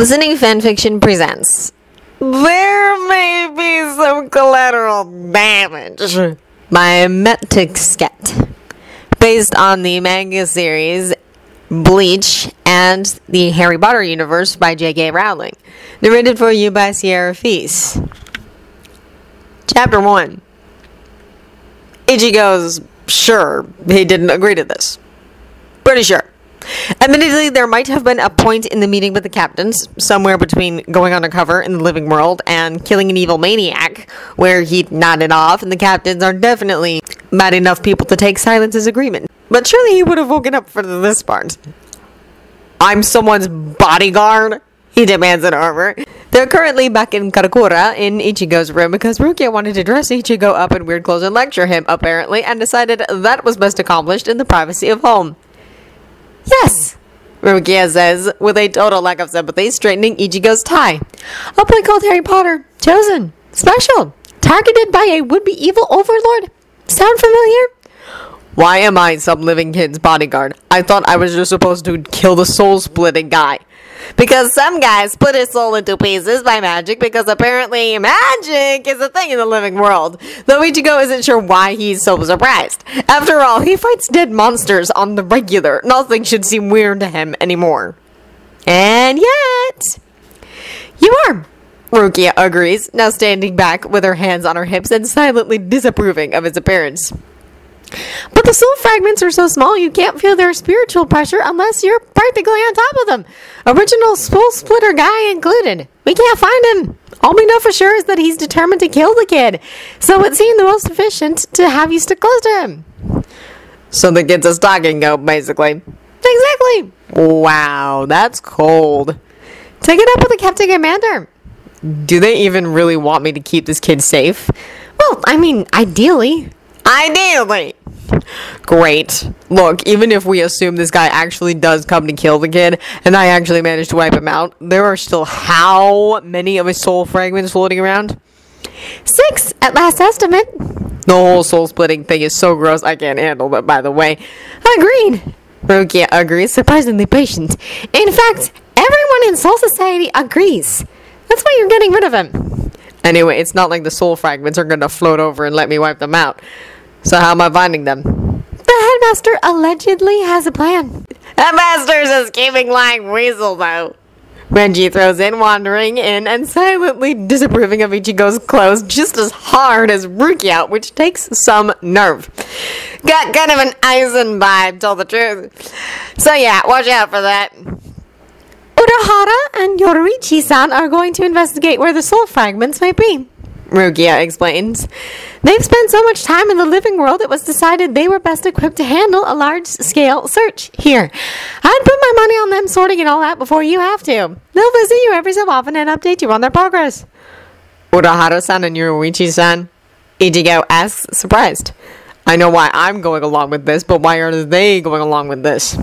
Listening Fanfiction presents There may be some collateral damage by Metisket, based on the manga series Bleach and the Harry Potter universe by J.K. Rowling. Narrated for you by Sierra Feast. Chapter 1 Ichigo's sure he didn't agree to this. Pretty sure. Admittedly, there might have been a point in the meeting with the captains, somewhere between going undercover in the living world and killing an evil maniac, where he nodded off, and the captains are definitely mad enough people to take silence as agreement. But surely he would have woken up for this part. I'm someone's bodyguard? He demands an armor. They're currently back in Karakura in Ichigo's room because Rukia wanted to dress Ichigo up in weird clothes and lecture him, apparently, and decided that was best accomplished in the privacy of home. Yes, Rukia says, with a total lack of sympathy, straightening Ichigo's tie. A boy called Harry Potter. Chosen. Special. Targeted by a would-be evil overlord. Sound familiar? Why am I some living kid's bodyguard? I thought I was just supposed to kill the soul-splitting guy. Because some guy split his soul into pieces by magic because apparently magic is a thing in the living world. Though Ichigo isn't sure why he's so surprised. After all, he fights dead monsters on the regular. Nothing should seem weird to him anymore. And yet... You are! Rukia agrees, now standing back with her hands on her hips and silently disapproving of his appearance. But the soul fragments are so small you can't feel their spiritual pressure unless you're practically on top of them. Original soul splitter guy included. We can't find him. All we know for sure is that he's determined to kill the kid. So it seemed the most efficient to have you stick close to him. So the kid's a stocking goat, basically. Exactly. Wow, that's cold. Take it up with the Captain Commander. Do they even really want me to keep this kid safe? Well, I mean, ideally. Ideally. Great. Look, even if we assume this guy actually does come to kill the kid, and I actually manage to wipe him out, there are still how many of his soul fragments floating around? Six, at last estimate. The whole soul splitting thing is so gross I can't handle it, by the way. Agreed. Rukia agrees, surprisingly patient. In fact, everyone in Soul Society agrees. That's why you're getting rid of him. Anyway, it's not like the soul fragments are gonna float over and let me wipe them out. So how am I finding them? The headmaster allegedly has a plan. Headmaster's a scheming lying weasel, though. Renji throws in, wandering in and silently disapproving of Ichigo's clothes just as hard as Rukia, which takes some nerve. Got kind of an Aizen vibe, tell the truth. So yeah, watch out for that. Urahara and Yoruichi-san are going to investigate where the soul fragments might be. Rukia explains. They've spent so much time in the living world, it was decided they were best equipped to handle a large scale search. Here, I'd put my money on them sorting it all out before you have to. They'll visit you every so often and update you on their progress. Urahara-san and Yoruichi-san? Ichigo asks, surprised. I know why I'm going along with this, but why are they going along with this?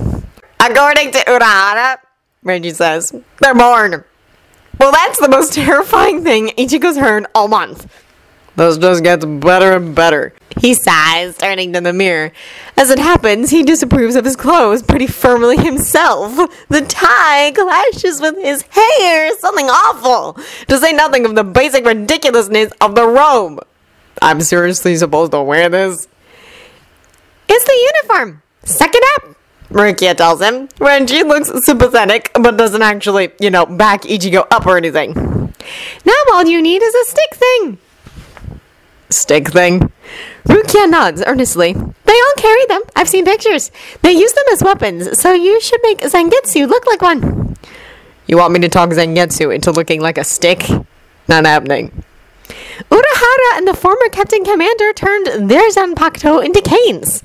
According to Urahara, Renji says, they're born. Well, that's the most terrifying thing Ichigo's heard all month. This just gets better and better. He sighs, turning to the mirror. As it happens, he disapproves of his clothes pretty firmly himself. The tie clashes with his hair, something awful, to say nothing of the basic ridiculousness of the robe. I'm seriously supposed to wear this? It's the uniform. Suck it up. Rukia tells him. Renji looks sympathetic, but doesn't actually, you know, back Ichigo up or anything. Now all you need is a stick thing. Stick thing? Rukia nods earnestly. They all carry them. I've seen pictures. They use them as weapons, so you should make Zangetsu look like one. You want me to talk Zangetsu into looking like a stick? Not happening. Urahara and the former Captain Commander turned their Zanpakuto into canes.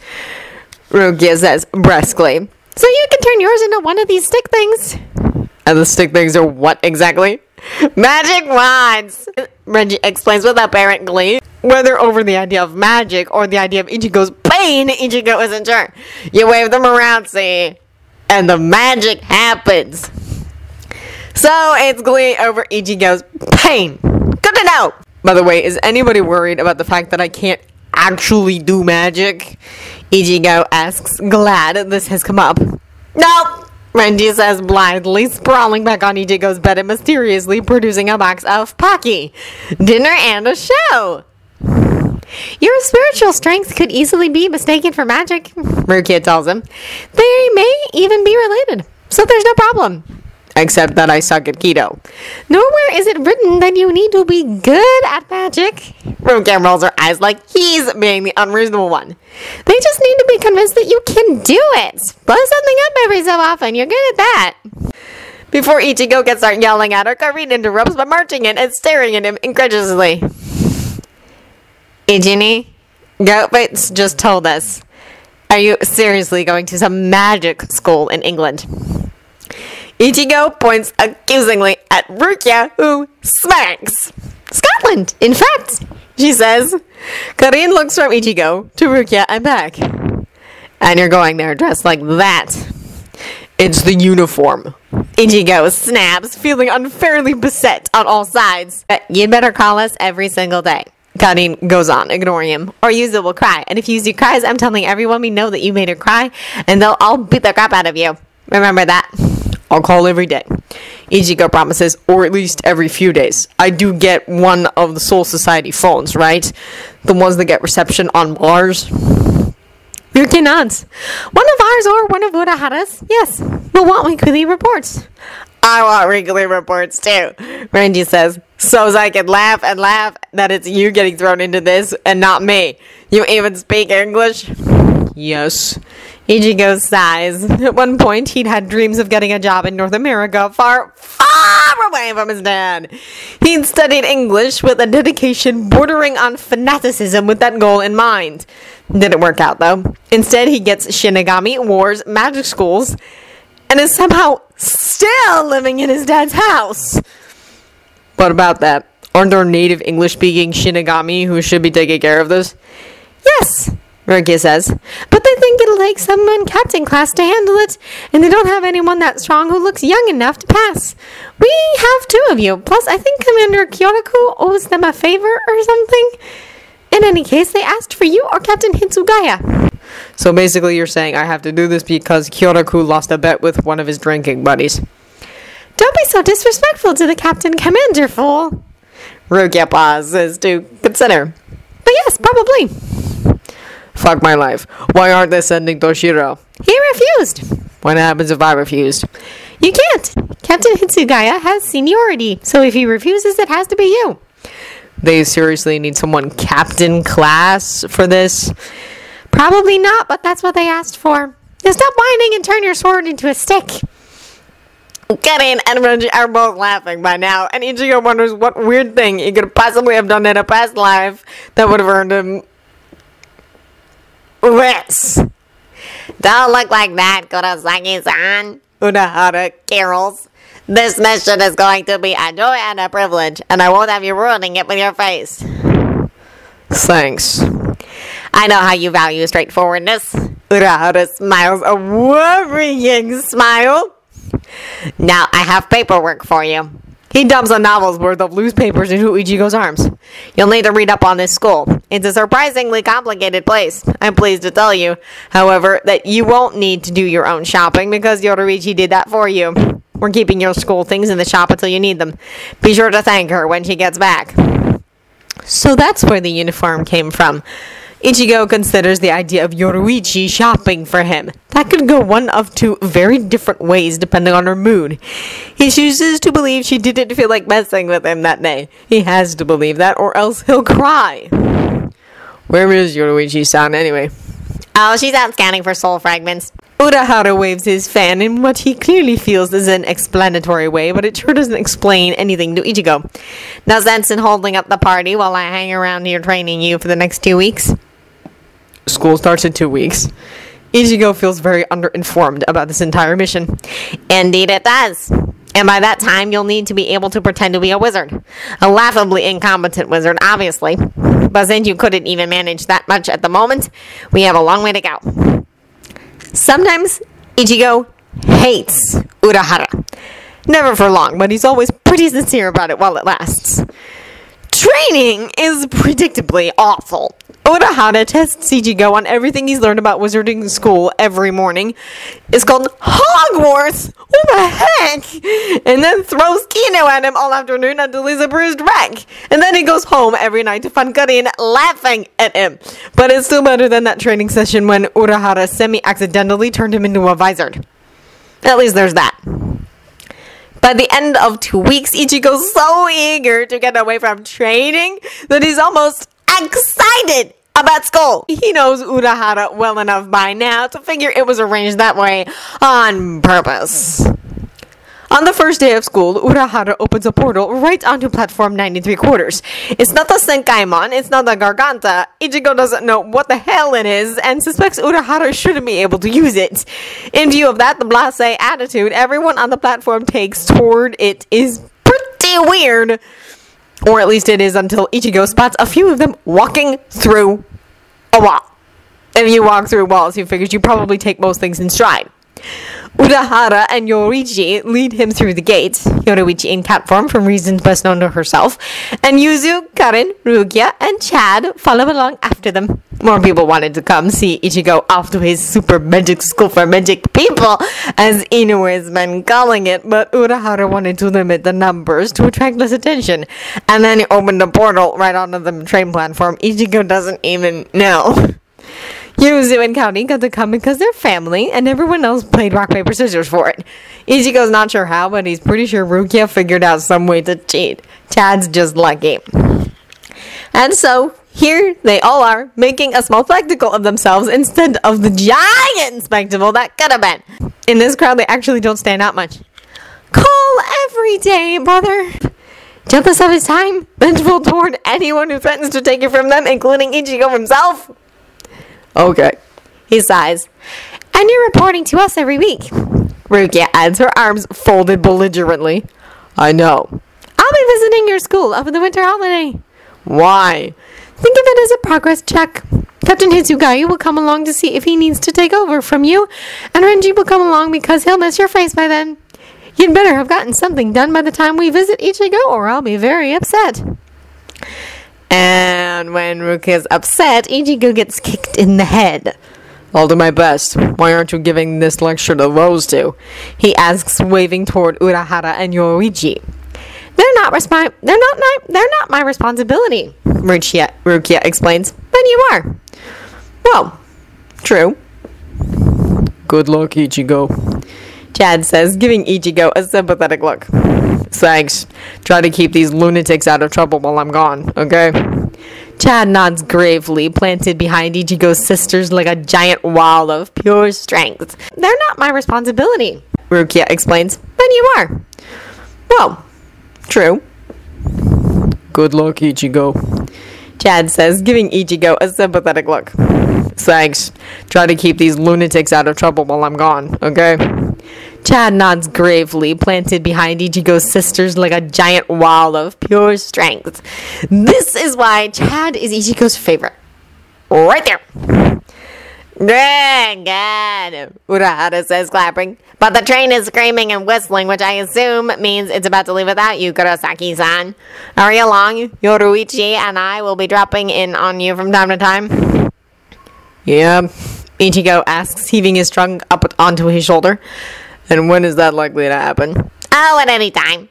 Rukia says brusquely. So you can turn yours into one of these stick things. And the stick things are what exactly? Magic wands! Renji explains with apparent glee. Whether over the idea of magic or the idea of Ichigo's pain, Ichigo isn't sure. You wave them around, see? And the magic happens. So it's glee over Ichigo's pain. Good to know! By the way, is anybody worried about the fact that I can't actually do magic? Ichigo asks, glad this has come up. No, Renji says blithely, sprawling back on Ichigo's bed and mysteriously producing a box of Pocky, dinner, and a show. Your spiritual strength could easily be mistaken for magic, Rukia tells him. They may even be related, so there's no problem. Except that I suck at kido. Nowhere is it written that you need to be good at magic. Rukia rolls her eyes like he's being the unreasonable one. They just need to be convinced that you can do it. Blow something up every so often. You're good at that. Before Ichigo can start yelling at her, Karin interrupts by marching in and staring at him incredulously. Ichi-nii, Goatbits just told us. Are you seriously going to some magic school in England? Ichigo points accusingly at Rukia, who smacks. Scotland, in fact, she says. Karin looks from Ichigo to Rukia and back. And you're going there dressed like that. It's the uniform. Ichigo snaps, feeling unfairly beset on all sides. Uh, You'd better call us every single day. Karin goes on, ignoring him. Or Yuzu will cry. And if Yuzu cries, I'm telling everyone we know that you made her cry, and they'll all beat the crap out of you. Remember that? I'll call every day. Ichigo promises, or at least every few days. I do get one of the Soul Society phones, right? The ones that get reception on bars. Rukia nods. One of ours or one of Urahara's? Yes. We'll want weekly reports. I want weekly reports too, Renji says. So as I can laugh and laugh that it's you getting thrown into this and not me. You even speak English? Yes. Ichigo sighs. At one point, he'd had dreams of getting a job in North America, far, far away from his dad. He'd studied English with a dedication bordering on fanaticism with that goal in mind. Didn't work out, though. Instead, he gets Shinigami, Wars, magic schools, and is somehow still living in his dad's house. What about that? Aren't there native English speaking Shinigami who should be taking care of this? Yes, Rukia says, but they think it'll take someone captain class to handle it, and they don't have anyone that strong who looks young enough to pass. We have two of you, plus I think Commander Kyoraku owes them a favor or something. In any case, they asked for you or Captain Hitsugaya. So basically, you're saying I have to do this because Kyoraku lost a bet with one of his drinking buddies. Don't be so disrespectful to the Captain Commander, fool. Rukia pauses to consider. But yes, probably. Fuck my life. Why aren't they sending Toshiro? He refused. What happens if I refused? You can't. Captain Hitsugaya has seniority, so if he refuses, it has to be you. They seriously need someone captain class for this? Probably not, but that's what they asked for. Now stop whining and turn your sword into a stick. Karin and Renji are both laughing by now, and Ichigo wonders what weird thing he could possibly have done in a past life that would have earned him this. Don't look like that, Kurosaki-san. Urahara carols. This mission is going to be a joy and a privilege, and I won't have you ruining it with your face. Thanks. I know how you value straightforwardness. Urahara smiles a worrying smile. Now I have paperwork for you. He dumps a novel's worth of loose papers into Ichigo's arms. You'll need to read up on this school. It's a surprisingly complicated place. I'm pleased to tell you, however, that you won't need to do your own shopping because Yoruichi did that for you. We're keeping your school things in the shop until you need them. Be sure to thank her when she gets back. So that's where the uniform came from. Ichigo considers the idea of Yoruichi shopping for him. That could go one of two very different ways depending on her mood. He chooses to believe she didn't feel like messing with him that day. He has to believe that or else he'll cry. Where is Yoruichi-san anyway? Oh, she's out scanning for soul fragments. Urahara waves his fan in what he clearly feels is an explanatory way, but it sure doesn't explain anything to Ichigo. No sense in holding up the party while I hang around here training you for the next two weeks. School starts in two weeks. Ichigo feels very underinformed about this entire mission. Indeed, it does. And by that time, you'll need to be able to pretend to be a wizard. A laughably incompetent wizard, obviously. But since you couldn't even manage that much at the moment, we have a long way to go. Sometimes Ichigo hates Urahara. Never for long, but he's always pretty sincere about it while it lasts. Training is predictably awful. Urahara tests Ichigo on everything he's learned about wizarding school every morning. It's called Hogwarts! What the heck? And then throws kido at him all afternoon until he's a bruised wreck. And then he goes home every night to find Karin laughing at him. But it's still better than that training session when Urahara semi-accidentally turned him into a vizard. At least there's that. By the end of two weeks, Ichigo's so eager to get away from training that he's almost excited about school. He knows Urahara well enough by now to figure it was arranged that way on purpose. On the first day of school, Urahara opens a portal right onto platform 93 quarters. It's not the Senkaimon, it's not the Garganta. Ichigo doesn't know what the hell it is and suspects Urahara shouldn't be able to use it. In view of that, the blase attitude everyone on the platform takes toward it is pretty weird. Or at least it is until Ichigo spots a few of them walking through a wall. And if you walk through walls, he figures you probably take most things in stride. Urahara and Yoruichi lead him through the gates, Yoruichi in cat form for reasons best known to herself, and Yuzu, Karin, Rukia, and Chad follow along after them. More people wanted to come see Ichigo off to his super magic school for magic people, as Inoue has been calling it, but Urahara wanted to limit the numbers to attract less attention. And then he opened a portal right onto the train platform. Ichigo doesn't even know. Yuzu and Karin got to come because they're family, and everyone else played rock, paper, scissors for it. Ichigo's not sure how, but he's pretty sure Rukia figured out some way to cheat. Chad's just lucky. And so, here they all are, making a small spectacle of themselves instead of the giant spectacle that could have been. In this crowd, they actually don't stand out much. Call every day, brother. Jealous of his time, vengeful toward anyone who threatens to take it from them, including Ichigo himself. Okay. He sighs. And you're reporting to us every week. Rukia adds her arms folded belligerently. I know. I'll be visiting your school over the winter holiday. Why? Think of it as a progress check. Captain Hitsugaya will come along to see if he needs to take over from you, and Renji will come along because he'll miss your face by then. You'd better have gotten something done by the time we visit Ichigo, or I'll be very upset. And when Rukia's upset, Ichigo gets kicked in the head. I'll do my best. Why aren't you giving this lecture to those two? He asks, waving toward Urahara and Yoruichi. They're not respi- They're not my. They're not my responsibility. Rukia, Rukia explains. But you are. Well, true. Good luck, Ichigo. Chad says, giving Ichigo a sympathetic look. Thanks. Try to keep these lunatics out of trouble while I'm gone, okay? Chad nods gravely, planted behind Ichigo's sisters like a giant wall of pure strength. They're not my responsibility, Rukia explains. Then you are. Well, true. Good luck, Ichigo. Chad says, giving Ichigo a sympathetic look. Thanks. Try to keep these lunatics out of trouble while I'm gone, okay? Chad nods gravely, planted behind Ichigo's sisters like a giant wall of pure strength. This is why Chad is Ichigo's favorite. Right there. Good, good, Urahara says, clapping. But the train is screaming and whistling, which I assume means it's about to leave without you, Kurosaki-san. Hurry along. Yoruichi and I will be dropping in on you from time to time. Yeah, Ichigo asks, heaving his trunk up onto his shoulder. And when is that likely to happen? Oh, at any time.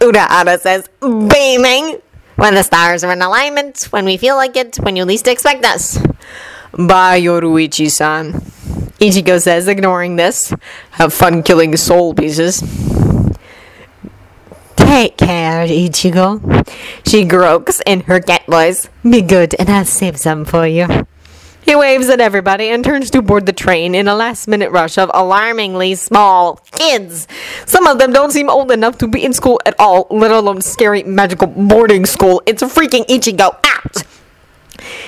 Urahara says, beaming. When the stars are in alignment, when we feel like it, when you least expect us. Bye, Yoruichi-san. Ichigo says, ignoring this. Have fun killing soul pieces. Take care, Ichigo. She croaks in her cat voice. Be good and I'll save some for you. He waves at everybody and turns to board the train in a last minute rush of alarmingly small kids. Some of them don't seem old enough to be in school at all, let alone scary magical boarding school. It's a freaking Ichigo out!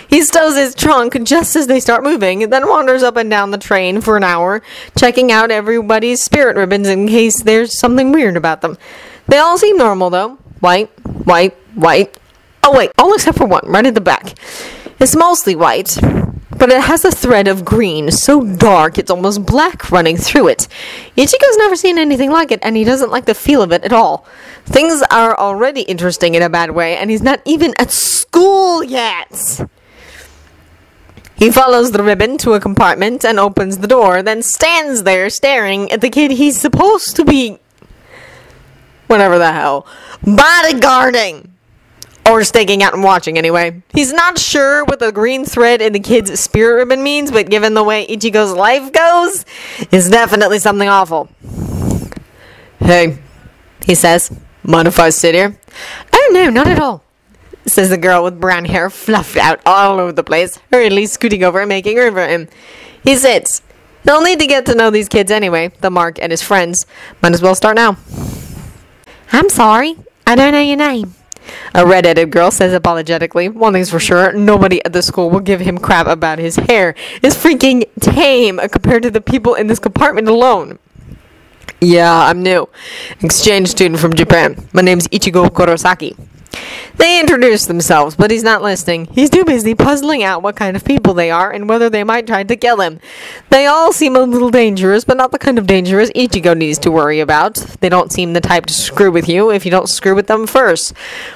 He stows his trunk just as they start moving, then wanders up and down the train for an hour, checking out everybody's spirit ribbons in case there's something weird about them. They all seem normal though. White, white, white. Oh wait, all except for one, right at the back. It's mostly white, but it has a thread of green so dark it's almost black running through it. Ichigo's never seen anything like it, and he doesn't like the feel of it at all. Things are already interesting in a bad way, and he's not even at school yet. He follows the ribbon to a compartment and opens the door, then stands there staring at the kid he's supposed to be. Whatever the hell. Bodyguarding! Or staking out and watching, anyway. He's not sure what the green thread in the kid's spirit ribbon means, but given the way Ichigo's life goes, it's definitely something awful. Hey, he says. Mind if I sit here? Oh, no, not at all says the girl with brown hair fluffed out all over the place, hurriedly scooting over and making room for him. He sits. They'll need to get to know these kids anyway, the Mark and his friends. Might as well start now. I'm sorry, I don't know your name. A red-headed girl says apologetically. One thing's for sure, nobody at the school will give him crap about his hair. It's freaking tame compared to the people in this compartment alone. Yeah, I'm new. Exchange student from Japan. My name's Ichigo Kurosaki. They introduce themselves, but he's not listening. He's too busy puzzling out what kind of people they are and whether they might try to kill him. They all seem a little dangerous, but not the kind of dangerous Ichigo needs to worry about. They don't seem the type to screw with you if you don't screw with them first.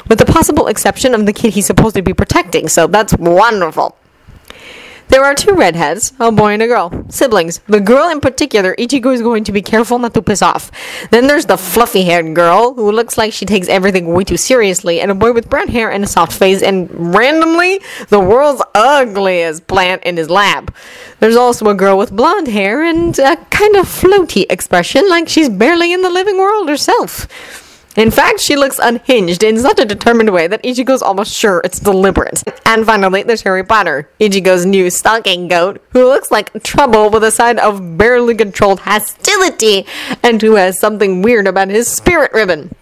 With the possible exception of the kid he's supposed to be protecting, so that's wonderful. There are two redheads, a boy and a girl, siblings. The girl in particular, Ichigo is going to be careful not to piss off. Then there's the fluffy haired girl, who looks like she takes everything way too seriously, and a boy with brown hair and a soft face, and randomly, the world's ugliest plant in his lab. There's also a girl with blonde hair and a kind of floaty expression, like she's barely in the living world herself. In fact, she looks unhinged in such a determined way that Ichigo's almost sure it's deliberate. And finally, there's Harry Potter, Ichigo's new stalking goat, who looks like trouble with a side of barely controlled hostility, and who has something weird about his spirit ribbon.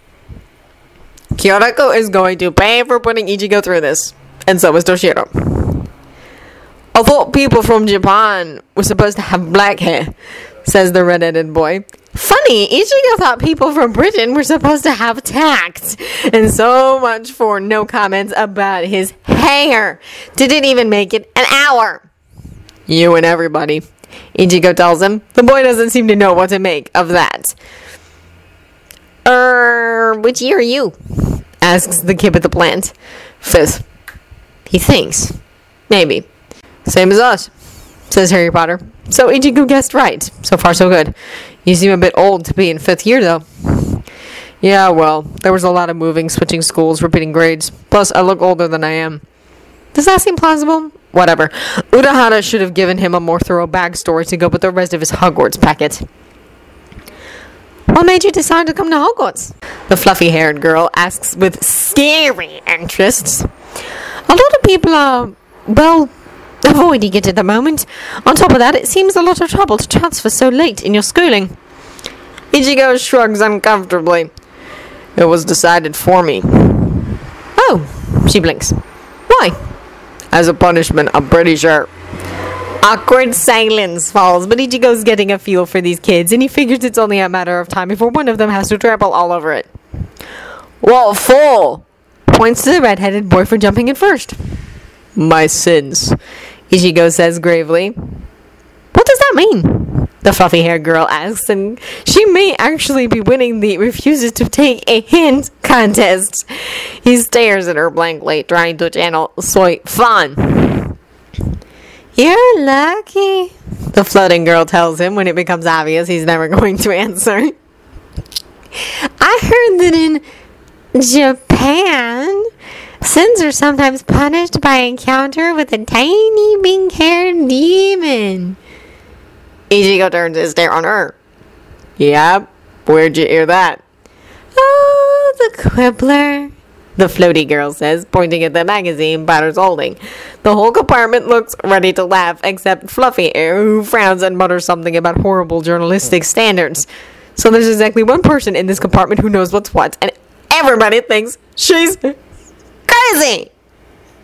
Kyoraku is going to pay for putting Ichigo through this, and so is Toshiro. I thought people from Japan were supposed to have black hair, says the red-headed boy. Funny, Ichigo thought people from Britain were supposed to have tact. And so much for no comments about his hair. Didn't even make it an hour. You and everybody. Ichigo tells him. The boy doesn't seem to know what to make of that. Er, which year are you? asks the kid with the plant. Fifth. He thinks. Maybe. Same as us, says Harry Potter. So Ichigo guessed right. So far, so good. You seem a bit old to be in fifth year, though. Yeah, well, there was a lot of moving, switching schools, repeating grades. Plus, I look older than I am. Does that seem plausible? Whatever. Urahara should have given him a more thorough backstory to go with the rest of his Hogwarts packet. What made you decide to come to Hogwarts? The fluffy haired girl asks with scary interest. A lot of people are, well, avoiding it at the moment. On top of that, it seems a lot of trouble to transfer so late in your schooling. Ichigo shrugs uncomfortably. It was decided for me. Oh, she blinks. Why? As a punishment, I'm pretty sure. Awkward silence falls, but Ichigo's getting a feel for these kids, and he figures it's only a matter of time before one of them has to trample all over it. What for? Points to the red-headed boy for jumping in first. My sins. Ichigo says gravely. What does that mean? The fluffy haired girl asks, and she may actually be winning the refuses to take a hint contest. He stares at her blankly, trying to channel Soi Fon. You're lucky, the floating girl tells him when it becomes obvious he's never going to answer. I heard that in Japan, Sins are sometimes punished by encounter with a tiny pink haired demon. Ichigo turns his stare on her. Yep, where'd you hear that? Oh, the Quibbler. The floaty girl says, pointing at the magazine Potter's holding. The whole compartment looks ready to laugh, except Fluffy Hair, who frowns and mutters something about horrible journalistic standards. So there's exactly one person in this compartment who knows what's what, and everybody thinks she's Crazy!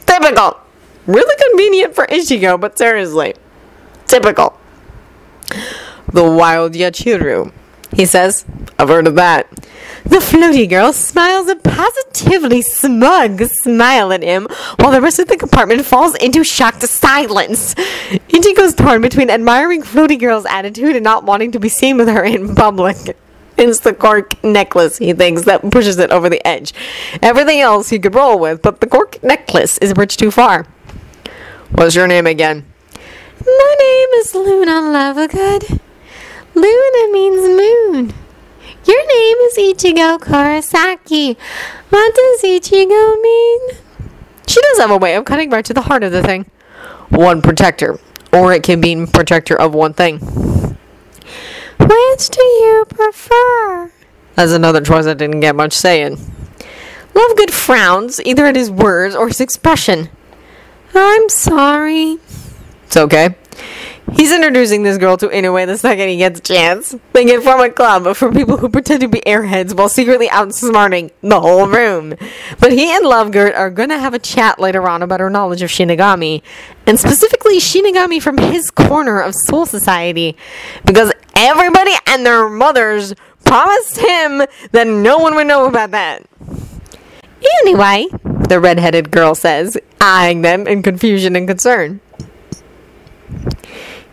Typical. Really convenient for Ichigo, but seriously. Typical. The wild Yachiru. He says, I've heard of that. The floaty girl smiles a positively smug smile at him, while the rest of the compartment falls into shocked silence. Ichigo's torn between admiring floaty girl's attitude and not wanting to be seen with her in public. It's the cork necklace, he thinks, that pushes it over the edge. Everything else he could roll with, but the cork necklace is a bridge too far. What's your name again? My name is Luna Lovegood. Luna means moon. Your name is Ichigo Kurosaki. What does Ichigo mean? She does have a way of cutting right to the heart of the thing. One protector, or it can mean protector of one thing. Which do you prefer? That's another choice I didn't get much say in. Lovegood frowns, either at his words or his expression. I'm sorry. It's okay. He's introducing this girl to Inoue the second he gets a chance. They can form a club for people who pretend to be airheads while secretly outsmarting the whole room. But he and Lovegood are gonna have a chat later on about her knowledge of Shinigami, and specifically Shinigami from his corner of Soul Society, because everybody and their mothers promised him that no one would know about that. Anyway, the red-headed girl says, eyeing them in confusion and concern.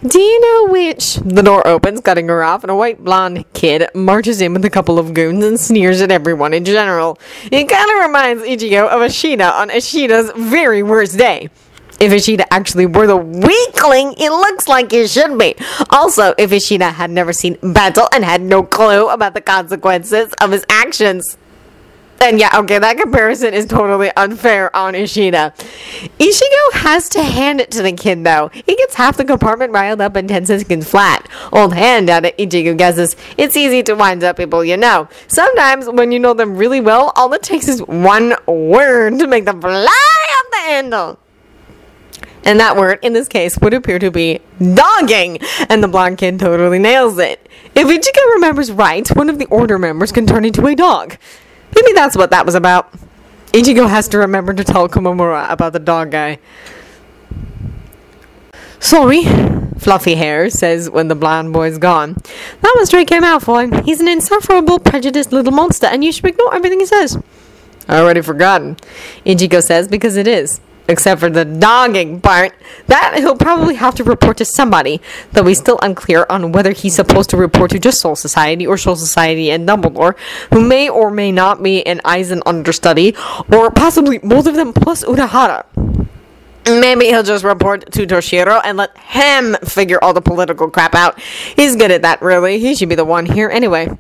Do you know which? The door opens, cutting her off, and a white blonde kid marches in with a couple of goons and sneers at everyone in general. It kind of reminds Ichigo of Ishida on Ishida's very worst day. If Ishida actually were the weakling, it looks like it should be. Also, if Ishida had never seen battle and had no clue about the consequences of his actions. And yeah, okay, that comparison is totally unfair on Ishida. Ichigo has to hand it to the kid, though. He gets half the compartment riled up in 10 seconds flat. Old hand at it, Ichigo guesses. It's easy to wind up people you know. Sometimes, when you know them really well, all it takes is one word to make them fly off the handle. And that word, in this case, would appear to be dogging. And the blonde kid totally nails it. If Ichigo remembers right, one of the order members can turn into a dog. Maybe that's what that was about. Ichigo has to remember to tell Komamura about the dog guy. Sorry, Fluffy Hair says when the blonde boy's gone. That was Draco Malfoy. He's an insufferable, prejudiced little monster, and you should ignore everything he says. I already forgotten, Ichigo says, because it is. Except for the dogging part. That he'll probably have to report to somebody, though he's still unclear on whether he's supposed to report to just Soul Society or Soul Society and Dumbledore, who may or may not be an Aizen understudy, or possibly both of them plus Urahara. Maybe he'll just report to Toshiro and let him figure all the political crap out. He's good at that, really. He should be the one here anyway.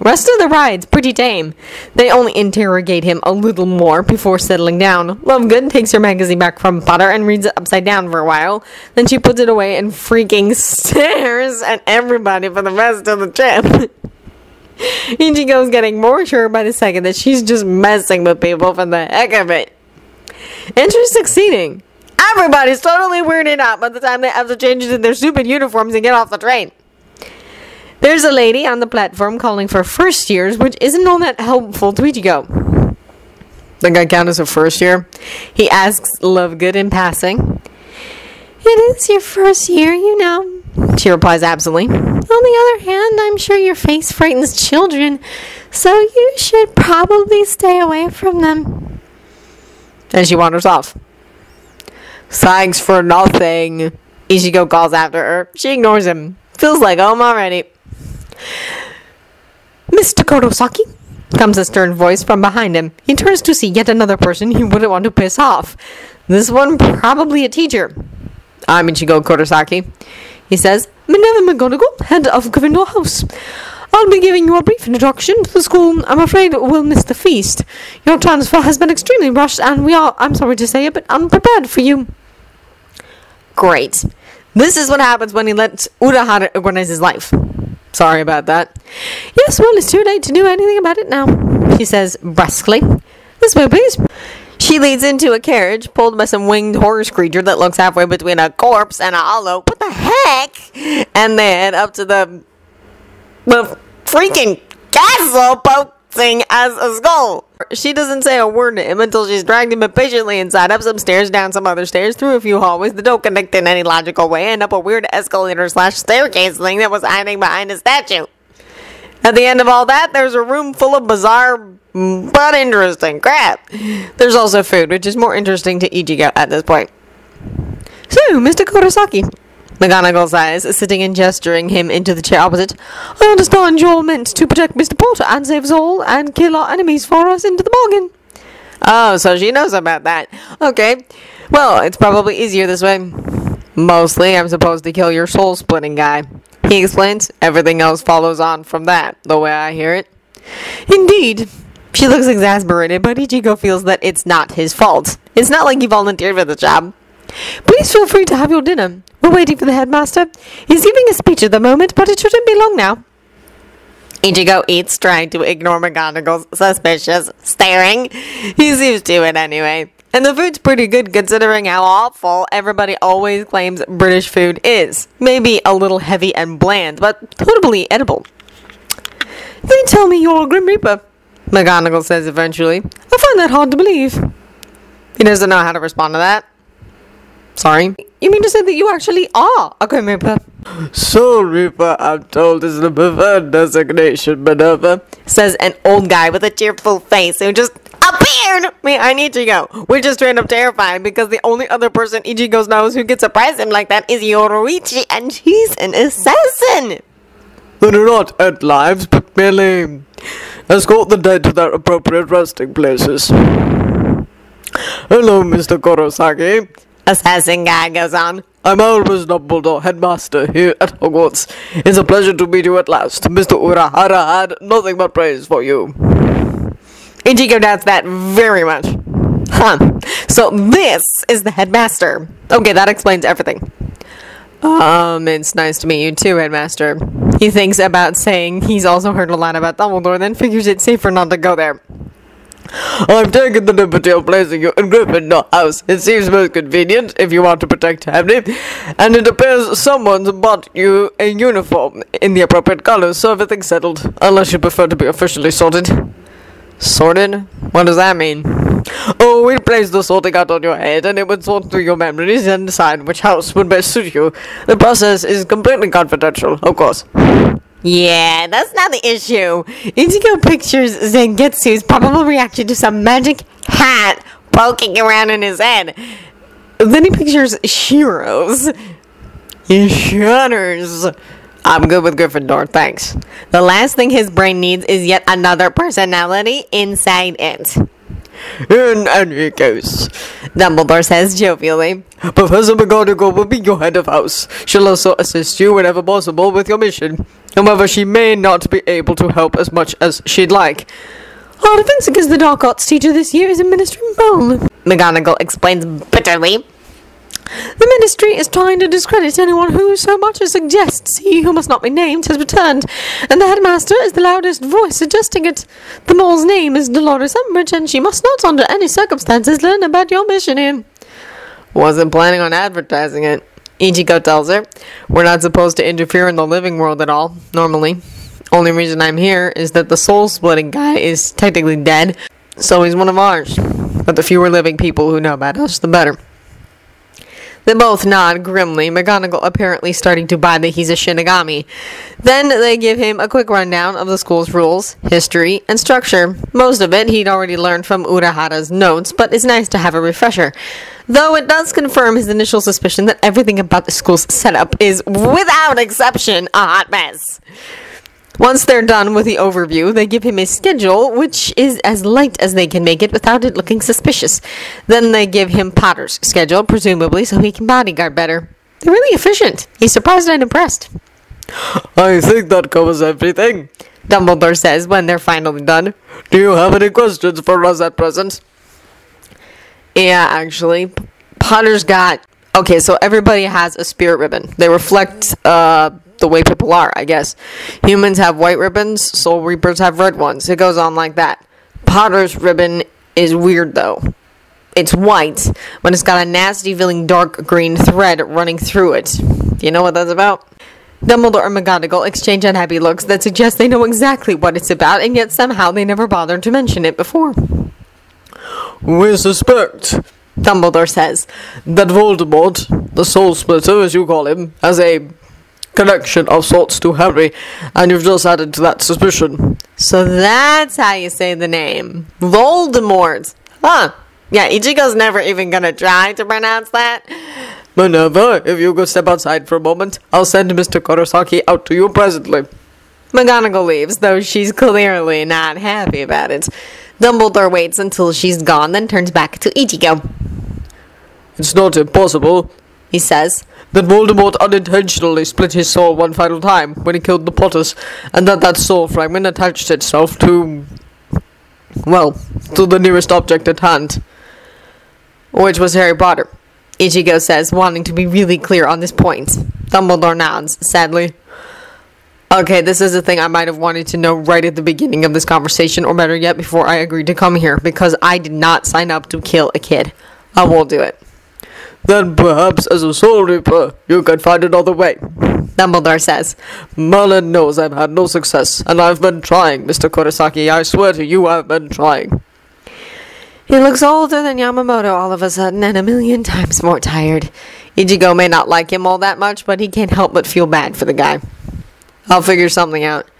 Rest of the ride's pretty tame. They only interrogate him a little more before settling down. Lovegood takes her magazine back from Potter and reads it upside down for a while. Then she puts it away and freaking stares at everybody for the rest of the trip. Ichigo's getting more sure by the second that she's just messing with people for the heck of it. And she's succeeding. Everybody's totally weirded out by the time they have to change into their stupid uniforms and get off the train. There's a lady on the platform calling for first years, which isn't all that helpful to Ichigo. Think I count as a first year? He asks Lovegood in passing. It is your first year, you know. She replies absently. On the other hand, I'm sure your face frightens children, so you should probably stay away from them. And she wanders off. Thanks for nothing. Ichigo calls after her. She ignores him. Feels like home already. Mr. Kurosaki? Comes a stern voice from behind him. He turns to see yet another person he wouldn't want to piss off. This one probably a teacher. I'm Ichigo Kurosaki. He says, Minerva McGonagall, head of Gryffindor House. I'll be giving you a brief introduction to the school. I'm afraid we'll miss the feast. Your transfer has been extremely rushed, and we are, I'm sorry to say it, but unprepared for you. Great. This is what happens when he lets Urahara organize his life. Sorry about that. Yes, well, it's too late to do anything about it now, she says brusquely. This way, please. She leads into a carriage pulled by some winged horse creature that looks halfway between a corpse and a hollow. What the heck? And then up to the the freaking castle posing as a skull. She doesn't say a word to him until she's dragged him impatiently inside, up some stairs, down some other stairs, through a few hallways that don't connect in any logical way, and up a weird escalator slash staircase thing that was hiding behind a statue. At the end of all that, there's a room full of bizarre but interesting crap. There's also food, which is more interesting to Ichigo at this point. So, Mr. Kurosaki, McGonagall says, sitting and gesturing him into the chair opposite. I understand you're meant to protect Mr. Potter and save us all and kill our enemies for us into the bargain. Oh, so she knows about that. Okay. Well, it's probably easier this way. Mostly, I'm supposed to kill your soul splitting guy. He explains, everything else follows on from that, the way I hear it. Indeed. She looks exasperated, but Ichigo feels that it's not his fault. It's not like he volunteered for the job. Please feel free to have your dinner. We're waiting for the headmaster. He's giving a speech at the moment, but it shouldn't be long now. Ichigo eats, trying to ignore McGonagall's suspicious staring. He seems to it anyway. And the food's pretty good considering how awful everybody always claims British food is. Maybe a little heavy and bland, but totally edible. They tell me you're a Grim Reaper, McGonagall says eventually. I find that hard to believe. He doesn't know how to respond to that. Sorry. You mean to say that you actually are a Grim Reaper? Soul Reaper, I'm told, is the preferred designation, Minerva, says an old guy with a cheerful face who just appeared I need to behind Ichigo, which is straight up terrifying because the only other person Ichigo knows who could surprise him like that is Yoruichi, and he's an assassin. They do not end lives, but merely escort the dead to their appropriate resting places. Hello, Mr. Kurosaki. Assassin guy goes on. I'm Albus Dumbledore, headmaster here at Hogwarts. It's a pleasure to meet you at last. Mr. Urahara had nothing but praise for you. Ichigo doubts that very much. Huh. So this is the headmaster. Okay, that explains everything. Um, it's nice to meet you too, headmaster. He thinks about saying he's also heard a lot about Dumbledore, then figures it's safer not to go there. I've taken the liberty of placing you in Gryffindor House. It seems most convenient if you want to protect Harry, and it appears someone's bought you a uniform in the appropriate colors, so everything's settled. Unless you prefer to be officially sorted. Sorted? What does that mean? Oh, we'll place the sorting hat on your head, and it would sort through your memories and decide which house would best suit you. The process is completely confidential, of course. Yeah, that's not the issue. Ichigo pictures Zangetsu's probable reaction to some magic hat poking around in his head. Then he pictures Shiro's. He shudders. I'm good with Gryffindor, thanks. The last thing his brain needs is yet another personality inside it. In any case, Dumbledore says jovially, Professor McGonagall will be your head of house. She'll also assist you whenever possible with your mission. However, she may not be able to help as much as she'd like. Our defense against the Dark Arts teacher this year is administering Bone, McGonagall explains bitterly. The Ministry is trying to discredit anyone who so much as suggests he who must not be named has returned, and the headmaster is the loudest voice suggesting it. The mole's name is Dolores Umbridge, and she must not, under any circumstances, learn about your mission here. Wasn't planning on advertising it. Ichigo tells her, We're not supposed to interfere in the living world at all, normally. Only reason I'm here is that the soul splitting guy is technically dead, so he's one of ours. But the fewer living people who know about us, the better. They both nod grimly, McGonagall apparently starting to buy that he's a Shinigami. Then they give him a quick rundown of the school's rules, history, and structure. Most of it he'd already learned from Urahara's notes, but it's nice to have a refresher. Though it does confirm his initial suspicion that everything about the school's setup is, without exception, a hot mess. Once they're done with the overview, they give him a schedule, which is as light as they can make it without it looking suspicious. Then they give him Potter's schedule, presumably so he can bodyguard better. They're really efficient. He's surprised and impressed. I think that covers everything, Dumbledore says when they're finally done. Do you have any questions for us at present? Yeah, actually. Potter's got. Okay, so everybody has a spirit ribbon. They reflect, uh, the way people are, I guess. Humans have white ribbons, Soul Reapers have red ones. It goes on like that. Potter's ribbon is weird though. It's white, but it's got a nasty feeling dark green thread running through it. Do you know what that's about? Dumbledore and McGonagall exchange unhappy looks that suggest they know exactly what it's about, and yet somehow they never bothered to mention it before. We suspect, Dumbledore says, that Voldemort, the Soul Splitter as you call him, has a connection of sorts to Harry, and you've just added to that suspicion. So that's how you say the name. Voldemort. Huh. Yeah, Ichigo's never even gonna try to pronounce that. Minerva, if you could step outside for a moment, I'll send Mr. Kurosaki out to you presently. McGonagall leaves, though she's clearly not happy about it. Dumbledore waits until she's gone, then turns back to Ichigo. It's not impossible. He says, that Voldemort unintentionally split his soul one final time when he killed the Potters, and that that soul fragment attached itself to. well, to the nearest object at hand. Which was Harry Potter. Ichigo says, wanting to be really clear on this point. Dumbledore nods, sadly. Okay, this is a thing I might have wanted to know right at the beginning of this conversation, or better yet, before I agreed to come here, because I did not sign up to kill a kid. I will do it. Then perhaps as a soul reaper, you can find another way. Dumbledore says. Merlin knows I've had no success, and I've been trying, Mr. Kurosaki. I swear to you, I've been trying. He looks older than Yamamoto all of a sudden, and a million times more tired. Ichigo may not like him all that much, but he can't help but feel bad for the guy. I'll figure something out.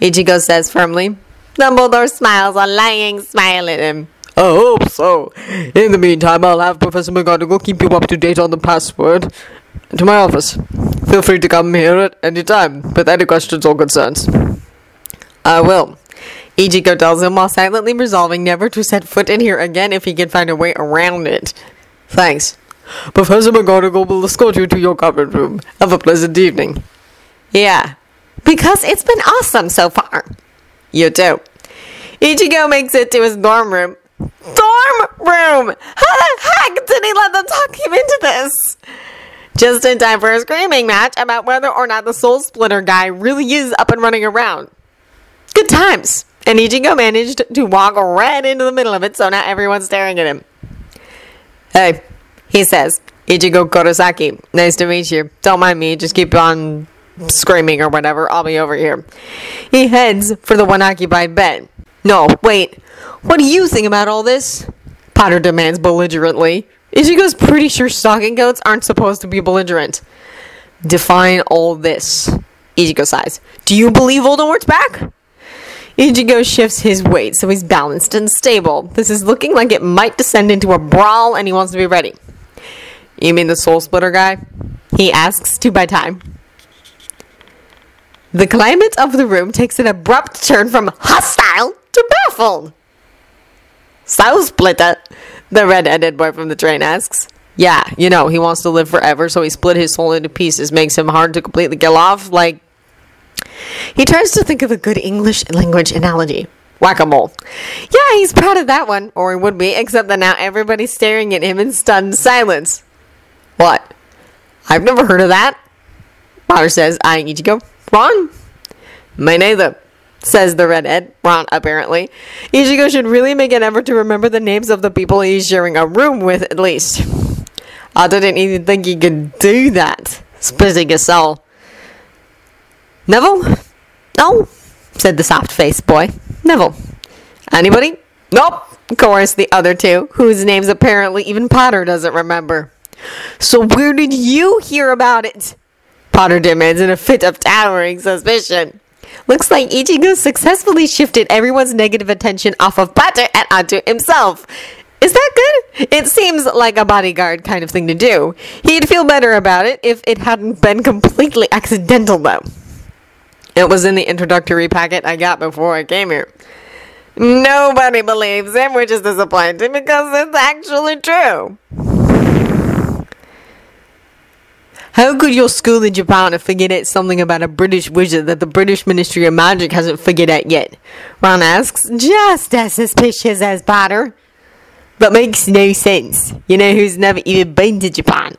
Ichigo says firmly. Dumbledore smiles a lying smile at him. I hope so. In the meantime, I'll have Professor McGonagall keep you up to date on the password to my office. Feel free to come here at any time with any questions or concerns. I will. Ichigo tells him while silently resolving never to set foot in here again if he can find a way around it. Thanks. Professor McGonagall will escort you to your covered room. Have a pleasant evening. Yeah, because it's been awesome so far. You too. Ichigo makes it to his dorm room. Dorm room! How the heck did he let them talk him into this? Just in time for a screaming match about whether or not the Soul Splitter guy really is up and running around. Good times. And Ichigo managed to walk right into the middle of it, so now everyone's staring at him. Hey, he says, Ichigo Kurosaki, nice to meet you. Don't mind me, just keep on screaming or whatever. I'll be over here. He heads for the one occupied bed. No, wait. What do you think about all this? Potter demands belligerently. Ichigo's pretty sure stalking goats aren't supposed to be belligerent. Define all this. Ichigo sighs. Do you believe Voldemort's back? Ichigo shifts his weight so he's balanced and stable. This is looking like it might descend into a brawl and he wants to be ready. You mean the soul splitter guy? He asks to buy time. The climate of the room takes an abrupt turn from hostile to baffled. Soul splitter, the red-headed boy from the train asks. Yeah, you know, he wants to live forever, so he split his soul into pieces, makes him hard to completely kill off, like... He tries to think of a good English language analogy. Whack-a-mole. Yeah, he's proud of that one, or he would be, except that now everybody's staring at him in stunned silence. What? I've never heard of that. Potter says, eyeing Ichigo. Ron? Me neither, says the redhead, Ron apparently. Ichigo should really make an effort to remember the names of the people he's sharing a room with at least. I didn't even think he could do that, his soul. Neville? No, said the soft-faced boy. Neville. Anybody? Nope, chorused the other two, whose names apparently even Potter doesn't remember. So where did you hear about it? Potter demands in a fit of towering suspicion. Looks like Ichigo successfully shifted everyone's negative attention off of Potter and onto himself. Is that good? It seems like a bodyguard kind of thing to do. He'd feel better about it if it hadn't been completely accidental, though. It was in the introductory packet I got before I came here. Nobody believes him, which is disappointing because it's actually true. How could your school in Japan have figured out something about a British wizard that the British Ministry of Magic hasn't figured out yet? Ron asks, just as suspicious as Potter. But makes no sense. You know who's never even been to Japan?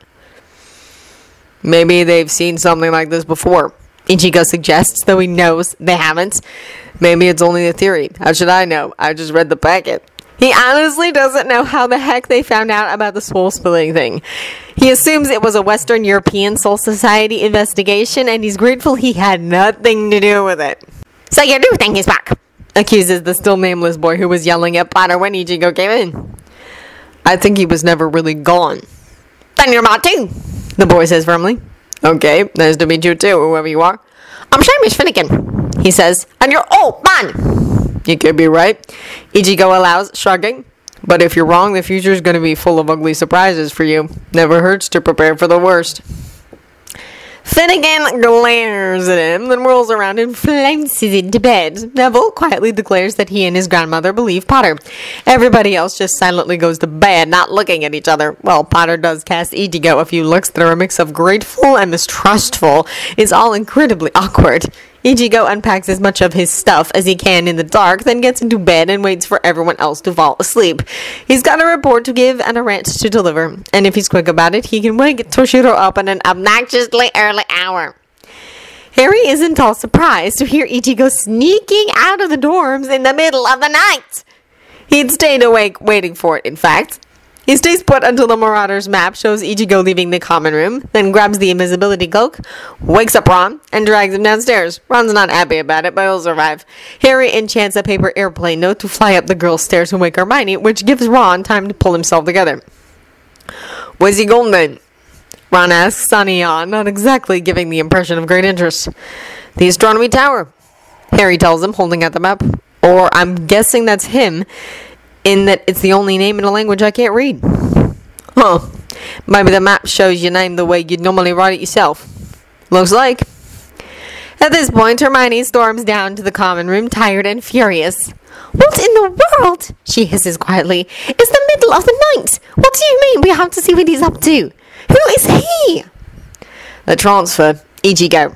Maybe they've seen something like this before. Ichigo suggests, though he knows they haven't. Maybe it's only a theory. How should I know? I just read the packet. He honestly doesn't know how the heck they found out about the soul splitting thing. He assumes it was a Western European Soul Society investigation, and he's grateful he had nothing to do with it. So you do think he's back? Accuses the still nameless boy who was yelling at Potter when Ichigo came in. I think he was never really gone. Then you're not too, the boy says firmly. Okay, nice to meet you too, whoever you are. I'm Seamus Finnegan, he says, and you're old man. You could be right. Ichigo allows, shrugging. But if you're wrong, the future's going to be full of ugly surprises for you. Never hurts to prepare for the worst. Finnegan glares at him, then whirls around and flounces into bed. Neville quietly declares that he and his grandmother believe Potter. Everybody else just silently goes to bed, not looking at each other. Well, Potter does cast Ichigo a few looks that are a mix of grateful and mistrustful. It's all incredibly awkward. Ichigo unpacks as much of his stuff as he can in the dark, then gets into bed and waits for everyone else to fall asleep. He's got a report to give and a rant to deliver, and if he's quick about it, he can wake Toshiro up at an obnoxiously early hour. Harry isn't all surprised to hear Ichigo sneaking out of the dorms in the middle of the night. He'd stayed awake waiting for it, in fact. He stays put until the Marauder's map shows Ichigo leaving the common room, then grabs the invisibility cloak, wakes up Ron, and drags him downstairs. Ron's not happy about it, but he'll survive. Harry enchants a paper airplane note to fly up the girls' stairs and wake Hermione, which gives Ron time to pull himself together. Where's he going then? Ron asks, sunny on, not exactly giving the impression of great interest. The astronomy tower. Harry tells him, holding out the map. Or I'm guessing that's him in that it's the only name in a language I can't read. Huh. Maybe the map shows your name the way you'd normally write it yourself. Looks like. At this point, Hermione storms down to the common room, tired and furious. What in the world? She hisses quietly. It's the middle of the night. What do you mean we have to see what he's up to? Who is he? The transfer. Ichigo.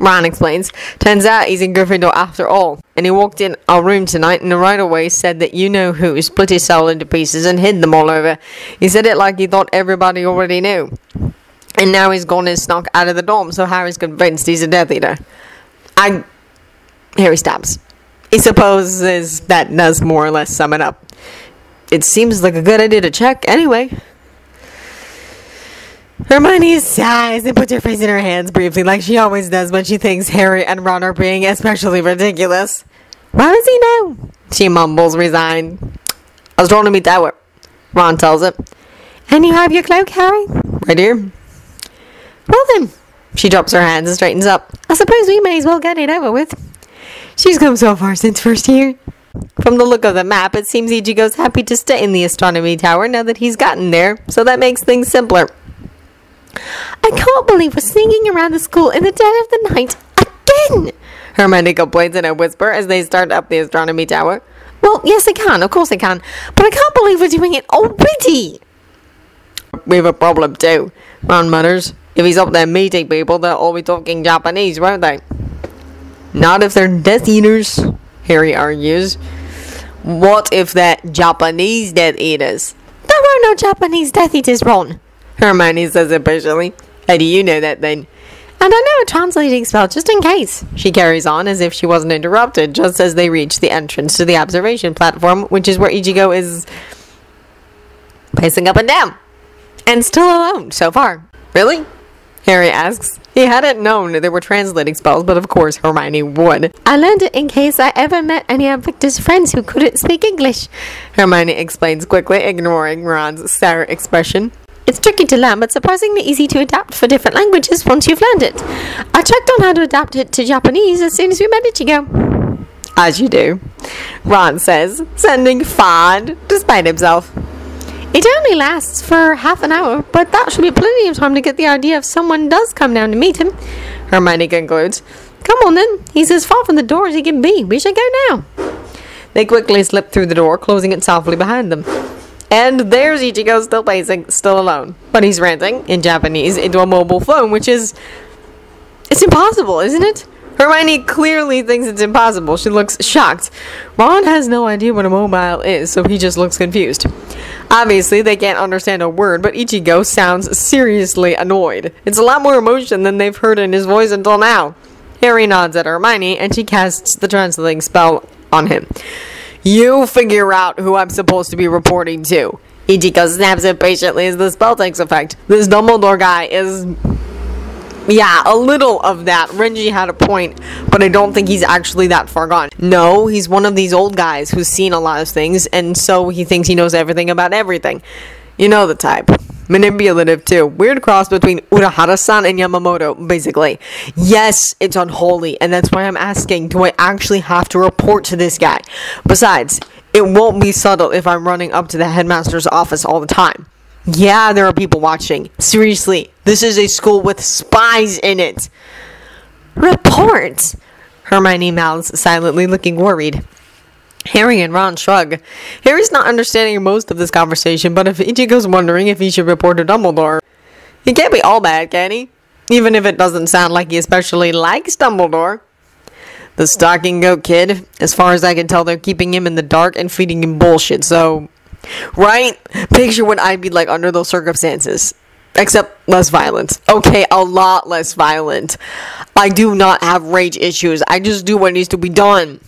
Ron explains. Turns out he's in Gryffindor after all. And he walked in our room tonight and right away said that you know who split his soul into pieces and hid them all over. He said it like he thought everybody already knew. And now he's gone and snuck out of the dorm, so Harry's convinced he's a Death Eater. I. Harry stops. He supposes that does more or less sum it up. It seems like a good idea to check anyway. Hermione sighs and puts her face in her hands briefly, like she always does when she thinks Harry and Ron are being especially ridiculous. Why does he know? She mumbles, resigned. I was drawn to meet that Ron tells it. And you have your cloak, Harry? Right here. Well then. She drops her hands and straightens up. I suppose we may as well get it over with. She's come so far since first year. From the look of the map, it seems Ichigo's happy to stay in the astronomy tower now that he's gotten there, so that makes things simpler. I can't believe we're sneaking around the school in the dead of the night again! Hermione complains in a whisper as they start up the astronomy tower. Well, yes, I can. Of course I can. But I can't believe we're doing it already! We have a problem too, Ron mutters. If he's up there meeting people, they'll all be talking Japanese, won't they? Not if they're Death Eaters, Harry argues. What if they're Japanese Death Eaters? There are no Japanese Death Eaters, Ron. Hermione says impatiently. How do you know that then? And I know a translating spell just in case. She carries on as if she wasn't interrupted just as they reach the entrance to the observation platform, which is where Ichigo is pacing up and down. And still alone so far. Really? Harry asks. He hadn't known there were translating spells, but of course Hermione would. I learned it in case I ever met any of Victor's friends who couldn't speak English. Hermione explains quickly, ignoring Ron's sour expression. It's tricky to learn, but surprisingly easy to adapt for different languages once you've learned it. I checked on how to adapt it to Japanese as soon as we met Ichigo. As you do, Ron says, sending Fod despite himself. It only lasts for half an hour, but that should be plenty of time to get the idea if someone does come down to meet him. Hermione concludes. Come on then, he's as far from the door as he can be. We should go now. They quickly slip through the door, closing it softly behind them. And there's Ichigo still pacing, still alone. But he's ranting, in Japanese, into a mobile phone, which is... It's impossible, isn't it? Hermione clearly thinks it's impossible. She looks shocked. Ron has no idea what a mobile is, so he just looks confused. Obviously, they can't understand a word, but Ichigo sounds seriously annoyed. It's a lot more emotion than they've heard in his voice until now. Harry nods at Hermione, and she casts the translating spell on him. You figure out who I'm supposed to be reporting to. Ichigo snaps impatiently as the spell takes effect. This Dumbledore guy is yeah, a little of that. Renji had a point, but I don't think he's actually that far gone. No, he's one of these old guys who's seen a lot of things, and so he thinks he knows everything about everything. You know the type. Manipulative, too. Weird cross between Urahara-san and Yamamoto, basically. Yes, it's unholy, and that's why I'm asking, do I actually have to report to this guy? Besides, it won't be subtle if I'm running up to the headmaster's office all the time. Yeah, there are people watching. Seriously, This is a school with spies in it. Reports. Hermione mouths silently, looking worried. Harry and Ron shrug. Harry's not understanding most of this conversation, but if Ichigo's wondering if he should report to Dumbledore, he can't be all bad, can he? Even if it doesn't sound like he especially likes Dumbledore. The stocking goat kid, as far as I can tell, they're keeping him in the dark and feeding him bullshit, so. Right? Picture what I'd be like under those circumstances. Except less violent. Okay, a lot less violent. I do not have rage issues. I just do what needs to be done.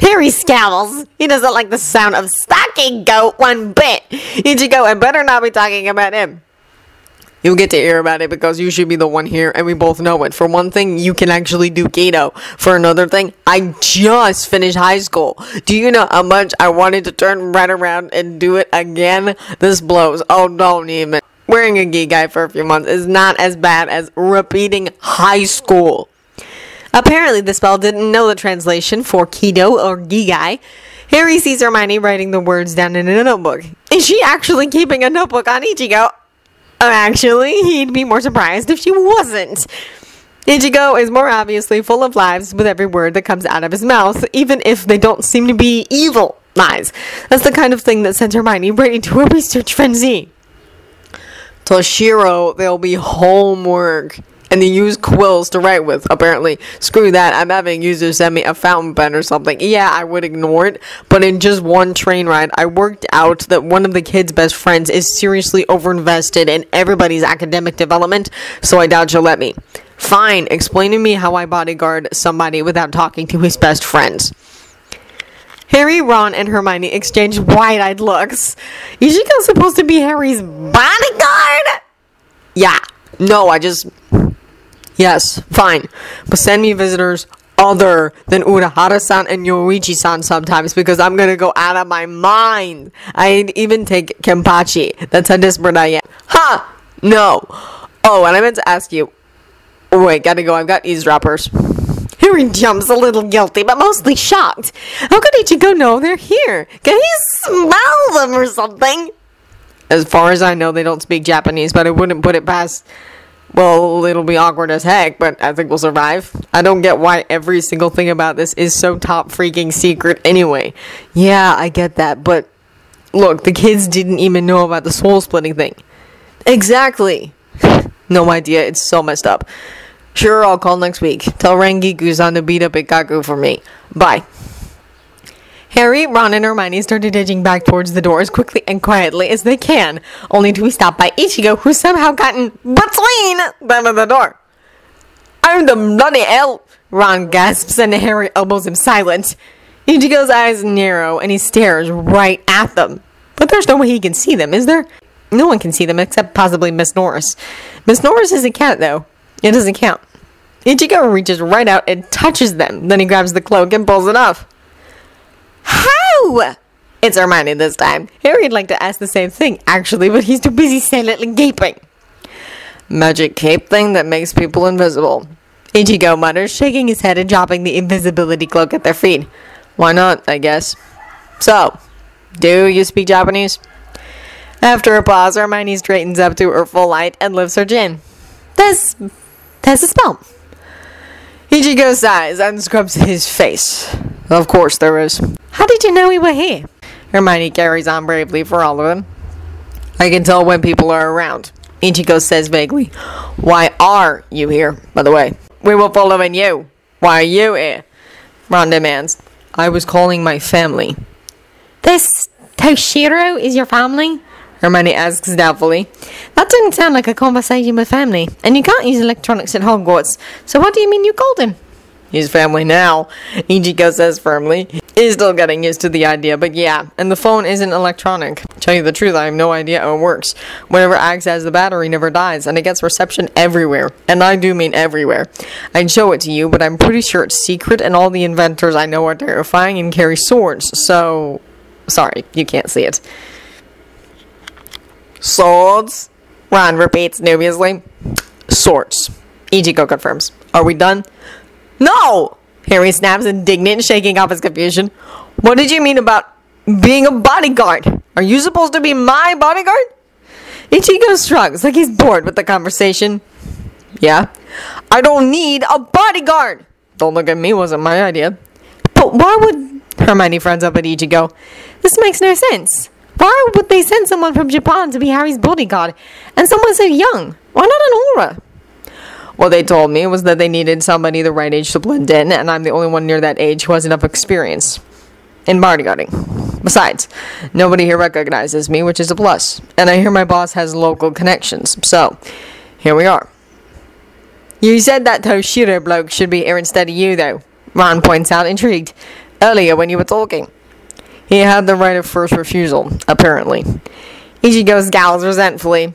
Harry scowls. He doesn't like the sound of stocking goat one bit. Ichigo, I better not be talking about him. You'll get to hear about it because you should be the one here and we both know it. For one thing, you can actually do kido. For another thing, I just finished high school. Do you know how much I wanted to turn right around and do it again? This blows. Oh, don't even. Wearing a gigai for a few months is not as bad as repeating high school. Apparently, the spell didn't know the translation for Kido or gigai. Harry sees Hermione writing the words down in a notebook. Is she actually keeping a notebook on Ichigo? Uh, actually, he'd be more surprised if she wasn't. Ichigo is more obviously full of lies with every word that comes out of his mouth, even if they don't seem to be evil lies. That's the kind of thing that sends Hermione right into a research frenzy. Toshiro, there'll be homework. And they use quills to write with, apparently. Screw that, I'm having Yuzu send me a fountain pen or something. Yeah, I would ignore it, but in just one train ride, I worked out that one of the kids' best friends is seriously overinvested in everybody's academic development, so I doubt she'll let me. Fine, explain to me how I bodyguard somebody without talking to his best friends. Harry, Ron, and Hermione exchange wide eyed looks. Ichigo's supposed to be Harry's bodyguard? Yeah. No, I just. Yes, fine. But send me visitors other than Urahara-san and Yoruichi-san sometimes because I'm gonna go out of my mind. I'd even take Kenpachi. That's how desperate I am. Ha! No. Oh, and I meant to ask you. Oh, wait, gotta go. I've got eavesdroppers. Harry jumps a little guilty, but mostly shocked. How could Ichigo know they're here? Can he smell them or something? As far as I know, they don't speak Japanese, but I wouldn't put it past. Well, it'll be awkward as heck, but I think we'll survive. I don't get why every single thing about this is so top freaking secret anyway. Yeah, I get that, but look, the kids didn't even know about the soul splitting thing. Exactly. no idea, it's so messed up. Sure, I'll call next week. Tell Rangiku-san to beat up Ikkaku for me. Bye. Harry, Ron, and Hermione started edging back towards the door as quickly and quietly as they can, only to be stopped by Ichigo, who somehow gotten between them and the door. I'm the bloody hell! Ron gasps and Harry elbows him silent. Ichigo's eyes narrow and he stares right at them. But there's no way he can see them, is there? No one can see them except possibly Mrs. Norris. Mrs. Norris is a cat, though. It doesn't count. Ichigo reaches right out and touches them. Then he grabs the cloak and pulls it off. How? It's Hermione this time. Harry'd like to ask the same thing, actually, but he's too busy silently gaping. Magic cape thing that makes people invisible. Ichigo mutters, shaking his head and dropping the invisibility cloak at their feet. Why not, I guess. So, do you speak Japanese? After a pause, Hermione straightens up to her full height and lifts her chin. There's, there's a spell. Ichigo sighs and scrubs his face. Of course there is. How did you know we were here? Hermione carries on bravely for all of them. I can tell when people are around. Ichigo says vaguely. Why are you here, by the way? We were following you. Why are you here? Ron demands. I was calling my family. This Toshiro is your family? Hermione asks doubtfully. That didn't sound like a conversation with family, and you can't use electronics at Hogwarts. So what do you mean you called him? He's family now, Ichigo says firmly. He's still getting used to the idea, but yeah, and the phone isn't electronic. Tell you the truth, I have no idea how it works. Whatever acts as the battery never dies, and it gets reception everywhere. And I do mean everywhere. I'd show it to you, but I'm pretty sure it's secret, and all the inventors I know are terrifying and carry swords, so. Sorry, you can't see it. Swords? Ron repeats dubiously. Swords. Ichigo confirms. Are we done? No! Harry snaps, indignant, shaking off his confusion. What did you mean about being a bodyguard? Are you supposed to be my bodyguard? Ichigo shrugs like he's bored with the conversation. Yeah? I don't need a bodyguard! Don't look at me, wasn't my idea. But why would Hermione frowns up at Ichigo? This makes no sense. Why would they send someone from Japan to be Harry's bodyguard? And someone so young? Why not an Auror? What they told me was that they needed somebody the right age to blend in, and I'm the only one near that age who has enough experience in bodyguarding. Besides, nobody here recognizes me, which is a plus. And I hear my boss has local connections. So, here we are. You said that Toshiro bloke should be here instead of you, though. Ron points out, intrigued. Earlier when you were talking. He had the right of first refusal, apparently. Ichigo scowls resentfully.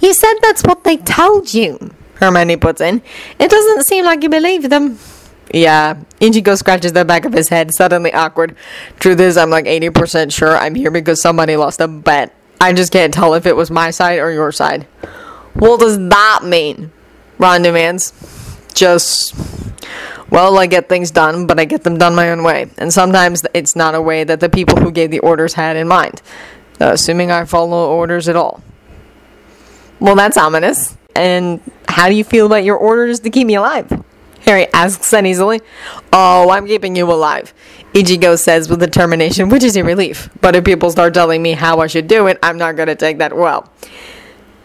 You said that's what they told you, Hermione puts in. It doesn't seem like you believe them. Yeah, Ichigo scratches the back of his head, suddenly awkward. Truth is, I'm like 80% sure I'm here because somebody lost a bet. I just can't tell if it was my side or your side. What does that mean? Ron demands. Just, well, I get things done, but I get them done my own way. And sometimes it's not a way that the people who gave the orders had in mind. Assuming I follow orders at all. Well, that's ominous. And how do you feel about your orders to keep me alive? Harry asks uneasily. Oh, I'm keeping you alive. Ichigo says with determination, which is a relief. But if people start telling me how I should do it, I'm not going to take that well.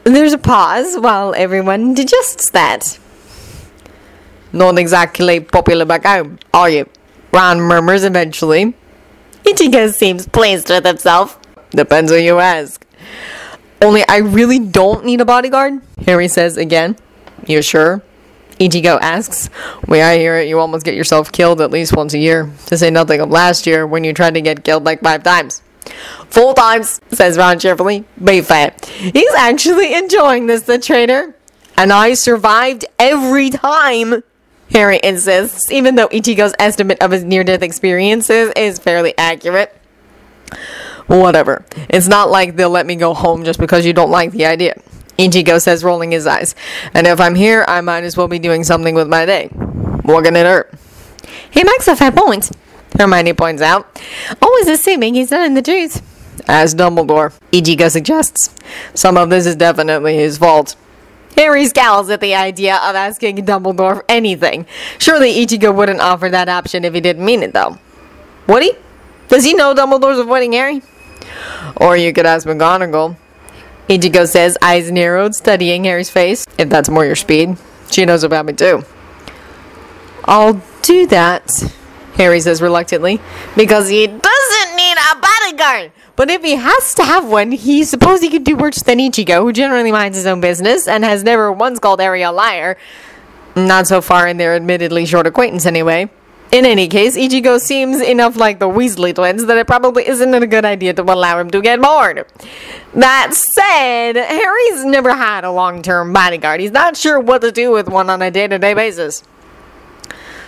There's a pause while everyone digests that. Not exactly popular back home, are you? Ron murmurs eventually. Ichigo seems pleased with himself. Depends who you ask. Only I really don't need a bodyguard, Harry says again. You sure? Ichigo asks. Way I hear it, you almost get yourself killed at least once a year. To say nothing of last year when you tried to get killed like five times. Full times, says Ron cheerfully. Be fair. He's actually enjoying this, the traitor. And I survived every time, Harry insists, even though Ichigo's estimate of his near death experiences is fairly accurate. Whatever. It's not like they'll let me go home just because you don't like the idea. Ichigo says, rolling his eyes. And if I'm here, I might as well be doing something with my day. What can it hurt? He makes a fair point, Hermione points out. Always assuming he's telling the truth. As Dumbledore, Ichigo suggests. Some of this is definitely his fault. Harry scowls at the idea of asking Dumbledore anything. Surely Ichigo wouldn't offer that option if he didn't mean it, though. Would he? Does he know Dumbledore's avoiding Harry? Or you could ask McGonagall. Ichigo says, eyes narrowed, studying Harry's face. If that's more your speed. She knows about me too. I'll do that, Harry says reluctantly, because he doesn't need a bodyguard. But if he has to have one, he suppose he could do worse than Ichigo, who generally minds his own business and has never once called Harry a liar. Not so far in their admittedly short acquaintance, anyway. In any case, Ichigo seems enough like the Weasley twins that it probably isn't a good idea to allow him to get bored. That said, Harry's never had a long-term bodyguard. He's not sure what to do with one on a day-to-day basis.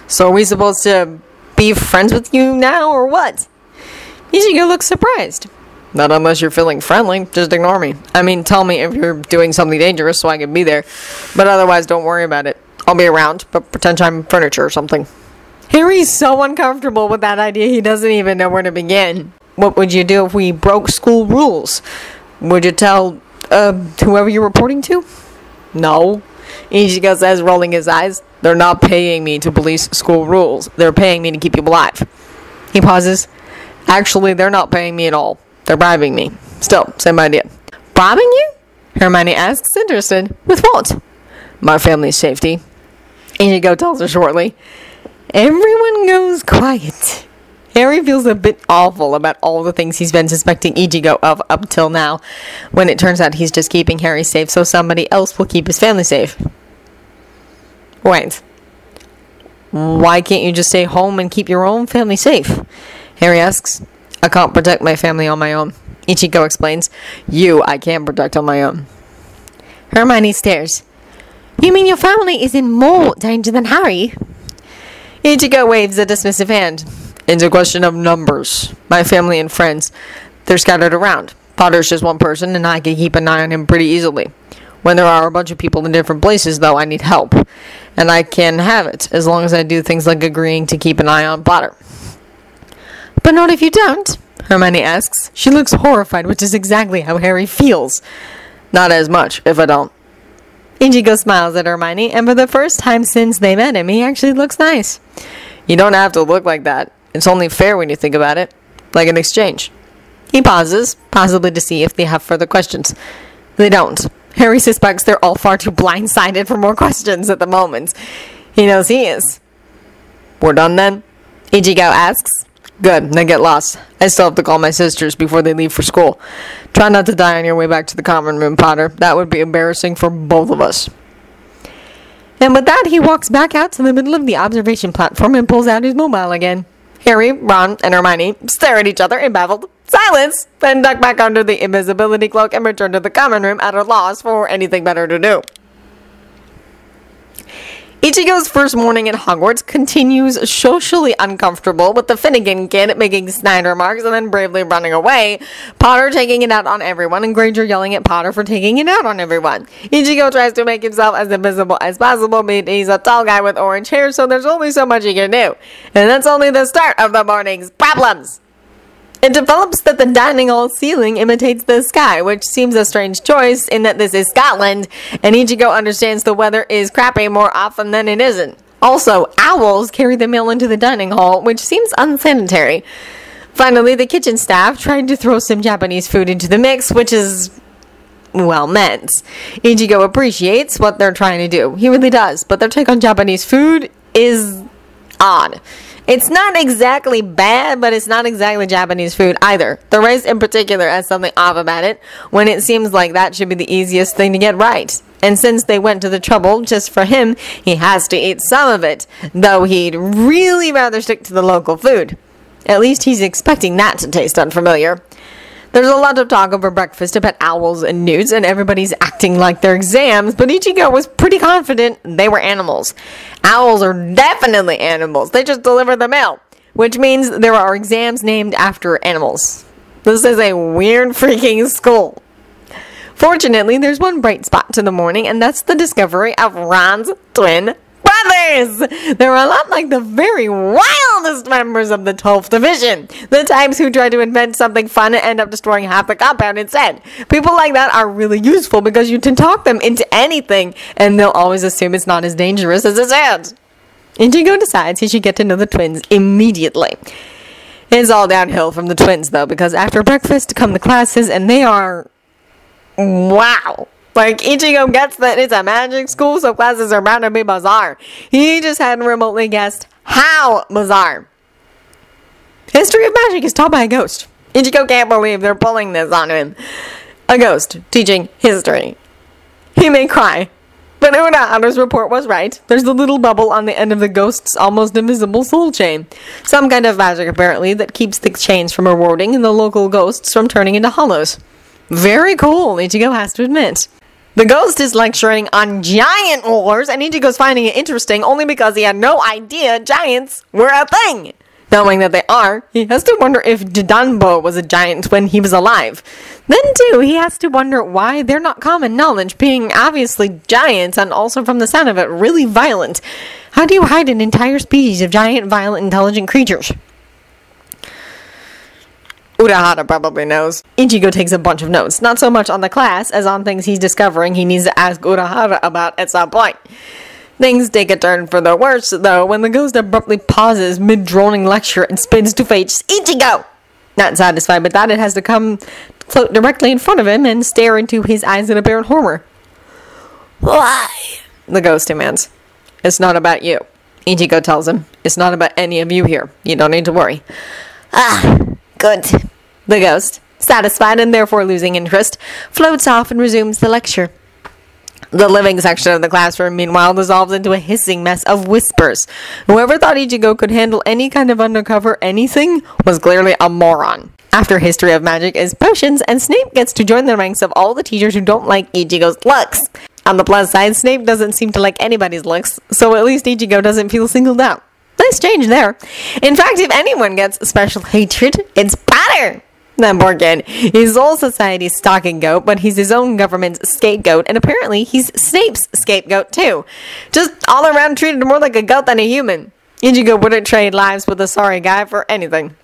So are we supposed to be friends with you now, or what? Ichigo looks surprised. Not unless you're feeling friendly, just ignore me. I mean, tell me if you're doing something dangerous so I can be there. But otherwise, don't worry about it. I'll be around, but pretend I'm furniture or something. Harry's so uncomfortable with that idea he doesn't even know where to begin. What would you do if we broke school rules? Would you tell uh, whoever you're reporting to? No. Ichigo says, rolling his eyes. They're not paying me to police school rules. They're paying me to keep you alive. He pauses. Actually, they're not paying me at all. They're bribing me. Still, same idea. Bribing you? Hermione asks, interested. With what? My family's safety. Ichigo tells her shortly. Everyone goes quiet. Harry feels a bit awful about all the things he's been suspecting Ichigo of up till now, when it turns out he's just keeping Harry safe so somebody else will keep his family safe. Wait. Why can't you just stay home and keep your own family safe? Harry asks. I can't protect my family on my own. Ichigo explains. You, I can protect on my own. Hermione stares. You mean your family is in more danger than Harry? Ichigo waves a dismissive hand. It's a question of numbers. My family and friends, they're scattered around. Potter's just one person, and I can keep an eye on him pretty easily. When there are a bunch of people in different places, though, I need help. And I can have it, as long as I do things like agreeing to keep an eye on Potter. But not if you don't, Hermione asks. She looks horrified, which is exactly how Harry feels. Not as much, if I don't. Ichigo smiles at Hermione, and for the first time since they met him, he actually looks nice. You don't have to look like that. It's only fair when you think about it. Like an exchange. He pauses, possibly to see if they have further questions. They don't. Harry suspects they're all far too blindsided for more questions at the moment. He knows he is. We're done then? Ichigo asks. Good, then get lost. I still have to call my sisters before they leave for school. Try not to die on your way back to the common room, Potter. That would be embarrassing for both of us. And with that, he walks back out to the middle of the observation platform and pulls out his mobile again. Harry, Ron, and Hermione stare at each other in baffled silence, then duck back under the invisibility cloak and return to the common room at a loss for anything better to do. Ichigo's first morning at Hogwarts continues socially uncomfortable with the Finnegan kid making snide remarks and then bravely running away, Potter taking it out on everyone, and Granger yelling at Potter for taking it out on everyone. Ichigo tries to make himself as invisible as possible, but he's a tall guy with orange hair, so there's only so much he can do. And that's only the start of the morning's problems. It develops that the dining hall ceiling imitates the sky, which seems a strange choice in that this is Scotland, and Ichigo understands the weather is crappy more often than it isn't. Also, owls carry the mail into the dining hall, which seems unsanitary. Finally, the kitchen staff tried to throw some Japanese food into the mix, which is well meant. Ichigo appreciates what they're trying to do. He really does, but their take on Japanese food is odd. It's not exactly bad, but it's not exactly Japanese food either. The rice in particular has something off about it when it seems like that should be the easiest thing to get right. And since they went to the trouble just for him, he has to eat some of it, though he'd really rather stick to the local food. At least he's expecting that to taste unfamiliar. There's a lot of talk over breakfast about owls and newts, and everybody's acting like they're exams, but Ichigo was pretty confident they were animals. Owls are definitely animals, they just deliver the mail, which means there are exams named after animals. This is a weird freaking school. Fortunately, there's one bright spot to the morning, and that's the discovery of Ron's twin brothers! They're a lot like the very wildest members of the 12th Division. The types who try to invent something fun and end up destroying half the compound instead. People like that are really useful because you can talk them into anything and they'll always assume it's not as dangerous as it sounds. Ichigo decides he should get to know the twins immediately. It's all downhill from the twins though, because after breakfast come the classes and they are wow. Like Ichigo gets that it's a magic school, so classes are bound to be bizarre. He just hadn't remotely guessed how bizarre. History of magic is taught by a ghost. Ichigo can't believe they're pulling this on him. A ghost teaching history. He may cry, but Urahara's report was right. There's a little bubble on the end of the ghost's almost invisible soul chain. Some kind of magic, apparently, that keeps the chains from eroding and the local ghosts from turning into hollows. Very cool, Ichigo has to admit. The ghost is lecturing on giant wars, and Ichigo's finding it interesting only because he had no idea giants were a thing. Knowing that they are, he has to wonder if Jidanbo was a giant when he was alive. Then, too, he has to wonder why they're not common knowledge, being obviously giants and also, from the sound of it, really violent. How do you hide an entire species of giant, violent, intelligent creatures? Urahara probably knows. Ichigo takes a bunch of notes, not so much on the class as on things he's discovering he needs to ask Urahara about at some point. Things take a turn for the worse, though, when the ghost abruptly pauses mid droning lecture and spins to face Ichigo! Not satisfied with that, it has to come float directly in front of him and stare into his eyes in apparent horror. Why? The ghost demands. It's not about you. Ichigo tells him. It's not about any of you here. You don't need to worry. Ah, good. The ghost, satisfied and therefore losing interest, floats off and resumes the lecture. The living section of the classroom, meanwhile, dissolves into a hissing mess of whispers. Whoever thought Ichigo could handle any kind of undercover anything was clearly a moron. After History of Magic is potions, and Snape gets to join the ranks of all the teachers who don't like Ichigo's looks. On the plus side, Snape doesn't seem to like anybody's looks, so at least Ichigo doesn't feel singled out. Nice change there. In fact, if anyone gets special hatred, it's Potter. That Morgan. He's Soul Society's stalking goat, but he's his own government's scapegoat, and apparently he's Snape's scapegoat too. Just all around treated more like a goat than a human. Ichigo wouldn't trade lives with a sorry guy for anything.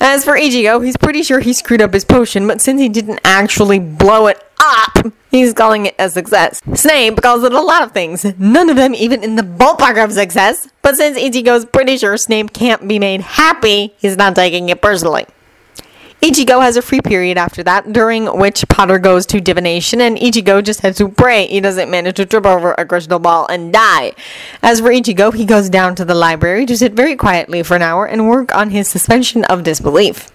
As for Ichigo, he's pretty sure he screwed up his potion, but since he didn't actually blow it up, he's calling it a success. Snape calls it a lot of things, none of them even in the ballpark of success, but since Ichigo's pretty sure Snape can't be made happy, he's not taking it personally. Ichigo has a free period after that, during which Potter goes to divination, and Ichigo just has to pray he doesn't manage to trip over a crystal ball and die. As for Ichigo, he goes down to the library to sit very quietly for an hour and work on his suspension of disbelief.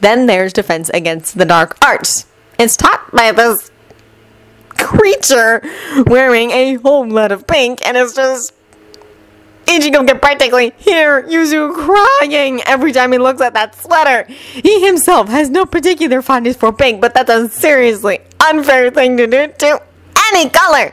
Then there's Defense Against the Dark Arts. It's taught by this creature wearing a whole lot of pink, and it's just Ichigo can practically hear Yuzu crying every time he looks at that sweater. He himself has no particular fondness for pink, but that's a seriously unfair thing to do to any color.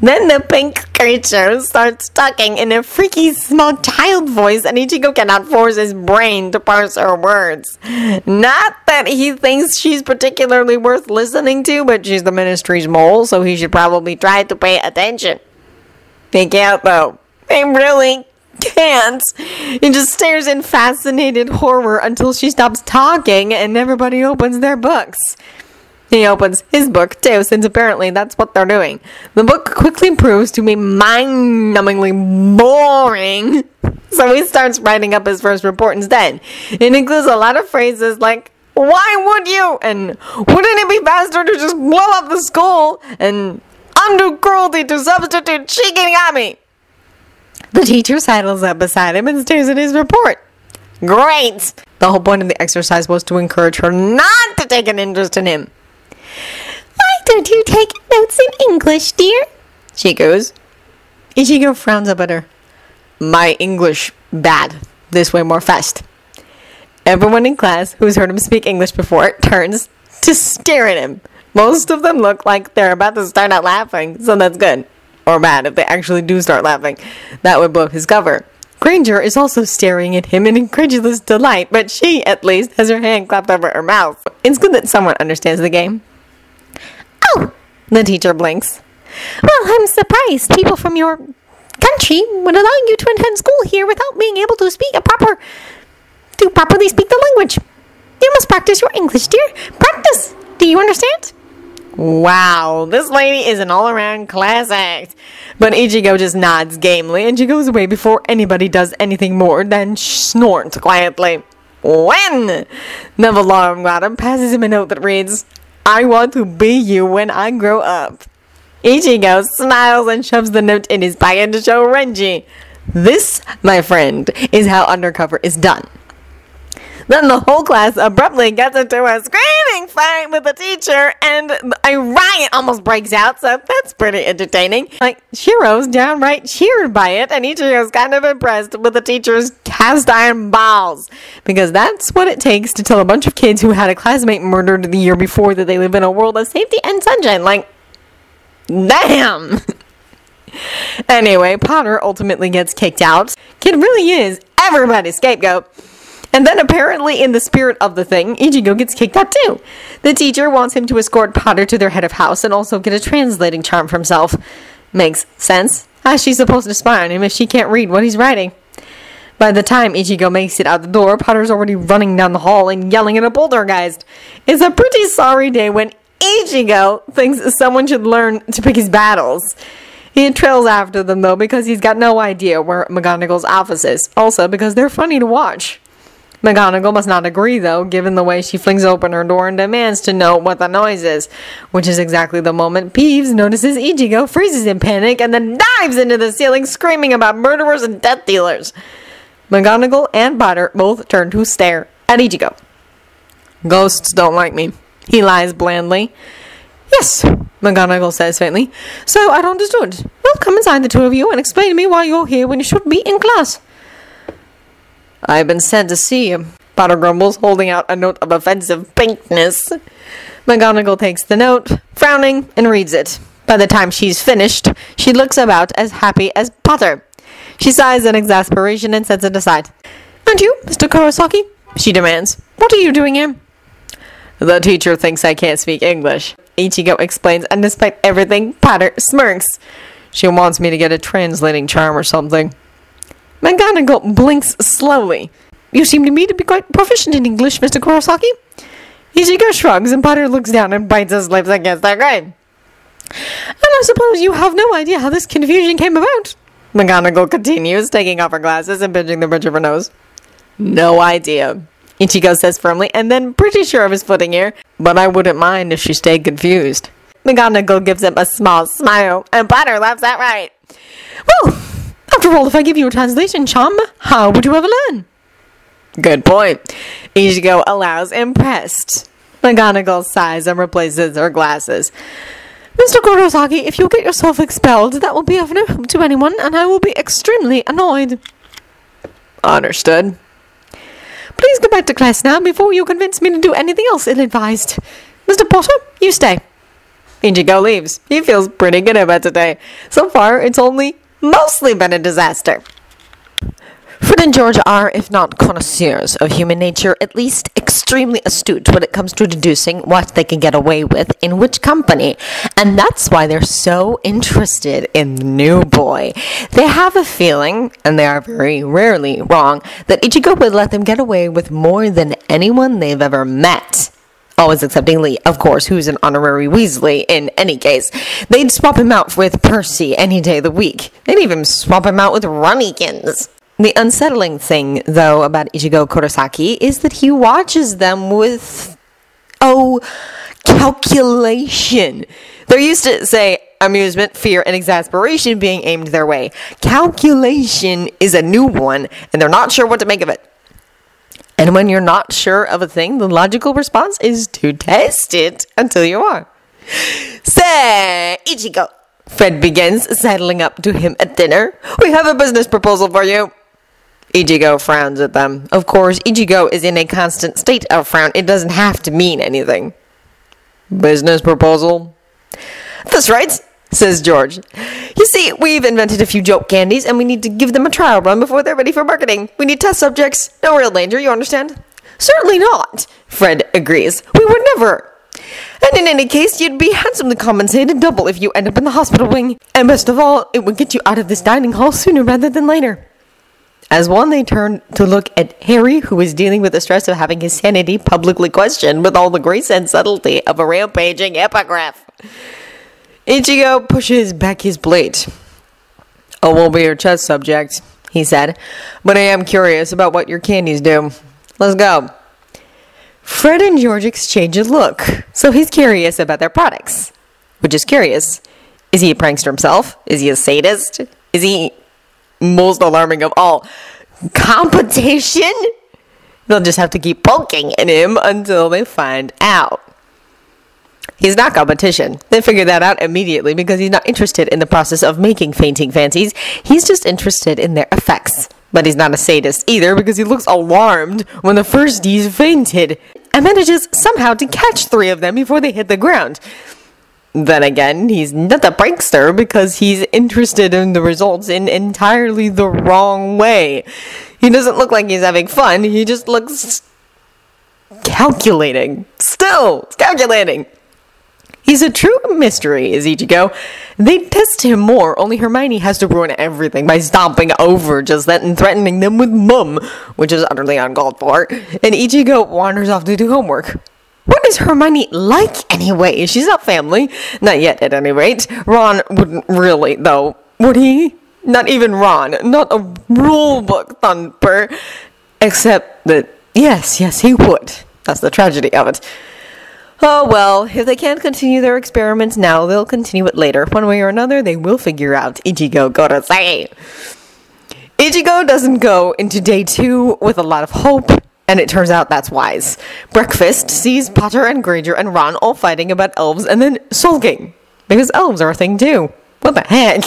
Then the pink creature starts talking in a freaky small child voice, and Ichigo cannot force his brain to parse her words. Not that he thinks she's particularly worth listening to, but she's the ministry's mole, so he should probably try to pay attention. They can't though. They really can't. He just stares in fascinated horror until she stops talking and everybody opens their books. He opens his book too, since apparently that's what they're doing. The book quickly proves to be mind numbingly boring. So he starts writing up his first report instead. It includes a lot of phrases like, why would you? And wouldn't it be faster to just blow up the school? And undo cruelty to substitute Shinigami. The teacher sidles up beside him and stares at his report. Great! The whole point of the exercise was to encourage her not to take an interest in him. Why don't you take notes in English, dear? She goes. Ichigo frowns up at her. My English bad. This way more fast. Everyone in class who's heard him speak English before turns to stare at him. Most of them look like they're about to start out laughing, so that's good. Or bad if they actually do start laughing. That would blow his cover. Granger is also staring at him in incredulous delight, but she, at least, has her hand clapped over her mouth. It's good that someone understands the game. Oh, The teacher blinks. well, I'm surprised people from your country would allow you to attend school here without being able to speak a proper, to properly speak the language. You must practice your English, dear. Practice. Do you understand? Wow, this lady is an all around class act. But Ichigo just nods gamely and she goes away before anybody does anything more than snort quietly. When Neville Longbottom passes him a note that reads, I want to be you when I grow up. Ichigo smiles and shoves the note in his pocket to show Renji. This, my friend, is how undercover is done. Then the whole class abruptly gets into a screaming fight with the teacher, and a riot almost breaks out, so that's pretty entertaining. Like, Shiro's downright cheered by it, and Ichigo's kind of impressed with the teacher's cast iron balls. Because that's what it takes to tell a bunch of kids who had a classmate murdered the year before that they live in a world of safety and sunshine. Like, damn! anyway, Potter ultimately gets kicked out. Kid really is everybody's scapegoat. And then, apparently, in the spirit of the thing, Ichigo gets kicked out too. The teacher wants him to escort Potter to their head of house and also get a translating charm for himself. Makes sense. Ah, How's she supposed to spy on him if she can't read what he's writing? By the time Ichigo makes it out the door, Potter's already running down the hall and yelling at a poltergeist. It's a pretty sorry day when Ichigo thinks someone should learn to pick his battles. He trails after them though because he's got no idea where McGonagall's office is. Also because they're funny to watch. McGonagall must not agree, though, given the way she flings open her door and demands to know what the noise is, which is exactly the moment Peeves notices Ichigo, freezes in panic, and then dives into the ceiling screaming about murderers and death dealers. McGonagall and Potter both turn to stare at Ichigo. Ghosts don't like me. He lies blandly. Yes, McGonagall says faintly. So I don't understood. Well, come inside, the two of you, and explain to me why you're here when you should be in class. I've been sent to see you, Potter grumbles, holding out a note of offensive pinkness. McGonagall takes the note, frowning, and reads it. By the time she's finished, she looks about as happy as Potter. She sighs in exasperation and sets it aside. And you, Mr. Kurosaki? She demands. What are you doing here? The teacher thinks I can't speak English. Ichigo explains, and despite everything, Potter smirks. She wants me to get a translating charm or something. McGonagall blinks slowly. You seem to me to be quite proficient in English, Mr. Kurosaki. Ichigo shrugs and Potter looks down and bites his lips against the grain. And I suppose you have no idea how this confusion came about. McGonagall continues, taking off her glasses and pinching the bridge of her nose. No idea. Ichigo says firmly, and then pretty sure of his footing here, but I wouldn't mind if she stayed confused. McGonagall gives him a small smile, and Potter laughs outright. Well, after all, if I give you a translation, chum, how would you ever learn? Good point. Ichigo allows impressed. McGonagall sighs and replaces her glasses. Mr. Kurosaki, if you get yourself expelled, that will be of no help to anyone, and I will be extremely annoyed. Understood. Please go back to class now before you convince me to do anything else ill advised. Mr. Potter, you stay. Ichigo leaves. He feels pretty good about today. So far, it's only mostly been a disaster. Fred and George are, if not connoisseurs of human nature, at least extremely astute when it comes to deducing what they can get away with in which company. And that's why they're so interested in the new boy. They have a feeling, and they are very rarely wrong, that Ichigo would let them get away with more than anyone they've ever met. Always excepting Lee, of course, who's an honorary Weasley in any case. They'd swap him out with Percy any day of the week. They'd even swap him out with Ronniekins. The unsettling thing, though, about Ichigo Kurosaki is that he watches them with, oh, calculation. They're used to, say, amusement, fear, and exasperation being aimed their way. Calculation is a new one, and they're not sure what to make of it. And when you're not sure of a thing, the logical response is to test it until you are. Say, Ichigo, Fred begins, settling up to him at dinner. We have a business proposal for you. Ichigo frowns at them. Of course, Ichigo is in a constant state of frown. It doesn't have to mean anything. Business proposal? That's right, says George. You see, we've invented a few joke candies and we need to give them a trial run before they're ready for marketing. We need test subjects. No real danger, you understand? Certainly not, Fred agrees. We would never. And in any case, you'd be handsomely compensated double if you end up in the hospital wing. And best of all, it would get you out of this dining hall sooner rather than later. As one, they turn to look at Harry, who is dealing with the stress of having his sanity publicly questioned with all the grace and subtlety of a rampaging hippogriff. Ichigo pushes back his plate. I oh, won't be your test subject, he said, but I am curious about what your candies do. Let's go. Fred and George exchange a look, so he's curious about their products. Which is curious. Is he a prankster himself? Is he a sadist? Is he most alarming of all competition? They'll just have to keep poking at him until they find out. He's not a competition. They figure that out immediately because he's not interested in the process of making fainting fancies. He's just interested in their effects. But he's not a sadist either because he looks alarmed when the firsties fainted and manages somehow to catch three of them before they hit the ground. Then again, he's not a prankster because he's interested in the results in entirely the wrong way. He doesn't look like he's having fun, he just looks calculating. Still, calculating. He's a true mystery, is Ichigo. They test him more, only Hermione has to ruin everything by stomping over just that and threatening them with mum, which is utterly uncalled for. And Ichigo wanders off to do homework. What is Hermione like anyway? She's not family. Not yet, at any rate. Ron wouldn't really, though. Would he? Not even Ron. Not a rulebook thumper. Except that, yes, yes, he would. That's the tragedy of it. Oh well, if they can't continue their experiments now, they'll continue it later. One way or another, they will figure out Ichigo Kurosaki. Ichigo doesn't go into day two with a lot of hope, and it turns out that's wise. Breakfast sees Potter and Granger and Ron all fighting about elves and then sulking. Because elves are a thing too. What the heck?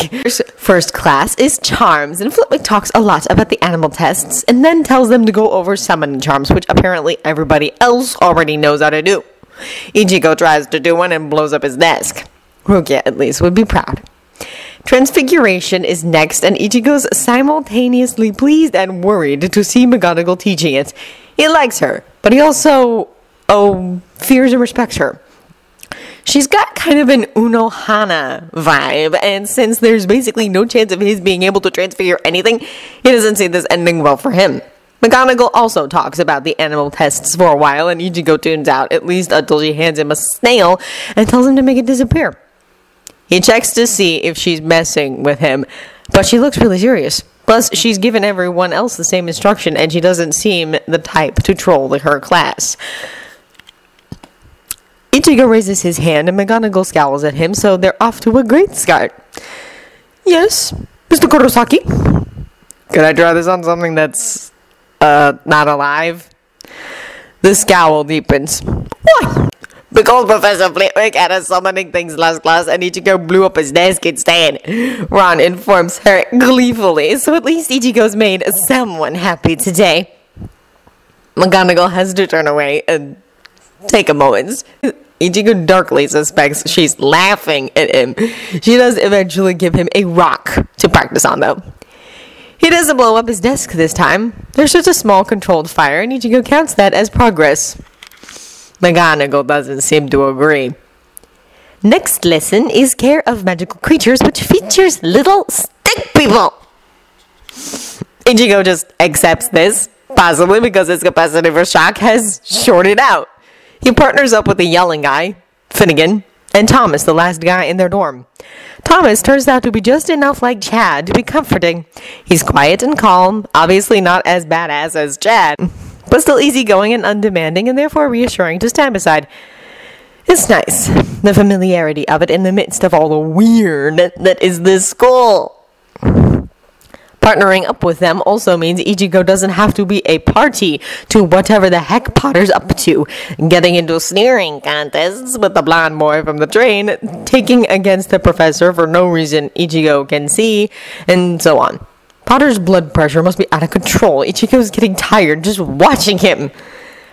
First class is charms, and Flitwick talks a lot about the animal tests and then tells them to go over summoning charms, which apparently everybody else already knows how to do. Ichigo tries to do one and blows up his desk. Rukia, at least, would be proud. Transfiguration is next, and Ichigo's simultaneously pleased and worried to see McGonagall teaching it. He likes her, but he also, oh, fears and respects her. She's got kind of an Unohana vibe, and since there's basically no chance of his being able to transfigure anything, he doesn't see this ending well for him. McGonagall also talks about the animal tests for a while, and Ichigo tunes out, at least until she hands him a snail and tells him to make it disappear. He checks to see if she's messing with him, but she looks really serious. Plus, she's given everyone else the same instruction, and she doesn't seem the type to troll her class. Ichigo raises his hand, and McGonagall scowls at him, so they're off to a great start. Yes, Mr. Kurosaki? Could I try this on something that's, uh, not alive? The scowl deepens. Why? Because Professor Flitwick had us summoning things last class and Ichigo blew up his desk instead. Ron informs her gleefully, so at least Ichigo's made someone happy today. McGonagall has to turn away and take a moment. Ichigo darkly suspects she's laughing at him. She does eventually give him a rock to practice on, though. He doesn't blow up his desk this time. There's just a small controlled fire, and Ichigo counts that as progress. McGonagall doesn't seem to agree. Next lesson is Care of Magical Creatures, which features little stick people. Ichigo just accepts this, possibly because his capacity for shock has shorted out. He partners up with the yelling guy, Finnegan, and Thomas, the last guy in their dorm. Thomas turns out to be just enough like Chad to be comforting. He's quiet and calm, obviously not as badass as Chad, but still easygoing and undemanding and therefore reassuring to stand beside. It's nice, the familiarity of it in the midst of all the weird that is this school. Partnering up with them also means Ichigo doesn't have to be a party to whatever the heck Potter's up to. Getting into sneering contests with the blonde boy from the train, taking against the professor for no reason Ichigo can see, and so on. Potter's blood pressure must be out of control. Ichigo's getting tired just watching him.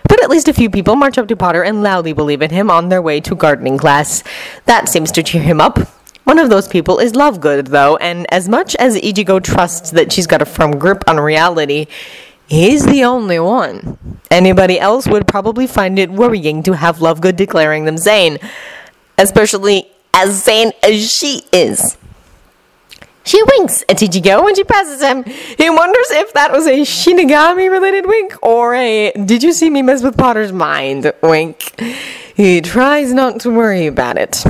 But at least a few people march up to Potter and loudly believe in him on their way to gardening class. That seems to cheer him up. One of those people is Lovegood, though, and as much as Ichigo trusts that she's got a firm grip on reality, he's the only one. Anybody else would probably find it worrying to have Lovegood declaring them sane, especially as sane as she is. She winks at Ichigo when she passes him. He wonders if that was a Shinigami related wink or a did you see me mess with Potter's mind wink. He tries not to worry about it.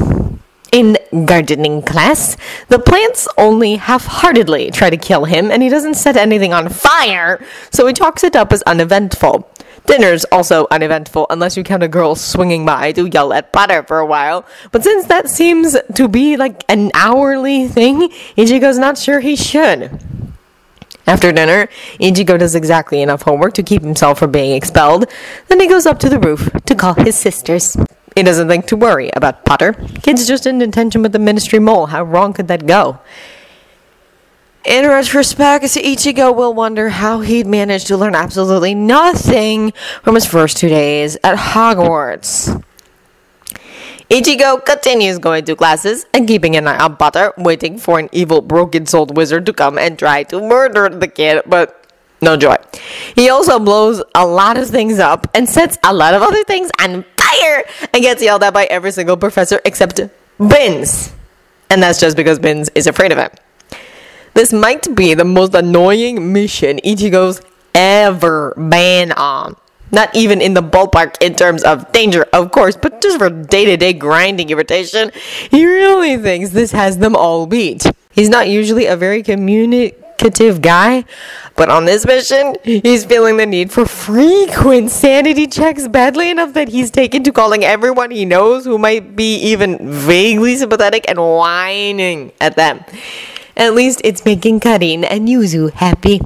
In gardening class, the plants only half heartedly try to kill him, and he doesn't set anything on fire, so he chalks it up as uneventful. Dinner's also uneventful unless you count a girl swinging by to yell at Potter for a while. But since that seems to be like an hourly thing, Ichigo's not sure he should. After dinner, Ichigo does exactly enough homework to keep himself from being expelled. Then he goes up to the roof to call his sisters. He doesn't think to worry about Potter. Kid's just in detention with the Ministry Mole. How wrong could that go? In retrospect, Ichigo will wonder how he'd managed to learn absolutely nothing from his first two days at Hogwarts. Ichigo continues going to classes and keeping an eye on Potter, waiting for an evil, broken-souled wizard to come and try to murder the kid, but no joy. He also blows a lot of things up and sets a lot of other things on fire and gets yelled at by every single professor except Binns. And that's just because Binns is afraid of him. This might be the most annoying mission Ichigo's ever been on. Not even in the ballpark in terms of danger, of course, but just for day to day grinding irritation, he really thinks this has them all beat. He's not usually a very communicative guy, but on this mission, he's feeling the need for frequent sanity checks badly enough that he's taken to calling everyone he knows who might be even vaguely sympathetic and whining at them. At least it's making Karin and Yuzu happy.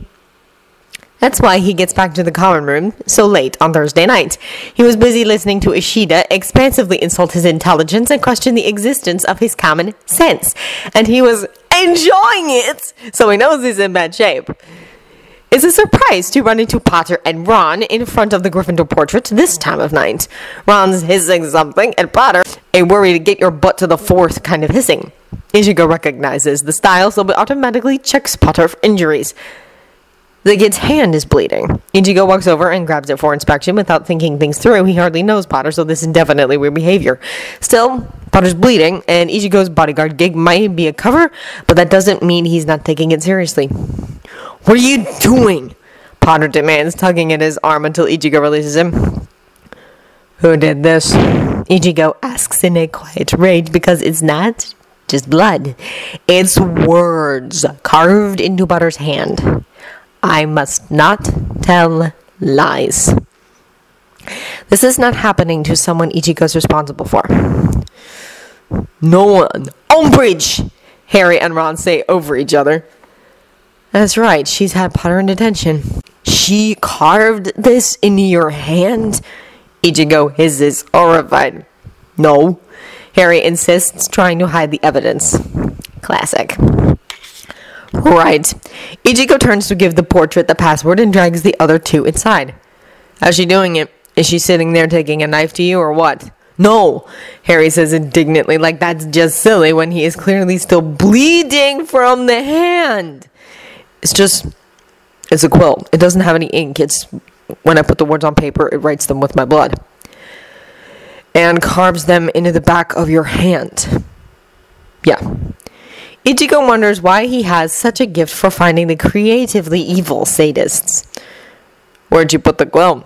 That's why he gets back to the common room so late on Thursday night. He was busy listening to Ishida expansively insult his intelligence and question the existence of his common sense. And he was enjoying it, so he knows he's in bad shape. It's a surprise to run into Potter and Ron in front of the Gryffindor portrait this time of night. Ron's hissing something, and Potter, a worry to get your butt to the fourth kind of hissing. Ichigo recognizes the style, so automatically checks Potter for injuries. The kid's hand is bleeding. Ichigo walks over and grabs it for inspection without thinking things through. He hardly knows Potter, so this is definitely weird behavior. Still, Potter's bleeding, and Ichigo's bodyguard gig might be a cover, but that doesn't mean he's not taking it seriously. What are you doing? Potter demands, tugging at his arm until Ichigo releases him. Who did this? Ichigo asks in a quiet rage because it's not just blood. It's words carved into Potter's hand. I must not tell lies. This is not happening to someone Ichigo's responsible for. No one. Umbridge! Harry and Ron say over each other. That's right, she's had Potter in detention. She carved this in your hand? Ichigo hisses, horrified. No. Harry insists, trying to hide the evidence. Classic. Right. Ichigo turns to give the portrait the password and drags the other two inside. How's she doing it? Is she sitting there taking a knife to you or what? No, Harry says indignantly, like that's just silly when he is clearly still bleeding from the hand. It's just, it's a quill. It doesn't have any ink. It's, when I put the words on paper, it writes them with my blood. And carves them into the back of your hand. Yeah. Ichigo wonders why he has such a gift for finding the creatively evil sadists. Where'd you put the quill?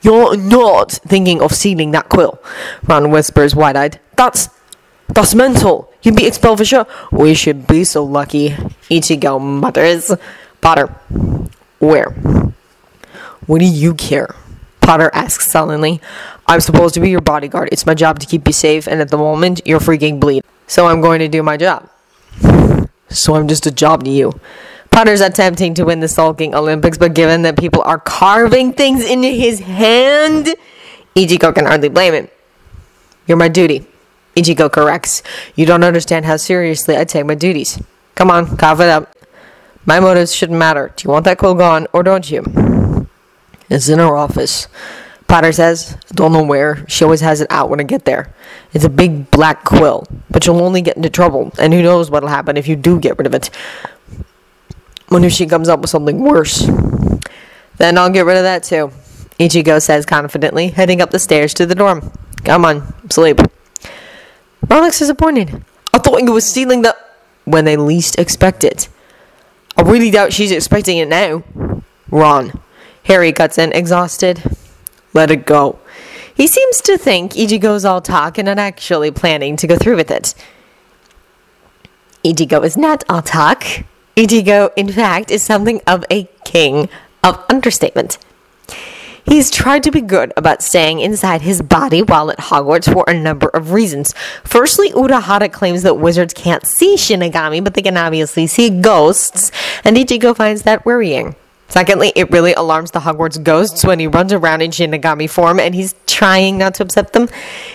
You're not thinking of sealing that quill, Ron whispers wide eyed. That's that's mental. You'd be expelled for sure. We should be so lucky. Ichigo mutters. Potter, where? What do you care? Potter asks sullenly. I'm supposed to be your bodyguard. It's my job to keep you safe, and at the moment, you're freaking bleed. So I'm going to do my job. So I'm just a job to you. Potter's attempting to win the sulking Olympics, but given that people are carving things into his hand, Ichigo can hardly blame him. You're my duty. Ichigo corrects. You don't understand how seriously I take my duties. Come on, cough it up. My motives shouldn't matter. Do you want that quill gone, or don't you? It's in our office. Potter says, don't know where. She always has it out when I get there. It's a big black quill, but you'll only get into trouble, and who knows what'll happen if you do get rid of it. Wonder if she comes up with something worse. Then I'll get rid of that too. Ichigo says confidently, heading up the stairs to the dorm. Come on, sleep. Ron looks disappointed. I thought you was stealing the when they least expect it. I really doubt she's expecting it now. Ron. Harry cuts in, exhausted. Let it go. He seems to think Ichigo's all talk and not actually planning to go through with it. Ichigo is not all talk. Ichigo, in fact, is something of a king of understatement. He's tried to be good about staying inside his body while at Hogwarts for a number of reasons. Firstly, Urahara claims that wizards can't see Shinigami, but they can obviously see ghosts, and Ichigo finds that worrying. Secondly, it really alarms the Hogwarts ghosts when he runs around in Shinigami form and he's trying not to upset them.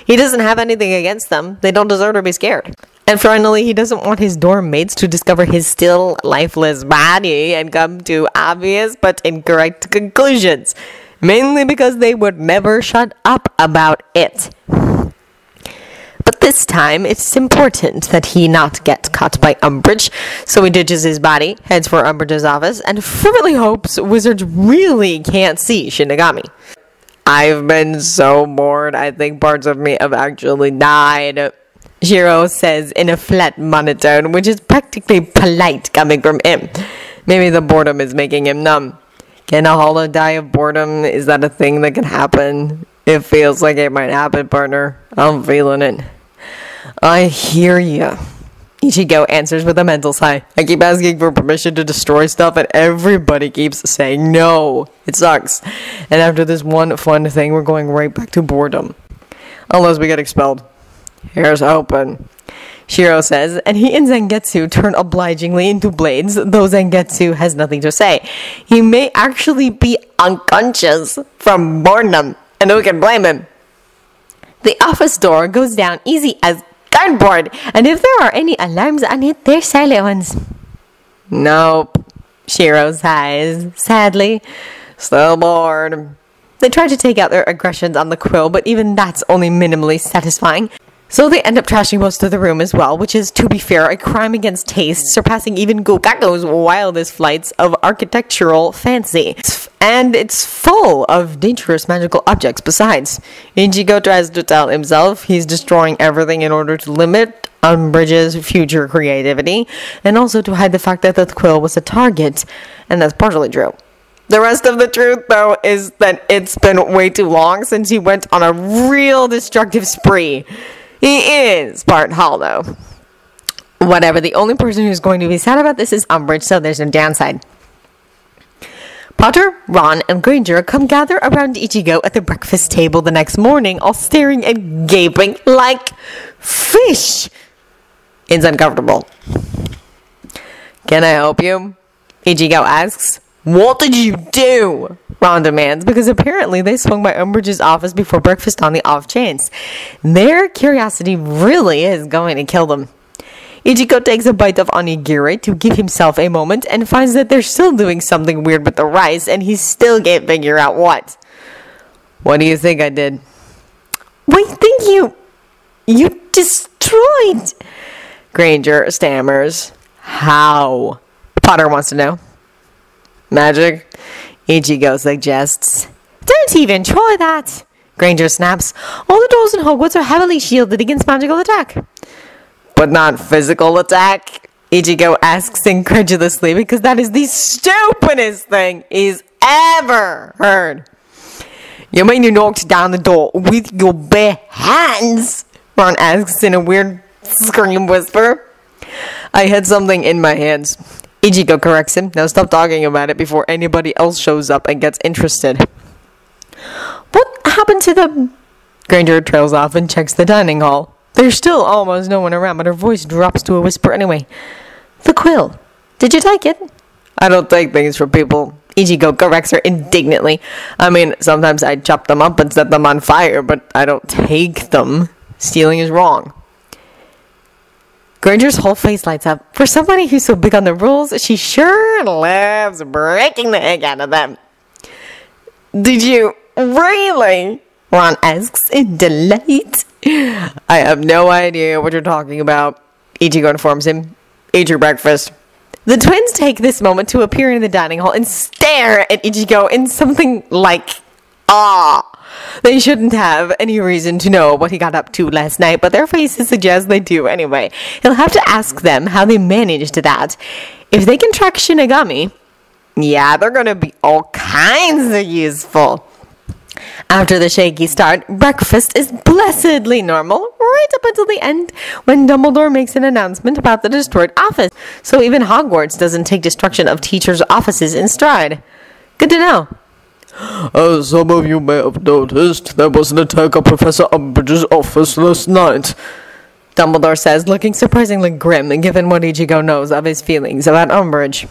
He doesn't have anything against them. They don't deserve to be scared. And finally, he doesn't want his dorm mates to discover his still lifeless body and come to obvious but incorrect conclusions. Mainly because they would never shut up about it. This time, it's important that he not get caught by Umbridge, so he ditches his body, heads for Umbridge's office, and fervently hopes wizards really can't see Shinigami. I've been so bored, I think parts of me have actually died. Shiro says in a flat monotone, which is practically polite coming from him. Maybe the boredom is making him numb. Can a hollow die of boredom? Is that a thing that can happen? It feels like it might happen, partner. I'm feeling it. I hear you. Ichigo answers with a mental sigh. I keep asking for permission to destroy stuff, and everybody keeps saying no. It sucks. And after this one fun thing, we're going right back to boredom. Unless we get expelled. Here's open. Shiro says, and he and Zangetsu turn obligingly into blades, though Zangetsu has nothing to say. He may actually be unconscious from boredom, and who can blame him? The office door goes down easy as cardboard, and if there are any alarms on it, they're silent ones. Nope. Shiro sighs, sadly. Still bored. They try to take out their aggressions on the quill, but even that's only minimally satisfying. So they end up trashing most of the room as well, which is, to be fair, a crime against taste, surpassing even Kukaku's wildest flights of architectural fancy. And it's full of dangerous magical objects besides. Ichigo tries to tell himself he's destroying everything in order to limit Umbridge's future creativity, and also to hide the fact that the quill was a target, and that's partially true. The rest of the truth, though, is that it's been way too long since he went on a real destructive spree. He is part hollow. Whatever, the only person who's going to be sad about this is Umbridge, so there's no downside. Potter, Ron, and Granger come gather around Ichigo at the breakfast table the next morning, all staring and gaping like fish. It's uncomfortable. Can I help you? Ichigo asks. What did you do? Ron demands, because apparently they swung by Umbridge's office before breakfast on the off chance. Their curiosity really is going to kill them. Ichigo takes a bite of onigiri to give himself a moment and finds that they're still doing something weird with the rice and he still can't figure out what. What do you think I did? We think you. you destroyed. Granger stammers. How? Potter wants to know. Magic? Ichigo suggests. Don't even try that. Granger snaps. All the doors in Hogwarts are heavily shielded against magical attack. But not physical attack? Ichigo asks incredulously because that is the stupidest thing he's ever heard. You mean you knocked down the door with your bare hands? Ron asks in a weird scream whisper. I had something in my hands. Ichigo corrects him. Now stop talking about it before anybody else shows up and gets interested. What happened to the. Granger trails off and checks the dining hall. There's still almost no one around, but her voice drops to a whisper anyway. the quill? Did you take it? I don't take things from people. Ichigo corrects her indignantly. I mean, sometimes I chop them up and set them on fire, but I don't take them. Stealing is wrong. Granger's whole face lights up. For somebody who's so big on the rules, she sure loves breaking the heck out of them. Did you really? Ron asks in delight. I have no idea what you're talking about. Ichigo informs him. Eat your breakfast. The twins take this moment to appear in the dining hall and stare at Ichigo in something like awe. They shouldn't have any reason to know what he got up to last night, but their faces suggest they do anyway. He'll have to ask them how they managed that. If they can track Shinigami, yeah, they're gonna be all kinds of useful. After the shaky start, breakfast is blessedly normal, right up until the end when Dumbledore makes an announcement about the destroyed office. So even Hogwarts doesn't take destruction of teachers' offices in stride. Good to know. As some of you may have noticed, there was an attack on Professor Umbridge's office last night. Dumbledore says, looking surprisingly grim given what Ichigo knows of his feelings about Umbridge.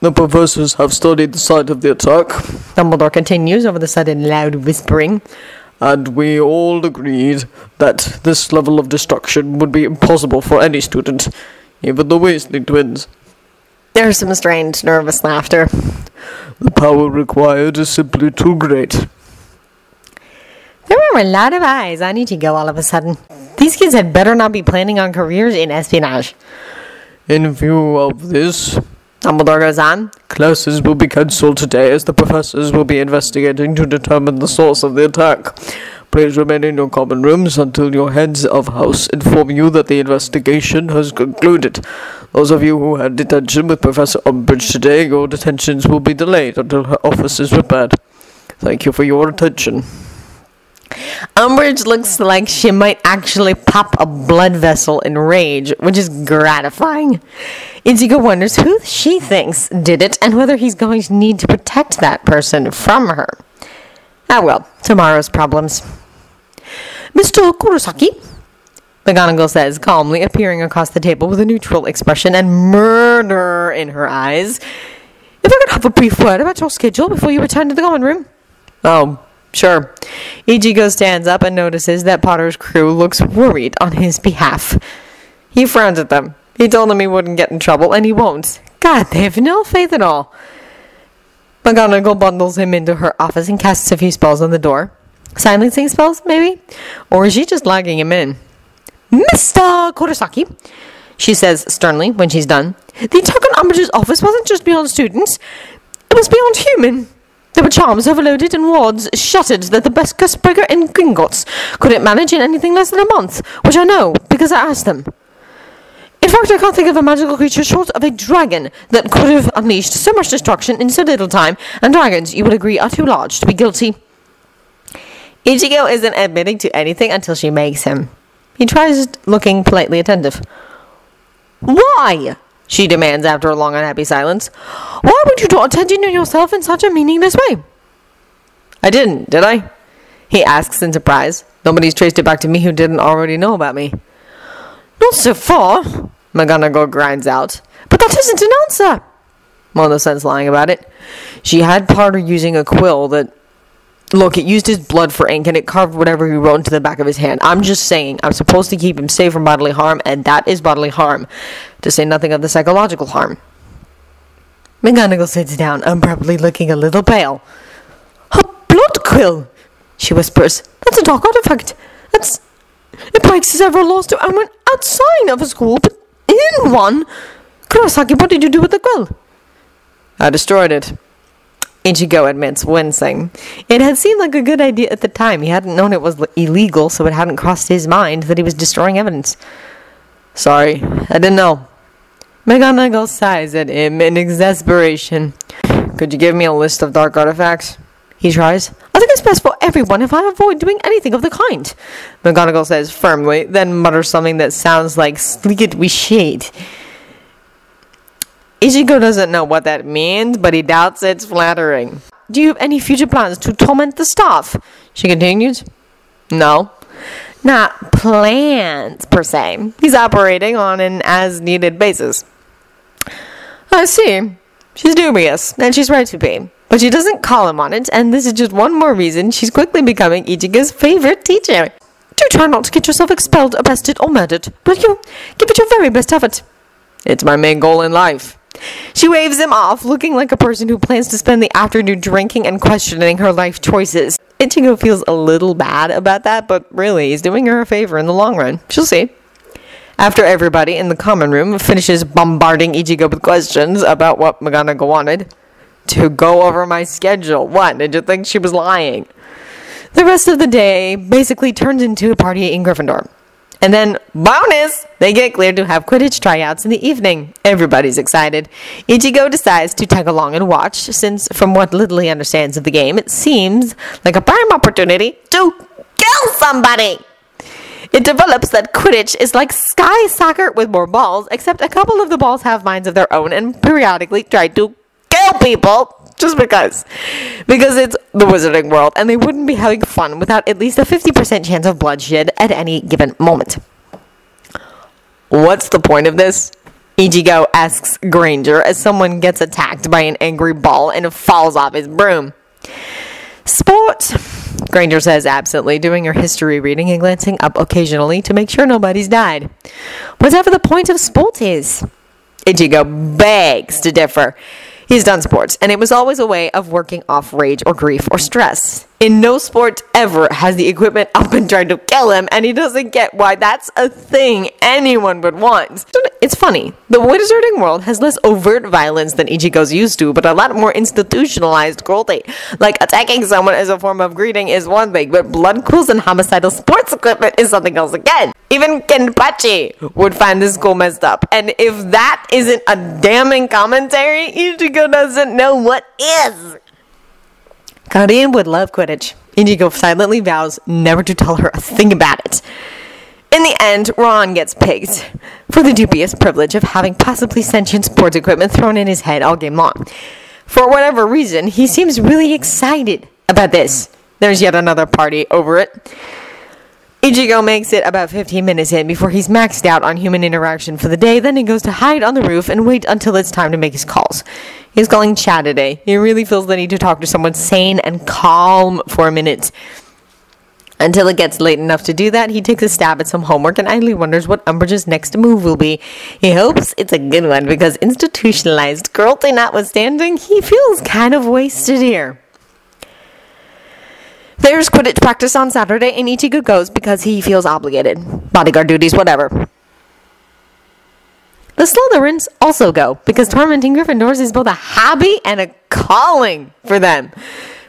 The professors have studied the site of the attack, Dumbledore continues over the sudden loud whispering. and we all agreed that this level of destruction would be impossible for any student, even the Weasley twins. There's some strange, nervous laughter. The power required is simply too great. There were a lot of eyes on Ichigo all of a sudden. These kids had better not be planning on careers in espionage. In view of this, Dumbledore goes on. classes will be cancelled today as the professors will be investigating to determine the source of the attack. Please remain in your common rooms until your heads of house inform you that the investigation has concluded. Those of you who had detention with Professor Umbridge today, your detentions will be delayed until her office is repaired. Thank you for your attention. Umbridge looks like she might actually pop a blood vessel in rage, which is gratifying. Ichigo wonders who she thinks did it and whether he's going to need to protect that person from her. Ah well, tomorrow's problems. Mr. Kurosaki? McGonagall says calmly, appearing across the table with a neutral expression and murder in her eyes. If I could have a brief word about your schedule before you return to the common room. Oh, sure. Ichigo stands up and notices that Potter's crew looks worried on his behalf. He frowns at them. He told them he wouldn't get in trouble, and he won't. God, they have no faith at all. McGonagall bundles him into her office and casts a few spells on the door. Silencing spells, maybe? Or is she just logging him in? Mr. Kurosaki, She says sternly when she's done. the attack Umbridge's office wasn't just beyond students. It was beyond human. There were charms overloaded and wards shuttered that the best Cursebreaker in Gringotts couldn't manage in anything less than a month, which I know because I asked them. In fact, I can't think of a magical creature short of a dragon that could have unleashed so much destruction in so little time, and dragons, you would agree, are too large to be guilty. Ichigo isn't admitting to anything until she makes him. He tries looking politely attentive. Why? She demands after a long unhappy silence. Why would you draw attention to yourself in such a meaningless way? I didn't, did I? He asks in surprise. Nobody's traced it back to me who didn't already know about me. Not so far, McGonagall grinds out. but that isn't an answer. Well, no sense lying about it. She had Potter using a quill that. Look, it used his blood for ink and it carved whatever he wrote into the back of his hand. I'm just saying, I'm supposed to keep him safe from bodily harm, and that is bodily harm. To say nothing of the psychological harm. McGonagall sits down, abruptly looking a little pale. A blood quill, she whispers. That's a dark artifact. That's. It breaks several laws to anyone outside of a school, but in one. Kurosaki, what did you do with the quill? I destroyed it. Ichigo admits, wincing. It had seemed like a good idea at the time. He hadn't known it was illegal, so it hadn't crossed his mind that he was destroying evidence. Sorry, I didn't know. McGonagall sighs at him in exasperation. Could you give me a list of dark artifacts? He tries. I think it's best for everyone if I avoid doing anything of the kind. McGonagall says firmly, then mutters something that sounds like sleek it we shade. Ichigo doesn't know what that means, but he doubts it's flattering. Do you have any future plans to torment the staff? She continues. No. Not plans, per se. He's operating on an as needed basis. I see. She's dubious, and she's right to be. But she doesn't call him on it, and this is just one more reason she's quickly becoming Ichigo's favorite teacher. Do try not to get yourself expelled, arrested, or murdered. Will you give it your very best effort? It's my main goal in life. She waves him off, looking like a person who plans to spend the afternoon drinking and questioning her life choices. Ichigo feels a little bad about that, but really, he's doing her a favor in the long run. She'll see. After everybody in the common room finishes bombarding Ichigo with questions about what McGonagall wanted, to go over my schedule. What? Did you think she was lying? The rest of the day basically turns into a party in Gryffindor. And then, bonus! They get cleared to have Quidditch tryouts in the evening. Everybody's excited. Ichigo decides to tag along and watch, since, from what little he understands of the game, it seems like a prime opportunity to kill somebody! It develops that Quidditch is like sky soccer with more balls, except a couple of the balls have minds of their own and periodically try to kill people just because. Because it's the wizarding world, and they wouldn't be having fun without at least a 50% chance of bloodshed at any given moment. What's the point of this? Ichigo asks Granger as someone gets attacked by an angry ball and falls off his broom. Sport, Granger says absently, doing her history reading and glancing up occasionally to make sure nobody's died. Whatever the point of sport is. Ichigo begs to differ. He's done sports, and it was always a way of working off rage or grief or stress. In no sport ever has the equipment up and tried to kill him, and he doesn't get why that's a thing anyone would want. It's funny. The wizarding world has less overt violence than Ichigo's used to, but a lot more institutionalized cruelty. Like attacking someone as a form of greeting is one thing, but blood quills and homicidal sports equipment is something else again. Even Kenpachi would find this school messed up, and if that isn't a damning commentary, Ichigo doesn't know what is. Karin would love Quidditch. Ichigo silently vows never to tell her a thing about it. In the end, Ron gets picked for the dubious privilege of having possibly sentient sports equipment thrown in his head all game long. For whatever reason, he seems really excited about this. There's yet another party over it. Ichigo makes it about 15 minutes in before he's maxed out on human interaction for the day. Then he goes to hide on the roof and wait until it's time to make his calls. He's calling Chad today. He really feels the need to talk to someone sane and calm for a minute. Until it gets late enough to do that, he takes a stab at some homework and idly wonders what Umbridge's next move will be. He hopes it's a good one because institutionalized cruelty notwithstanding, he feels kind of wasted here. There's Quidditch practice on Saturday, and Ichigo goes because he feels obligated. Bodyguard duties, whatever. The Slytherins also go because tormenting Gryffindors is both a hobby and a calling for them.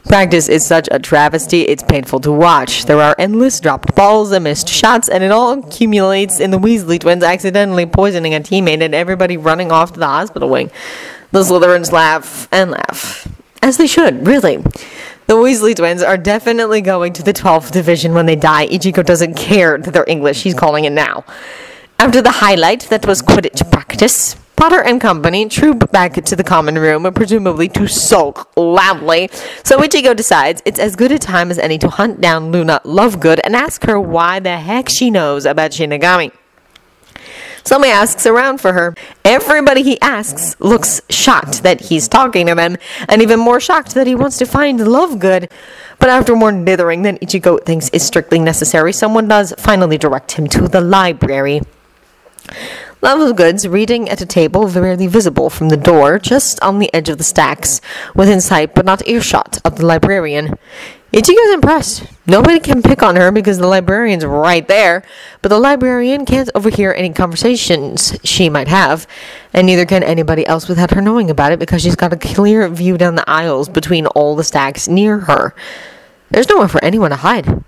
Practice is such a travesty, it's painful to watch. There are endless dropped balls and missed shots, and it all accumulates in the Weasley twins accidentally poisoning a teammate and everybody running off to the hospital wing. The Slytherins laugh and laugh. As they should, really. The Weasley twins are definitely going to the 12th division when they die. Ichigo doesn't care that they're English, he's calling it now. After the highlight that was Quidditch practice, Potter and company troop back to the common room, presumably to sulk loudly. So Ichigo decides it's as good a time as any to hunt down Luna Lovegood and ask her why the heck she knows about Shinigami. Somebody asks around for her. Everybody he asks looks shocked that he's talking to them, and even more shocked that he wants to find Lovegood. But after more dithering than Ichigo thinks is strictly necessary, someone does finally direct him to the library. Lovegoods reading at a table barely visible from the door, just on the edge of the stacks, within sight but not earshot of the librarian. Ichigo's impressed. Nobody can pick on her because the librarian's right there, but the librarian can't overhear any conversations she might have, and neither can anybody else without her knowing about it because she's got a clear view down the aisles between all the stacks near her. There's nowhere for anyone to hide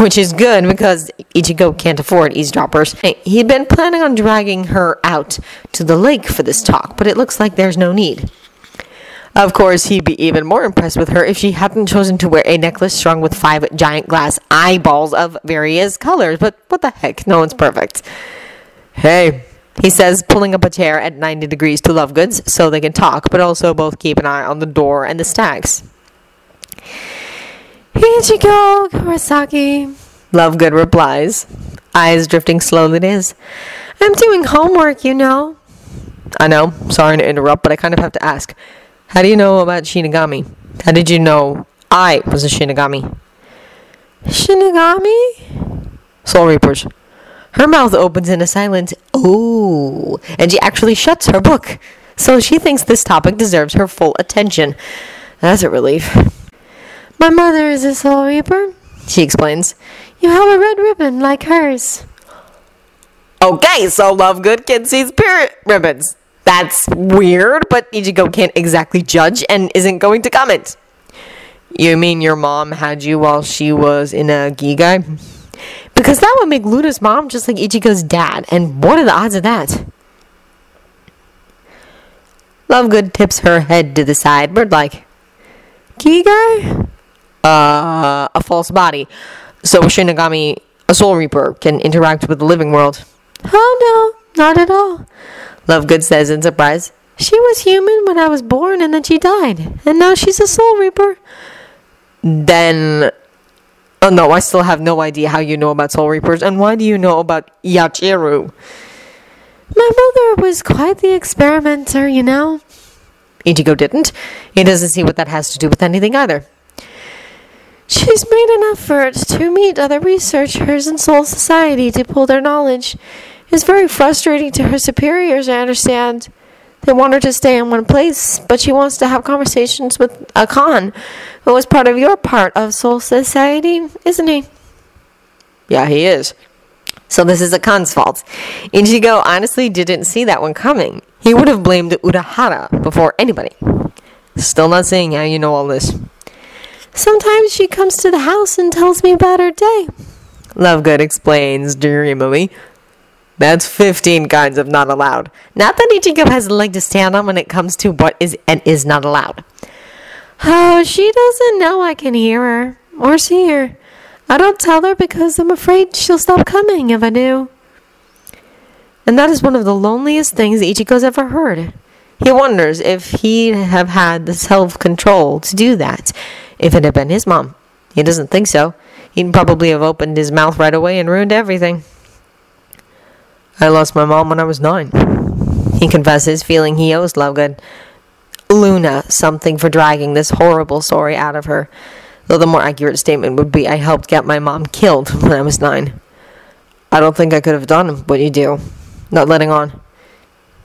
which is good because Ichigo can't afford eavesdroppers. He'd been planning on dragging her out to the lake for this talk, but it looks like there's no need. Of course, he'd be even more impressed with her if she hadn't chosen to wear a necklace strung with five giant glass eyeballs of various colors, but what the heck, no one's perfect. Hey, he says, pulling up a chair at 90 degrees to Lovegoods so they can talk, but also both keep an eye on the door and the stacks. Ichigo Kurosaki. Lovegood replies, eyes drifting slowly to his. I'm doing homework, you know. I know, sorry to interrupt, but I kind of have to ask. How do you know about Shinigami? How did you know I was a Shinigami? Shinigami? Soul Reapers. Her mouth opens in a silent ooh, and she actually shuts her book. So she thinks this topic deserves her full attention. That's a relief. My mother is a soul reaper, she explains. You have a red ribbon like hers. Okay, so Lovegood kids see spirit ribbons. That's weird, but Ichigo can't exactly judge and isn't going to comment. You mean your mom had you while she was in a Gigai? Because that would make Luna's mom just like Ichigo's dad, and what are the odds of that? Lovegood tips her head to the side, bird-like. Gigai? Uh, a false body. So Shinigami, a Soul Reaper, can interact with the living world. Oh no, not at all. Lovegood says in surprise. She was human when I was born and then she died. And now she's a Soul Reaper. Then. Oh no, I still have no idea how you know about Soul Reapers. And why do you know about Yachiru? My mother was quite the experimenter, you know. Ichigo didn't. He doesn't see what that has to do with anything either. She's made an effort to meet other researchers in Soul Society to pull their knowledge. It's very frustrating to her superiors, I understand. They want her to stay in one place, but she wants to have conversations with Akon, who was part of your part of Soul Society, isn't he? Yeah, he is. So this is Akon's fault. Ichigo honestly didn't see that one coming. He would have blamed Urahara before anybody. Still not seeing how you know all this. Sometimes she comes to the house and tells me about her day. Lovegood explains dreamily. That's 15 kinds of not allowed. Not that Ichigo has a leg to stand on when it comes to what is and is not allowed. Oh, she doesn't know I can hear her or see her. I don't tell her because I'm afraid she'll stop coming if I do. And that is one of the loneliest things Ichigo's ever heard. He wonders if he'd have had the self control to do that if it had been his mom. He doesn't think so. He'd probably have opened his mouth right away and ruined everything. I lost my mom when I was nine. He confesses, feeling he owes Logan Luna something for dragging this horrible story out of her. Though the more accurate statement would be, I helped get my mom killed when I was nine. I don't think I could have done what you do. Not letting on.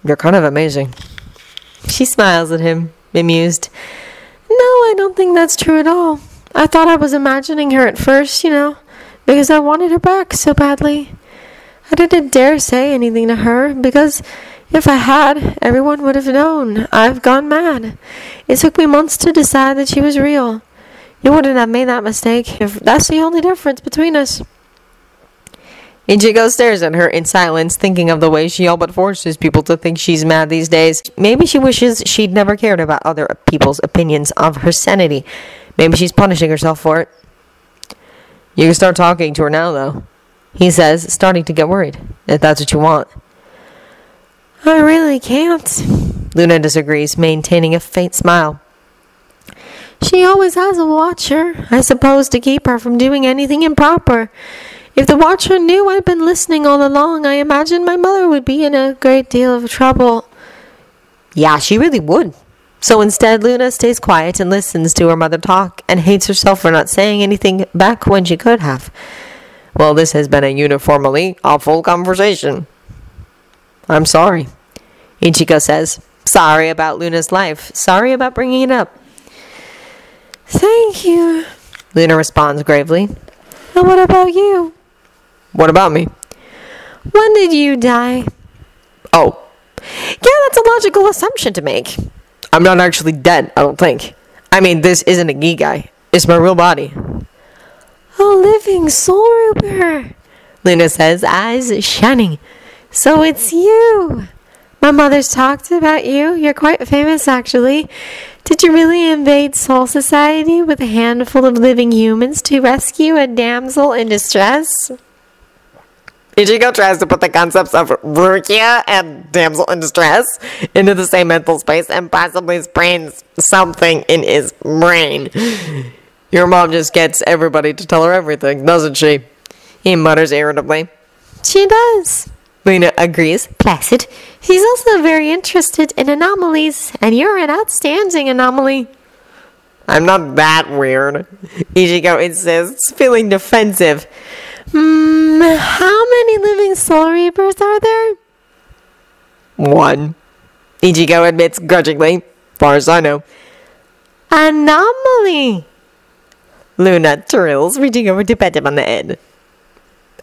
You're kind of amazing. She smiles at him, amused. No, I don't think that's true at all. I thought I was imagining her at first, you know, because I wanted her back so badly. I didn't dare say anything to her because if I had, everyone would have known I've gone mad. It took me months to decide that she was real. You wouldn't have made that mistake if that's the only difference between us. Ichigo stares at her in silence, thinking of the way she all but forces people to think she's mad these days. Maybe she wishes she'd never cared about other people's opinions of her sanity. Maybe she's punishing herself for it. You can start talking to her now, though, he says, starting to get worried, if that's what you want. I really can't. Luna disagrees, maintaining a faint smile. She always has a watcher, I suppose, to keep her from doing anything improper. If the watcher knew I'd been listening all along, I imagine my mother would be in a great deal of trouble. Yeah, she really would. So instead, Luna stays quiet and listens to her mother talk and hates herself for not saying anything back when she could have. Well, this has been a uniformly awful conversation. I'm sorry, Ichigo says. Sorry about Luna's life. Sorry about bringing it up. Thank you, Luna responds gravely. And what about you? What about me? When did you die? Oh. Yeah, that's a logical assumption to make. I'm not actually dead, I don't think. I mean, this isn't a Gigai. It's my real body. A living soul reaper, Luna says, eyes shining. So it's you. My mother's talked about you. You're quite famous, actually. Did you really invade Soul Society with a handful of living humans to rescue a damsel in distress? Ichigo tries to put the concepts of Rukia and damsel in distress into the same mental space and possibly sprains something in his brain. Your mom just gets everybody to tell her everything, doesn't she? He mutters irritably. She does. Lena agrees, placid. She's also very interested in anomalies, and you're an outstanding anomaly. I'm not that weird, Ichigo insists, feeling defensive. Hmm, how many living Soul Reapers are there? One. Ichigo admits grudgingly, far as I know. Anomaly! Luna trills, reaching over to pet him on the head.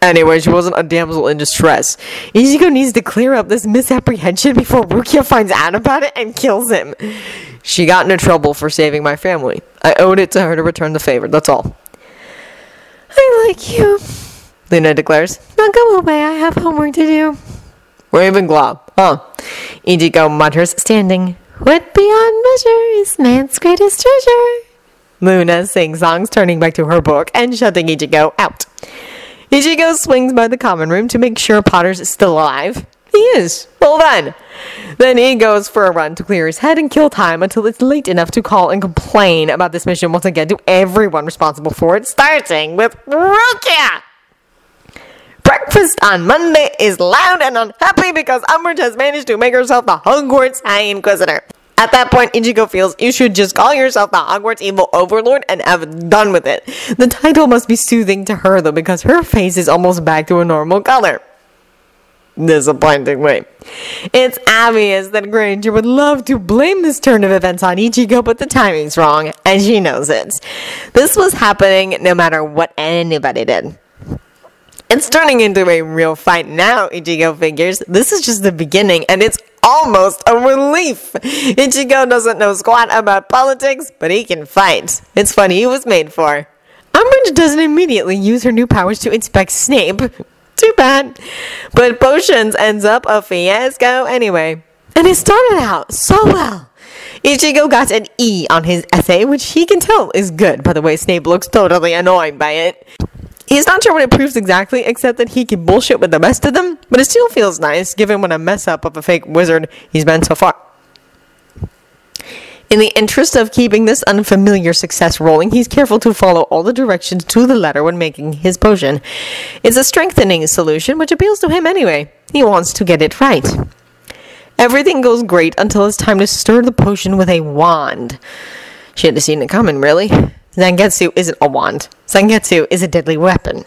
Anyway, she wasn't a damsel in distress. Ichigo needs to clear up this misapprehension before Rukia finds out about it and kills him. She got into trouble for saving my family. I owed it to her to return the favor, that's all. I like you, Luna declares. Now go away, I have homework to do. Ravenclaw, huh? Ichigo mutters, standing. What beyond measure is man's greatest treasure? Luna sings songs, turning back to her book and shutting Ichigo out. Ichigo swings by the common room to make sure Potter's still alive. He is. Well then. Then he goes for a run to clear his head and kill time until it's late enough to call and complain about this mission once again to everyone responsible for it, starting with Rukia! Breakfast on Monday is loud and unhappy because Umbridge has managed to make herself the Hogwarts High Inquisitor. At that point, Ichigo feels you should just call yourself the Hogwarts Evil Overlord and have done with it. The title must be soothing to her though because her face is almost back to a normal color. Disappointingly. It's obvious that Granger would love to blame this turn of events on Ichigo, but the timing's wrong, and she knows it. This was happening no matter what anybody did. It's turning into a real fight now, Ichigo figures. This is just the beginning, and it's almost a relief. Ichigo doesn't know squat about politics, but he can fight. It's funny he was made for. Umbridge doesn't immediately use her new powers to inspect Snape. Too bad. But potions ends up a fiasco anyway. And it started out so well. Ichigo got an E on his essay, which he can tell is good. By the way, Snape looks totally annoyed by it. He's not sure what it proves exactly, except that he can bullshit with the best of them, but it still feels nice given what a mess up of a fake wizard he's been so far. In the interest of keeping this unfamiliar success rolling, he's careful to follow all the directions to the letter when making his potion. It's a strengthening solution, which appeals to him anyway. He wants to get it right. Everything goes great until it's time to stir the potion with a wand. She had to seen it coming, really. Zangetsu isn't a wand. Zangetsu is a deadly weapon.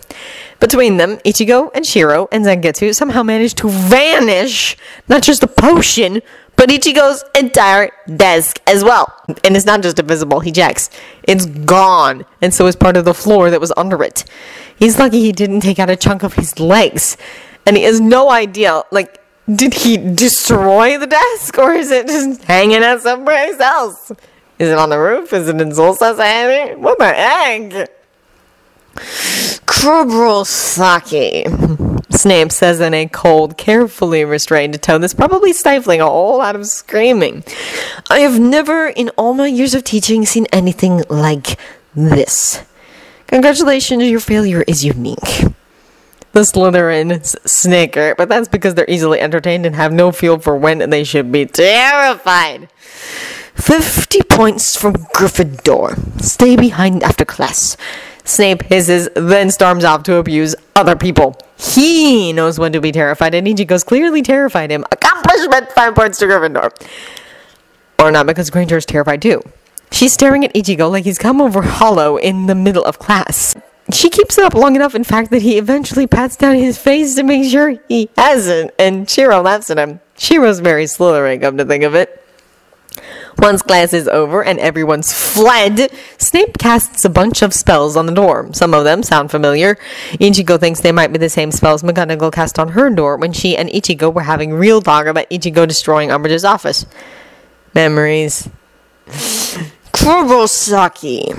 Between them, Ichigo and Shiro and Zangetsu somehow managed to vanish not just the potion, but Ichigo's entire desk as well. And it's not just invisible, he checks. It's gone, and so is part of the floor that was under it. He's lucky he didn't take out a chunk of his legs. And he has no idea, like, did he destroy the desk or is it just hanging out someplace else? Is it on the roof? Is it in Soul Society? What the heck? Saki. Snape says in a cold, carefully restrained tone that's probably stifling a whole lot of screaming. I have never, in all my years of teaching, seen anything like this. Congratulations, your failure is unique. The Slytherins snicker, but that's because they're easily entertained and have no feel for when they should be terrified. 50 points from Gryffindor. Stay behind after class. Snape hisses, then storms off to abuse other people. He knows when to be terrified, and Ichigo's clearly terrified him. Accomplishment, 5 points to Gryffindor. Or not, because Granger is terrified too. She's staring at Ichigo like he's come over hollow in the middle of class. She keeps it up long enough, in fact, that he eventually pats down his face to make sure he hasn't, and Shiro laughs at him. Shiro's very Slytherin, come to think of it. Once class is over and everyone's fled, Snape casts a bunch of spells on the door. Some of them sound familiar. Ichigo thinks they might be the same spells McGonagall cast on her door when she and Ichigo were having real talk about Ichigo destroying Umbridge's office. Memories. Kurosaki.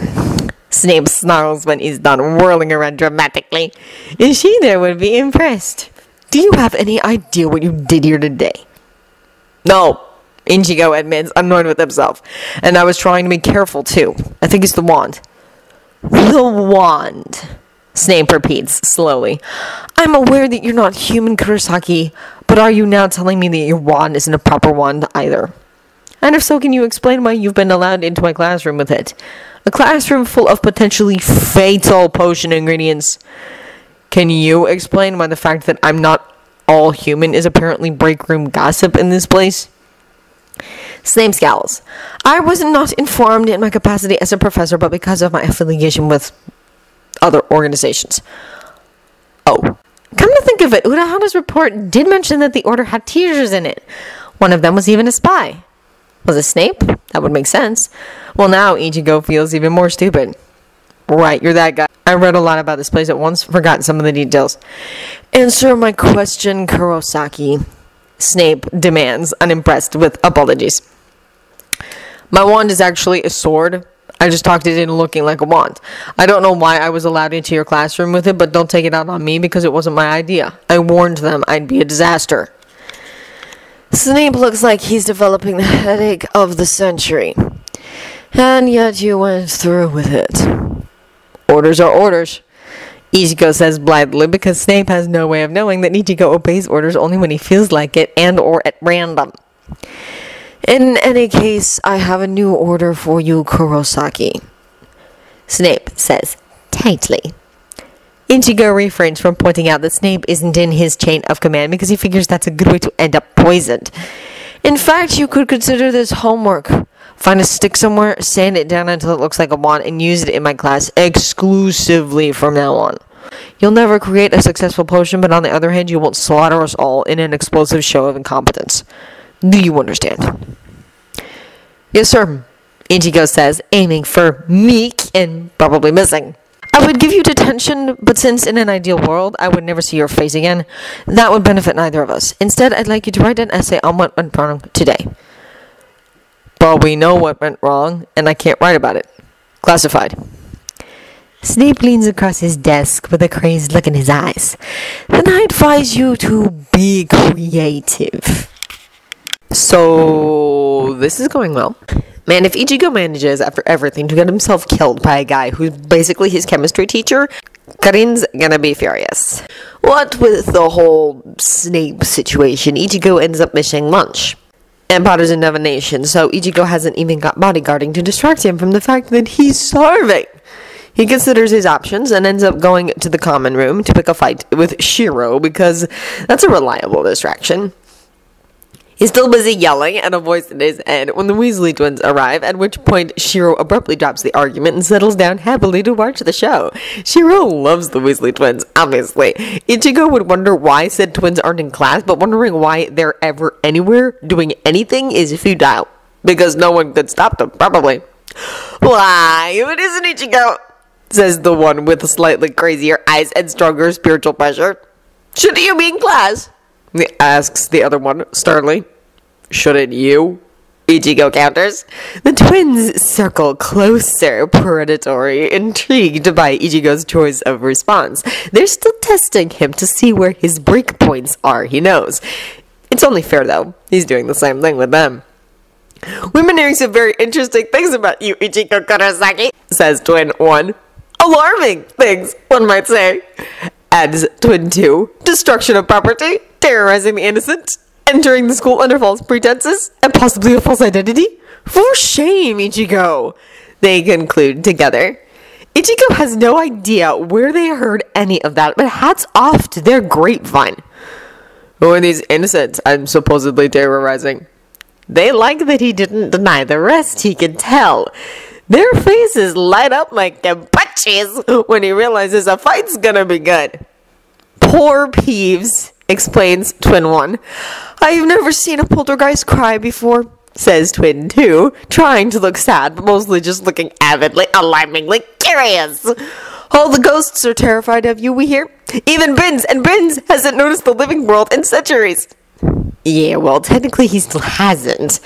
Snape snarls when he's done whirling around dramatically. There would be impressed. Do you have any idea what you did here today? No, Ichigo admits, annoyed with himself. And I was trying to be careful too. I think it's the wand. The wand. Snape repeats slowly. I'm aware that you're not human, Kurosaki, but are you now telling me that your wand isn't a proper wand either? And if so, can you explain why you've been allowed into my classroom with it? A classroom full of potentially fatal potion ingredients. Can you explain why the fact that I'm not all human is apparently break room gossip in this place? Snape scowls. I was not informed in my capacity as a professor, but because of my affiliation with other organizations. Oh. Come to think of it, Urahara's report did mention that the Order had teachers in it. One of them was even a spy. Was it Snape? That would make sense. Well, now Ichigo feels even more stupid. Right, you're that guy. I read a lot about this place at once, forgotten some of the details. Answer my question, Kurosaki. Snape demands, unimpressed with apologies. My wand is actually a sword. I just talked it into looking like a wand. I don't know why I was allowed into your classroom with it, but don't take it out on me because it wasn't my idea. I warned them I'd be a disaster. Snape looks like he's developing the headache of the century. And yet you went through with it. Orders are orders. Ichigo says blithely because Snape has no way of knowing that Ichigo obeys orders only when he feels like it and or at random. In any case, I have a new order for you, Kurosaki. Snape says tightly. Ichigo refrains from pointing out that Snape isn't in his chain of command because he figures that's a good way to end up poisoned. In fact, you could consider this homework. Find a stick somewhere, sand it down until it looks like a wand, and use it in my class exclusively from now on. You'll never create a successful potion, but on the other hand, you won't slaughter us all in an explosive show of incompetence. Do you understand? Yes, sir, Ichigo says, aiming for meek and probably missing. I would give you detention, but since in an ideal world I would never see your face again, that would benefit neither of us. Instead, I'd like you to write an essay on what went wrong today. But we know what went wrong, and I can't write about it. Classified. Snape leans across his desk with a crazed look in his eyes. Then I advise you to be creative. So, this is going well. Man, if Ichigo manages, after everything, to get himself killed by a guy who's basically his chemistry teacher, Karin's gonna be furious. What with the whole Snape situation, Ichigo ends up missing lunch. And Potter's in divination, so Ichigo hasn't even got bodyguarding to distract him from the fact that he's starving. He considers his options and ends up going to the common room to pick a fight with Shiro because that's a reliable distraction. He's still busy yelling at a voice in his head when the Weasley twins arrive, at which point Shiro abruptly drops the argument and settles down happily to watch the show. Shiro loves the Weasley twins, obviously. Ichigo would wonder why said twins aren't in class, but wondering why they're ever anywhere doing anything is futile. Because no one could stop them, probably. Why, it isn't Ichigo, says the one with slightly crazier eyes and stronger spiritual pressure. Shouldn't you be in class? Asks the other one sternly. Shouldn't you? Ichigo counters. The twins circle closer, predatory, intrigued by Ichigo's choice of response. They're still testing him to see where his break points are, he knows. It's only fair, though. He's doing the same thing with them. We've been hearing some very interesting things about you, Ichigo Kurosaki, says Twin 1. Alarming things, one might say. Adds Twin 2. Destruction of property, terrorizing the innocent, entering the school under false pretenses, and possibly a false identity. For shame, Ichigo, they conclude together. Ichigo has no idea where they heard any of that, but hats off to their grapevine. Who are these innocents I'm supposedly terrorizing? They like that he didn't deny the rest, he can tell. Their faces light up like Kenpachis when he realizes a fight's gonna be good. Poor Peeves, explains Twin 1. I've never seen a poltergeist cry before, says Twin 2, trying to look sad, but mostly just looking avidly, alarmingly curious. All the ghosts are terrified of you, we hear. Even Binns, and Binns hasn't noticed the living world in centuries. Yeah, well, technically he still hasn't.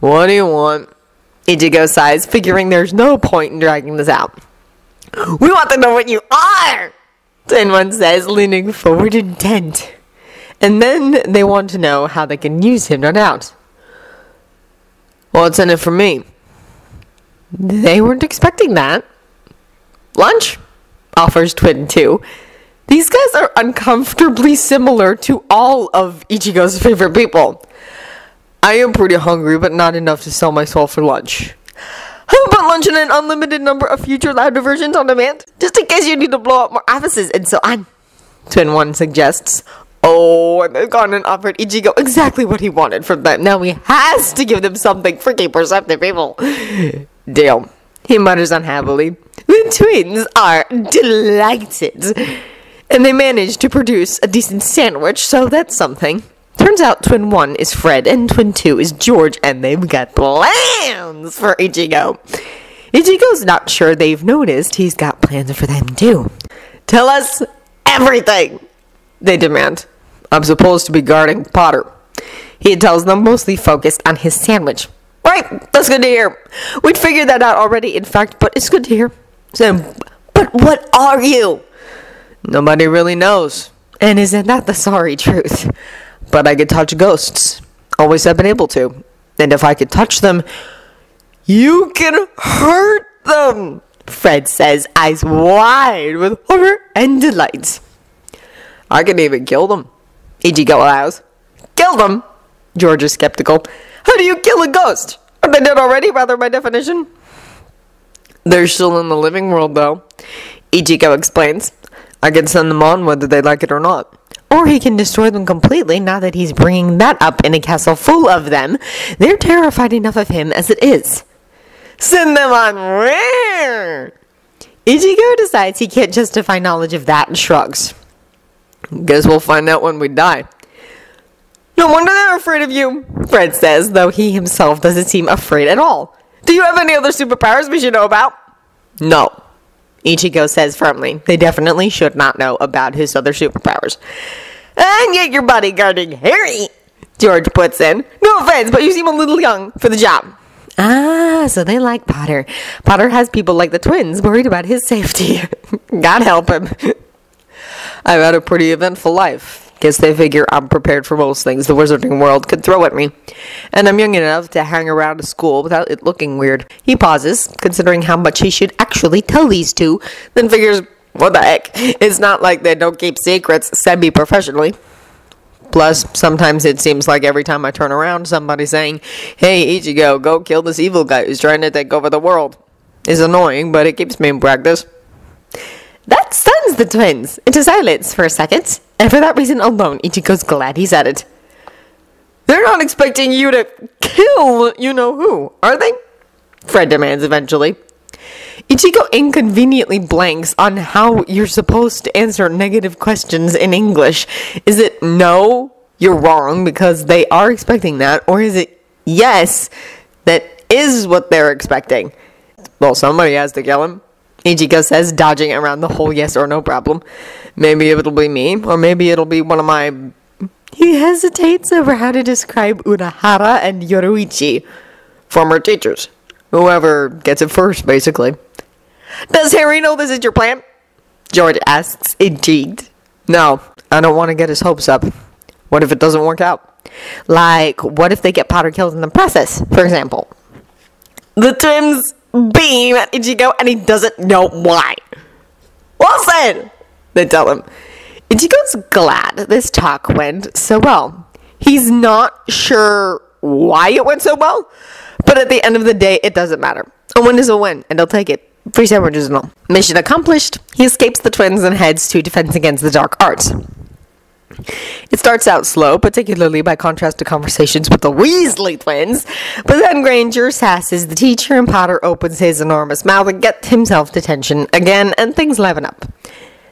What do you want? Ichigo sighs, figuring there's no point in dragging this out. We want to know what you are! Twin One says, leaning forward intent. And then they want to know how they can use him, no doubt. What's in it for me? They weren't expecting that. Lunch? Offers Twin 2. These guys are uncomfortably similar to all of Ichigo's favorite people. I am pretty hungry, but not enough to sell my soul for lunch. How about lunch and an unlimited number of future live diversions on demand? Just in case you need to blow up more offices and so on. Twin 1 suggests. Oh, and they've gone and offered Ichigo exactly what he wanted from them. Now he has to give them something freaking perceptive people. Damn. He mutters unhappily. The twins are delighted. And they manage to produce a decent sandwich, so that's something. Turns out twin 1 is Fred and twin 2 is George, and they've got plans for Ichigo. Ichigo's not sure they've noticed he's got plans for them too. Tell us everything, they demand. I'm supposed to be guarding Potter. He tells them, mostly focused on his sandwich. Right, that's good to hear. We'd figured that out already, in fact, but it's good to hear. So, but what are you? Nobody really knows. And isn't that the sorry truth? But I could touch ghosts. Always have been able to. And if I could touch them, you can hurt them, Fred says, eyes wide with horror and delight. I can even kill them, Ichigo allows. Kill them? George is skeptical. How do you kill a ghost? Aren't they dead already, rather by definition? They're still in the living world, though. Ichigo explains. I can send them on whether they like it or not. Or he can destroy them completely now that he's bringing that up in a castle full of them. They're terrified enough of him as it is. Send them on where? Ichigo decides he can't justify knowledge of that and shrugs. Guess we'll find out when we die. No wonder they're afraid of you, Fred says, though he himself doesn't seem afraid at all. Do you have any other superpowers we should know about? No. Ichigo says firmly. They definitely should not know about his other superpowers. And yet you're bodyguarding Harry, George puts in. No offense, but you seem a little young for the job. Ah, so they like Potter. Potter has people like the twins worried about his safety. God help him. I've had a pretty eventful life. Guess they figure I'm prepared for most things the wizarding world could throw at me. And I'm young enough to hang around a school without it looking weird. He pauses, considering how much he should actually tell these two, then figures, what the heck? It's not like they don't keep secrets semi professionally. Plus, sometimes it seems like every time I turn around, somebody's saying, Hey, Ichigo, go kill this evil guy who's trying to take over the world. It's annoying, but it keeps me in practice. That stuns the twins into silence for a second, and for that reason alone, Ichigo's glad he's at it. They're not expecting you to kill you know who, are they? Fred demands eventually. Ichigo inconveniently blanks on how you're supposed to answer negative questions in English. Is it no, you're wrong because they are expecting that, or is it yes, that is what they're expecting? Well, somebody has to kill him. Ichigo says, dodging around the whole yes or no problem. Maybe it'll be me, or maybe it'll be one of my He hesitates over how to describe Urahara and Yoruichi. Former teachers. Whoever gets it first, basically. Does Harry know this is your plan? George asks, intrigued. No, I don't want to get his hopes up. What if it doesn't work out? Like, what if they get Potter killed in the process, for example? The twins beam at Ichigo and he doesn't know why. Said, they tell him. Ichigo's glad this talk went so well. He's not sure why it went so well, but at the end of the day, it doesn't matter. A win is a win, and he'll take it. Free sandwiches and all. Mission accomplished. He escapes the twins and heads to Defense Against the Dark Arts. It starts out slow, particularly by contrast to conversations with the Weasley twins, but then Granger sasses the teacher and Potter opens his enormous mouth and gets himself detention again, and things liven up.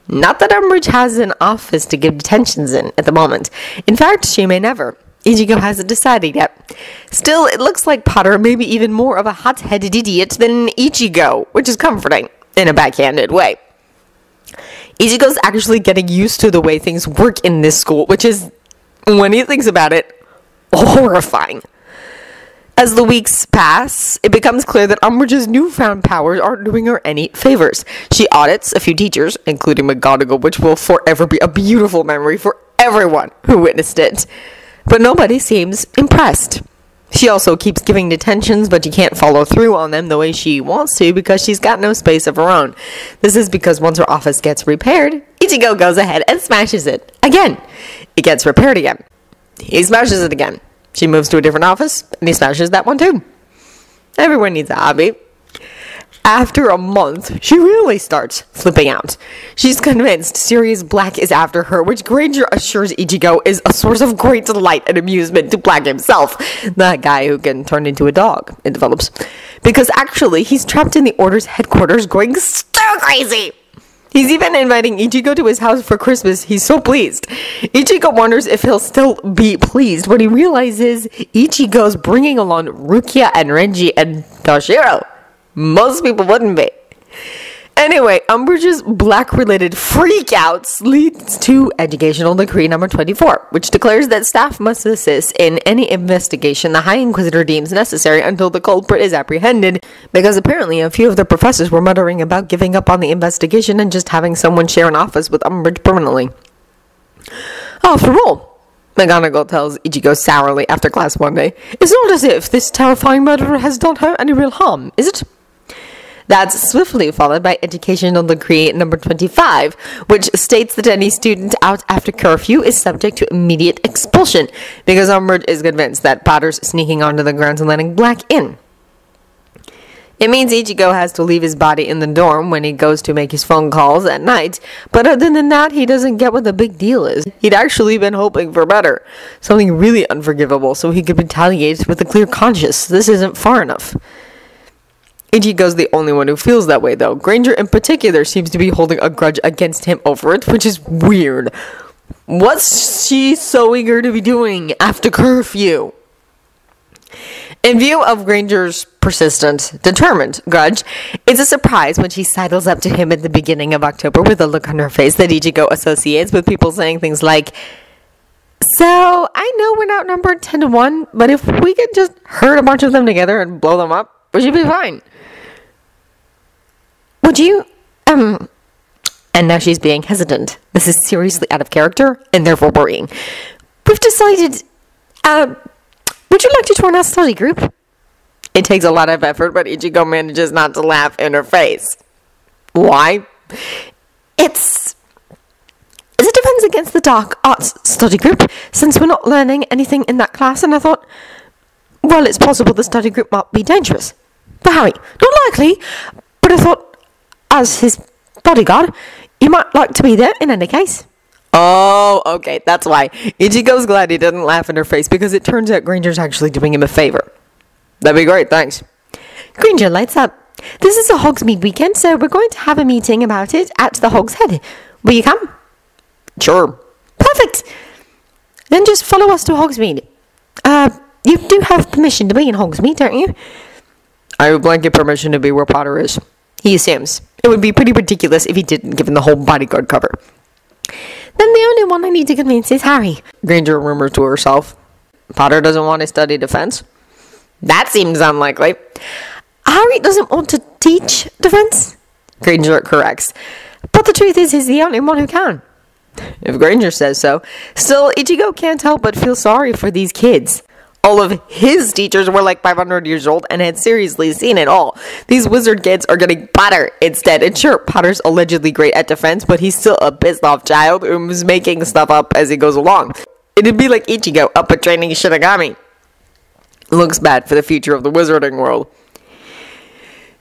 Not that Umbridge has an office to give detentions in at the moment. In fact, she may never. Ichigo hasn't decided yet. Still, it looks like Potter may be even more of a hot-headed idiot than Ichigo, which is comforting, in a backhanded way. Ichigo's actually getting used to the way things work in this school, which is, when he thinks about it, horrifying. As the weeks pass, it becomes clear that Umbridge's newfound powers aren't doing her any favors. She audits a few teachers, including McGonagall, which will forever be a beautiful memory for everyone who witnessed it. But nobody seems impressed. She also keeps giving detentions, but she can't follow through on them the way she wants to because she's got no space of her own. This is because once her office gets repaired, Ichigo goes ahead and smashes it. Again. It gets repaired again. He smashes it again. She moves to a different office, and he smashes that one too. Everyone needs a hobby. After a month, she really starts flipping out. She's convinced Sirius Black is after her, which Granger assures Ichigo is a source of great delight and amusement to Black himself, that guy who can turn into a dog, it develops. Because actually, he's trapped in the Order's headquarters going stir crazy. He's even inviting Ichigo to his house for Christmas. He's so pleased. Ichigo wonders if he'll still be pleased when he realizes Ichigo's bringing along Rukia and Renji and Toshiro. Most people wouldn't be. Anyway, Umbridge's black-related freakouts leads to Educational Decree number 24, which declares that staff must assist in any investigation the High Inquisitor deems necessary until the culprit is apprehended, because apparently a few of the professors were muttering about giving up on the investigation and just having someone share an office with Umbridge permanently. After all, McGonagall tells Ichigo sourly after class one day, it's not as if this terrifying murderer has done her any real harm, is it? That's swiftly followed by Educational Decree number 25, which states that any student out after curfew is subject to immediate expulsion because Umbridge is convinced that Potter's sneaking onto the grounds and letting Black in. It means Ichigo has to leave his body in the dorm when he goes to make his phone calls at night, but other than that, he doesn't get what the big deal is. He'd actually been hoping for better, something really unforgivable, so he could retaliate with a clear conscience. This isn't far enough. Ichigo's the only one who feels that way, though. Granger, in particular, seems to be holding a grudge against him over it, which is weird. What's she so eager to be doing after curfew? In view of Granger's persistent, determined grudge, it's a surprise when she sidles up to him at the beginning of October with a look on her face that Ichigo associates with people saying things like, So, I know we're outnumbered 10 to 1, but if we could just herd a bunch of them together and blow them up, we you be fine. Would you, um, and now she's being hesitant. This is seriously out of character and therefore worrying. We've decided, uh, would you like to join our study group? It takes a lot of effort, but Ichigo manages not to laugh in her face. Why? It's. It's a defense against the dark arts study group, since we're not learning anything in that class, and I thought, well, it's possible the study group might be dangerous. For Harry, not likely, but I thought, as his bodyguard, you might like to be there in any case. Oh, okay, that's why. Ichigo's glad he didn't laugh in her face because it turns out Granger's actually doing him a favor. That'd be great, thanks. Granger lights up. This is a Hogsmeade weekend, so we're going to have a meeting about it at the Hog's Head. Will you come? Sure. Perfect. Then just follow us to Hogsmeade. Uh, you do have permission to be in Hogsmeade, don't you? I would blanket permission to be where Potter is. He assumes. It would be pretty ridiculous if he didn't, given the whole bodyguard cover. Then the only one I need to convince is Harry. Granger murmurs to herself. Potter doesn't want to study defense. That seems unlikely. Harry doesn't want to teach defense, Granger corrects. but the truth is, he's the only one who can. If Granger says so. Still, Ichigo can't help but feel sorry for these kids. All of his teachers were like 500 years old and had seriously seen it all. These wizard kids are getting Potter instead. And sure, Potter's allegedly great at defense, but he's still a pissed off child who's making stuff up as he goes along. It'd be like Ichigo up at training Shinigami. Looks bad for the future of the wizarding world.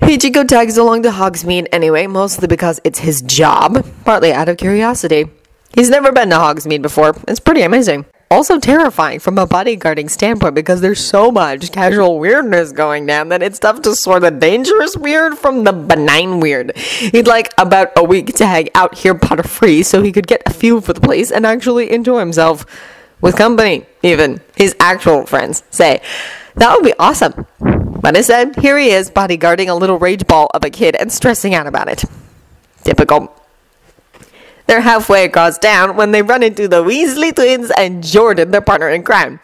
Ichigo tags along to Hogsmeade anyway, mostly because it's his job, partly out of curiosity. He's never been to Hogsmeade before. It's pretty amazing. Also terrifying from a bodyguarding standpoint because there's so much casual weirdness going down that it's tough to sort the dangerous weird from the benign weird. He'd like about a week to hang out here Potter free so he could get a feel for the place and actually enjoy himself with company, even his actual friends say. That would be awesome. But instead, here he is bodyguarding a little rage ball of a kid and stressing out about it. Typical. They're halfway across town when they run into the Weasley twins and Jordan, their partner in crime.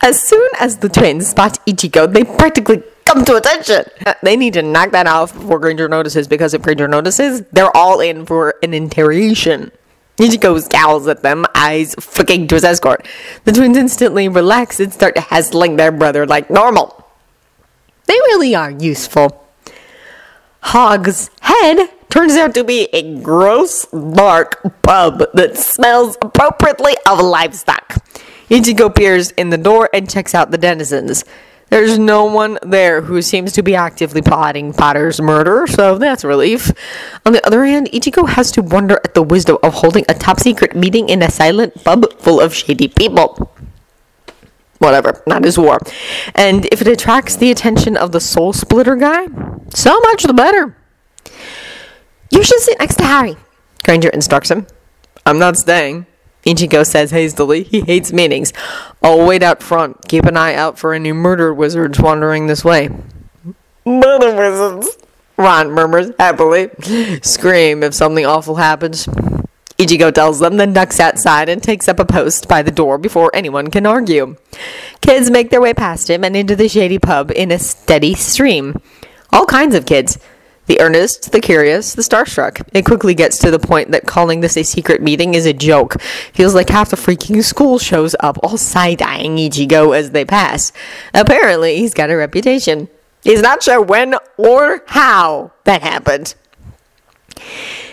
As soon as the twins spot Ichigo, they practically come to attention. Uh, They need to knock that off before Granger notices because if Granger notices, they're all in for an interrogation. Ichigo scowls at them, eyes flicking to his escort. The twins instantly relax and start to hassling their brother like normal. They really are useful. Hog's head turns out to be a gross, dark pub that smells appropriately of livestock. Ichigo peers in the door and checks out the denizens. There's no one there who seems to be actively plotting Potter's murder, so that's relief. On the other hand, Ichigo has to wonder at the wisdom of holding a top secret meeting in a silent pub full of shady people whatever, not his war. And if it attracts the attention of the soul splitter guy, so much the better. You should sit next to Harry. Granger instructs him. I'm not staying. Ichigo says hastily. He hates meetings. I'll wait out front. Keep an eye out for any murder wizards wandering this way. Murder wizards! Ron murmurs happily. Scream if something awful happens. Ichigo tells them, then ducks outside and takes up a post by the door before anyone can argue. Kids make their way past him and into the shady pub in a steady stream. All kinds of kids. The earnest, the curious, the starstruck. It quickly gets to the point that calling this a secret meeting is a joke. Feels like half the freaking school shows up, all side-eyeing Ichigo as they pass. Apparently, he's got a reputation. He's not sure when or how that happened.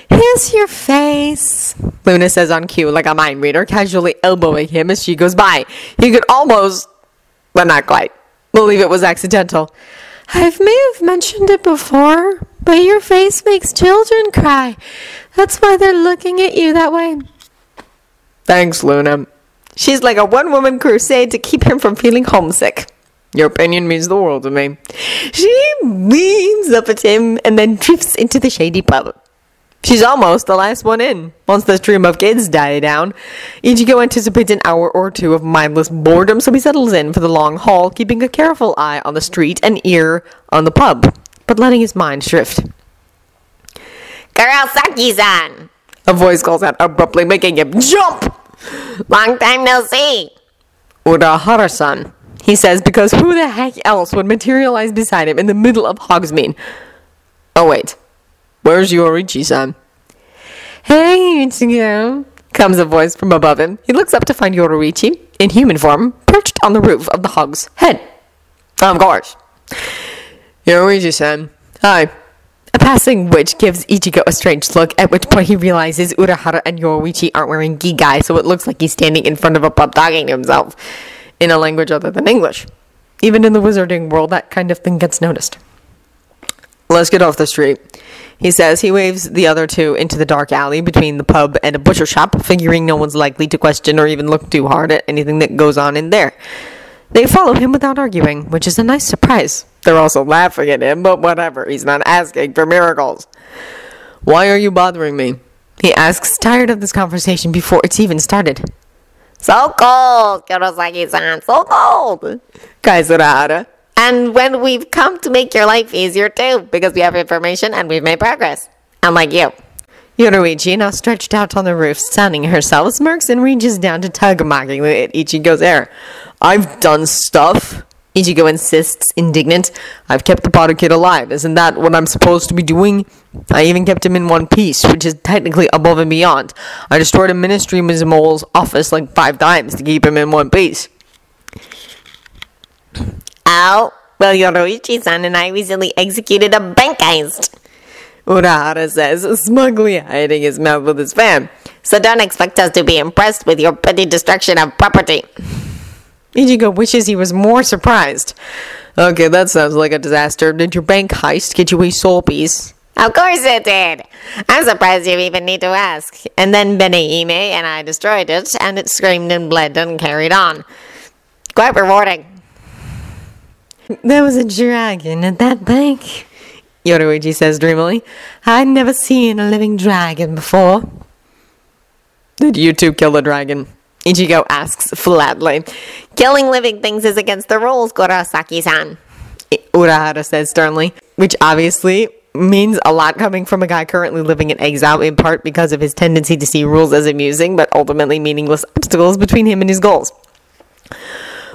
Here's your face, Luna says on cue like a mind reader, casually elbowing him as she goes by. He could almost, but not quite, believe it was accidental. I may have mentioned it before, but your face makes children cry. That's why they're looking at you that way. Thanks, Luna. She's like a one woman crusade to keep him from feeling homesick. Your opinion means the world to me. She beams up at him and then drifts into the shady pub. She's almost the last one in. Once the stream of kids die down, Ichigo anticipates an hour or two of mindless boredom, so he settles in for the long haul, keeping a careful eye on the street and ear on the pub, but letting his mind drift. Kurosaki-san! A voice calls out abruptly, making him jump! Long time no see! Urahara-san, he says, because who the heck else would materialize beside him in the middle of Hogsmeade? Oh wait, where's Yoruichi-san? Hey, Ichigo, comes a voice from above him. He looks up to find Yoruichi, in human form, perched on the roof of the Hog's head. Of course. Yoruichi-san, hi. A passing witch gives Ichigo a strange look, at which point he realizes Urahara and Yoruichi aren't wearing gigai, so it looks like he's standing in front of a pub talking to himself in a language other than English. Even in the wizarding world, that kind of thing gets noticed. Let's get off the street. He says he waves the other two into the dark alley between the pub and a butcher shop, figuring no one's likely to question or even look too hard at anything that goes on in there. They follow him without arguing, which is a nice surprise. They're also laughing at him, but whatever, he's not asking for miracles. Why are you bothering me? He asks, tired of this conversation before it's even started. So cold, Kurosaki-san, so cold! Urahara. And when we've come to make your life easier too, because we have information and we've made progress. Unlike you. Yoruichi, now stretched out on the roof, sunning herself, smirks and reaches down to tug mockingly at Ichigo's hair. I've done stuff. Ichigo insists, indignant. I've kept the Potter kid alive. Isn't that what I'm supposed to be doing? I even kept him in one piece, which is technically above and beyond. I destroyed a Ministry Mole's office like five times to keep him in one piece. Oh, well, Yoruichi-san and I recently executed a bank heist. Urahara says, smugly hiding his mouth with his fan. So don't expect us to be impressed with your petty destruction of property. Ichigo wishes he was more surprised. Okay, that sounds like a disaster. Did your bank heist get you a soul piece? Of course it did. I'm surprised you even need to ask. And then Benihime and I destroyed it, and it screamed and bled and carried on. Quite rewarding. There was a dragon at that bank. Yoruichi says dreamily. I'd never seen a living dragon before. Did you two kill the dragon? Ichigo asks flatly. Killing living things is against the rules, Kurosaki-san. Urahara says sternly, which obviously means a lot coming from a guy currently living in exile, in part because of his tendency to see rules as amusing, but ultimately meaningless obstacles between him and his goals.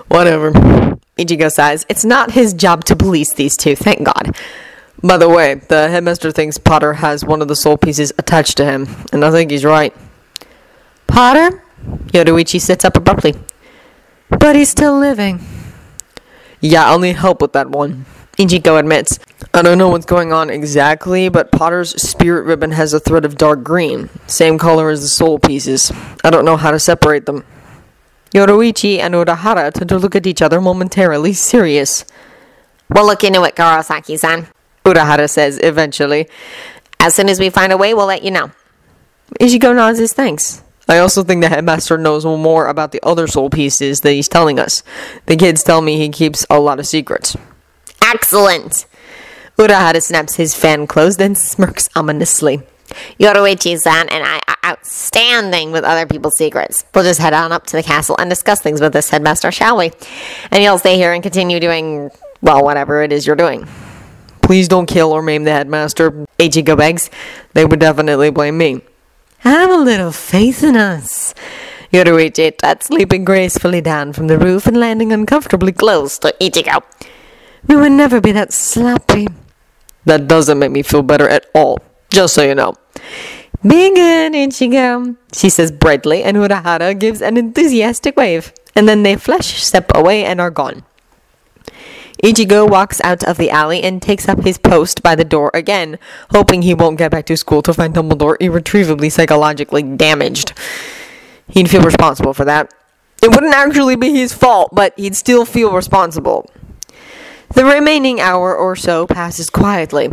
Whatever. Ichigo sighs. It's not his job to police these two, thank God. By the way, the headmaster thinks Potter has one of the soul pieces attached to him, and I think he's right. Potter? Yoruichi sits up abruptly. But he's still living. Yeah, I'll need help with that one. Ichigo admits. I don't know what's going on exactly, but Potter's spirit ribbon has a thread of dark green, same color as the soul pieces. I don't know how to separate them. Yoruichi and Urahara turn to look at each other momentarily serious. We'll look into it, Kurosaki-san. Urahara says eventually. As soon as we find a way, we'll let you know. Ichigo nods his thanks. I also think the headmaster knows more about the other soul pieces that he's telling us. The kids tell me he keeps a lot of secrets. Excellent. Urahara snaps his fan closed and smirks ominously. Yoruichi-san and I outstanding with other people's secrets. We'll just head on up to the castle and discuss things with this headmaster, shall we? And you'll stay here and continue doing, well, whatever it is you're doing. Please don't kill or maim the headmaster, Ichigo begs. They would definitely blame me. Have a little faith in us. Yoruichi tucks leaping gracefully down from the roof and landing uncomfortably close to Ichigo. We would never be that sloppy. That doesn't make me feel better at all, just so you know. Be good, Ichigo, she says brightly, and Urahara gives an enthusiastic wave, and then they flash step away and are gone. Ichigo walks out of the alley and takes up his post by the door again, hoping he won't get back to school to find Dumbledore irretrievably psychologically damaged. He'd feel responsible for that. It wouldn't actually be his fault, but he'd still feel responsible. The remaining hour or so passes quietly.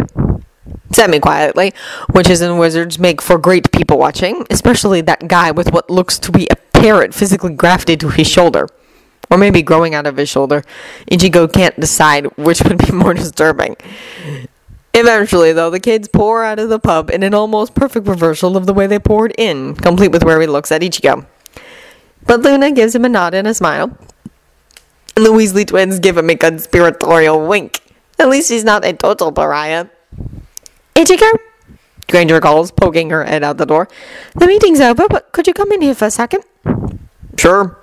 Semi quietly, witches and wizards make for great people watching, especially that guy with what looks to be a parrot physically grafted to his shoulder. Or maybe growing out of his shoulder. Ichigo can't decide which would be more disturbing. Eventually, though, the kids pour out of the pub in an almost perfect reversal of the way they poured in, complete with where he looks at Ichigo. But Luna gives him a nod and a smile, and the Weasley twins give him a conspiratorial wink. At least he's not a total pariah. Ichigo? Granger calls, poking her head out the door. The meeting's over, but could you come in here for a second? Sure.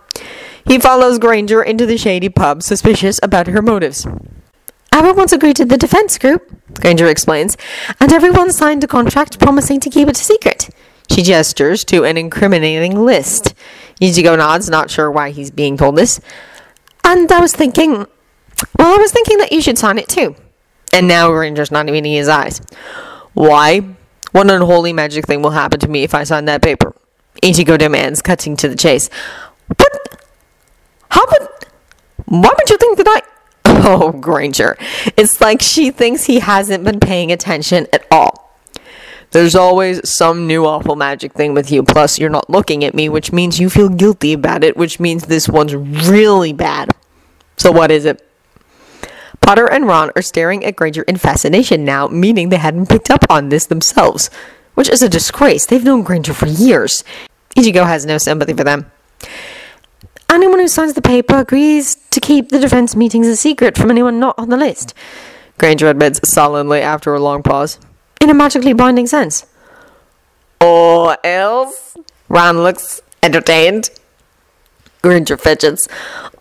He follows Granger into the shady pub, suspicious about her motives. Everyone's agreed to the defense group, Granger explains, and everyone signed a contract promising to keep it a secret. She gestures to an incriminating list. Ichigo nods, not sure why he's being told this. And I was thinking, well, I was thinking that you should sign it too. And now Granger's not even in his eyes. Why? What unholy magic thing will happen to me if I sign that paper? Ichigo demands, cutting to the chase. But how would why would you think that I Oh, Granger. It's like she thinks he hasn't been paying attention at all. There's always some new awful magic thing with you. Plus, you're not looking at me, which means you feel guilty about it, which means this one's really bad. So, what is it? Potter and Ron are staring at Granger in fascination now, meaning they hadn't picked up on this themselves, which is a disgrace. They've known Granger for years. Ichigo has no sympathy for them. Anyone who signs the paper agrees to keep the defense meetings a secret from anyone not on the list. Granger admits sullenly after a long pause. In a magically binding sense. Or else? Ron looks entertained. Granger fidgets.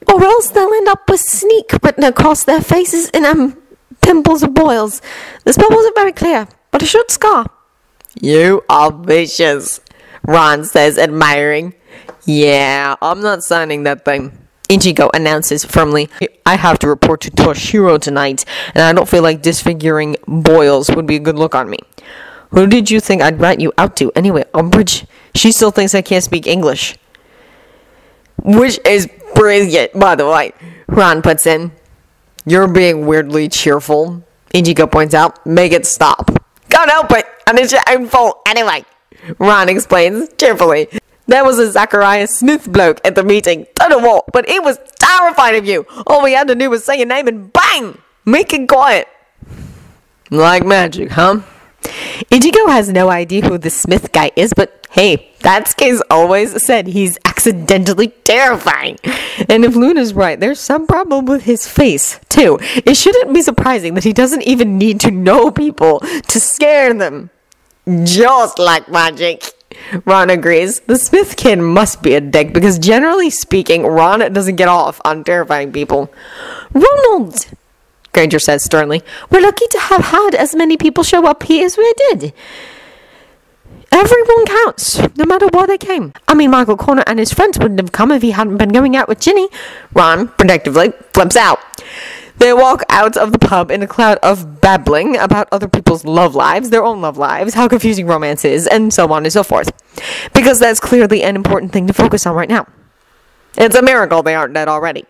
Or else they'll end up with sneak written across their faces in um pimples or boils. The spell wasn't very clear, but it should scar. You are vicious, Ron says, admiring. Yeah, I'm not signing that thing. Ichigo announces firmly, I have to report to Toshiro tonight, and I don't feel like disfiguring boils would be a good look on me. Who did you think I'd rat you out to anyway, Umbridge? She still thinks I can't speak English. Which is brilliant, by the way, Ron puts in. You're being weirdly cheerful, Ichigo points out. Make it stop. Can't help it, and it's your own fault anyway, Ron explains cheerfully. There was a Zachariah Smith bloke at the meeting. Don't know what, but he was terrified of you. All we had to do was say your name and bang! Make it quiet. Like magic, huh? Ichigo has no idea who the Smith guy is, but hey, Tatsuki's always said he's accidentally terrifying. And if Luna's right, there's some problem with his face, too. It shouldn't be surprising that he doesn't even need to know people to scare them. Just like magic. Ron agrees. The Smith kid must be a dick because generally speaking, Ron doesn't get off on terrifying people. Ronald! Granger says sternly. We're lucky to have had as many people show up here as we did. Everyone counts, no matter where they came. I mean, Michael Corner and his friends wouldn't have come if he hadn't been going out with Ginny. Ron, protectively, flips out. They walk out of the pub in a cloud of babbling about other people's love lives, their own love lives, how confusing romance is, and so on and so forth. Because that's clearly an important thing to focus on right now. It's a miracle they aren't dead already.